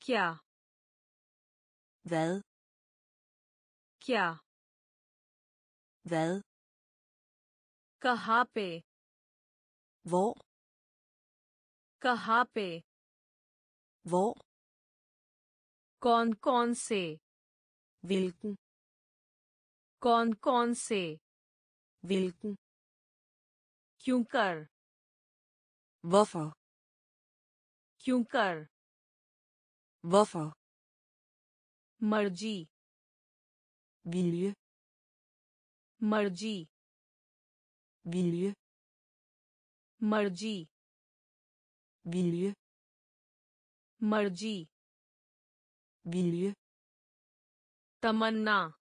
क्या? वेल क्या? वेल कहाँ पे? वो कहाँ पे? वो कौन कौन से? विल्कु कौन कौन से? विल्कु क्यों कर? वफ़ क्यों कर? वफ़ मर्ज़ी। Vilje. मर्ज़ी Vilje. मर्ज़ी Vilje. मर्ज़ी Vilje. तमन्ना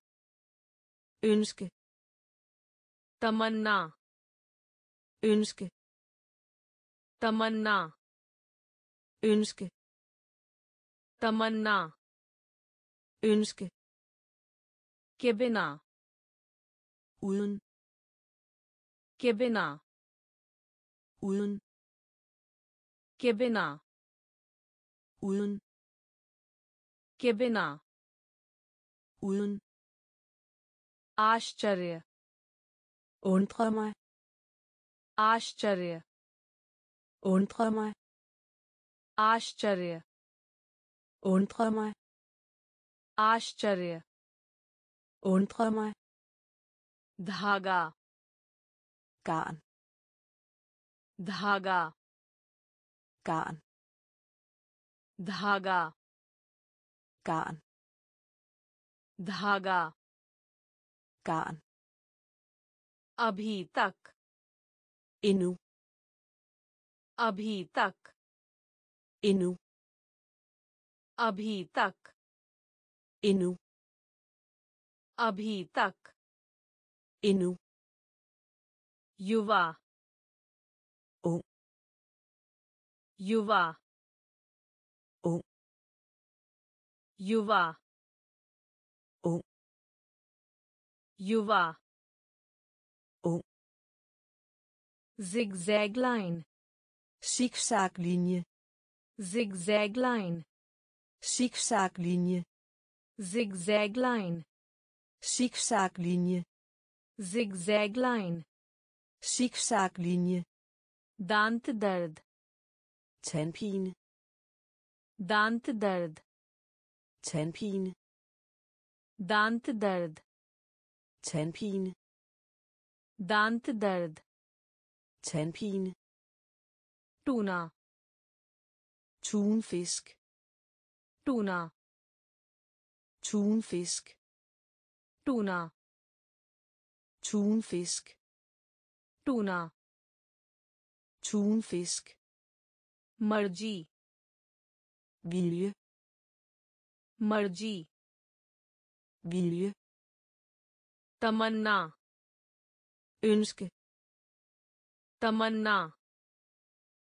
Ønske. तमन्ना Ønske. तमन्ना Ønske. तमन्ना Ønske. Kebena. Uden. Kebena. Uden. Kebena. Uden. Kebena. Uden. Ascharje. Undre mig. Ascharje. Undre mig. Ascharje. Undre mig. Ascharje. Undre mig. धागा Garn. धागा Garn. धागा Garn. धागा Garn. अभी तक Endnu. अभी तक Endnu. अभी तक Endnu. अभी तक Endnu. युवा ung युवा ung युवा ung युवा ung zigzag line zigzag linje zigzag zigzag linie zigzag line Zigzagline. Zigzaglinje. Dant dard. Tandpine. Dant dard. Tandpine. Dant dard. Tandpine. Dant dard. Tandpine. Tuna. Tunfisk. Tuna. Tunfisk. Tuna. Tunfisk. Tuna. Tunfisk. Marji. Vilje. Marji. Vilje. Tamanna. Ønske. Tamanna.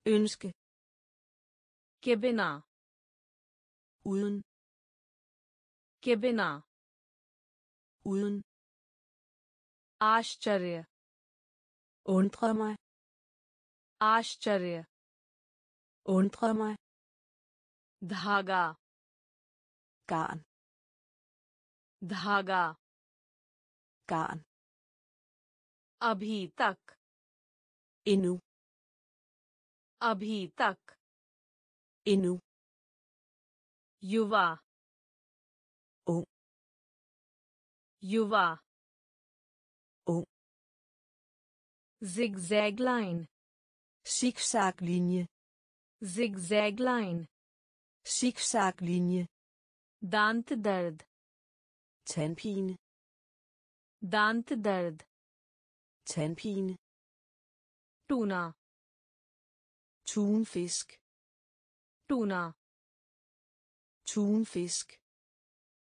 Ønske. Kebena. Uden. Kebena. Uden आश्चर्य undre mig आश्चर्य undre mig धागा garn धागा garn अभी तक endnu अभी तक endnu युवा Yuva. Ung. Zigzagline. Zigzaglinje. Zigzagline. Zigzaglinje. Dantdard. Tandpine. Dantdard. Tandpine. Tuna. Tunfisk. Tuna. Tunfisk.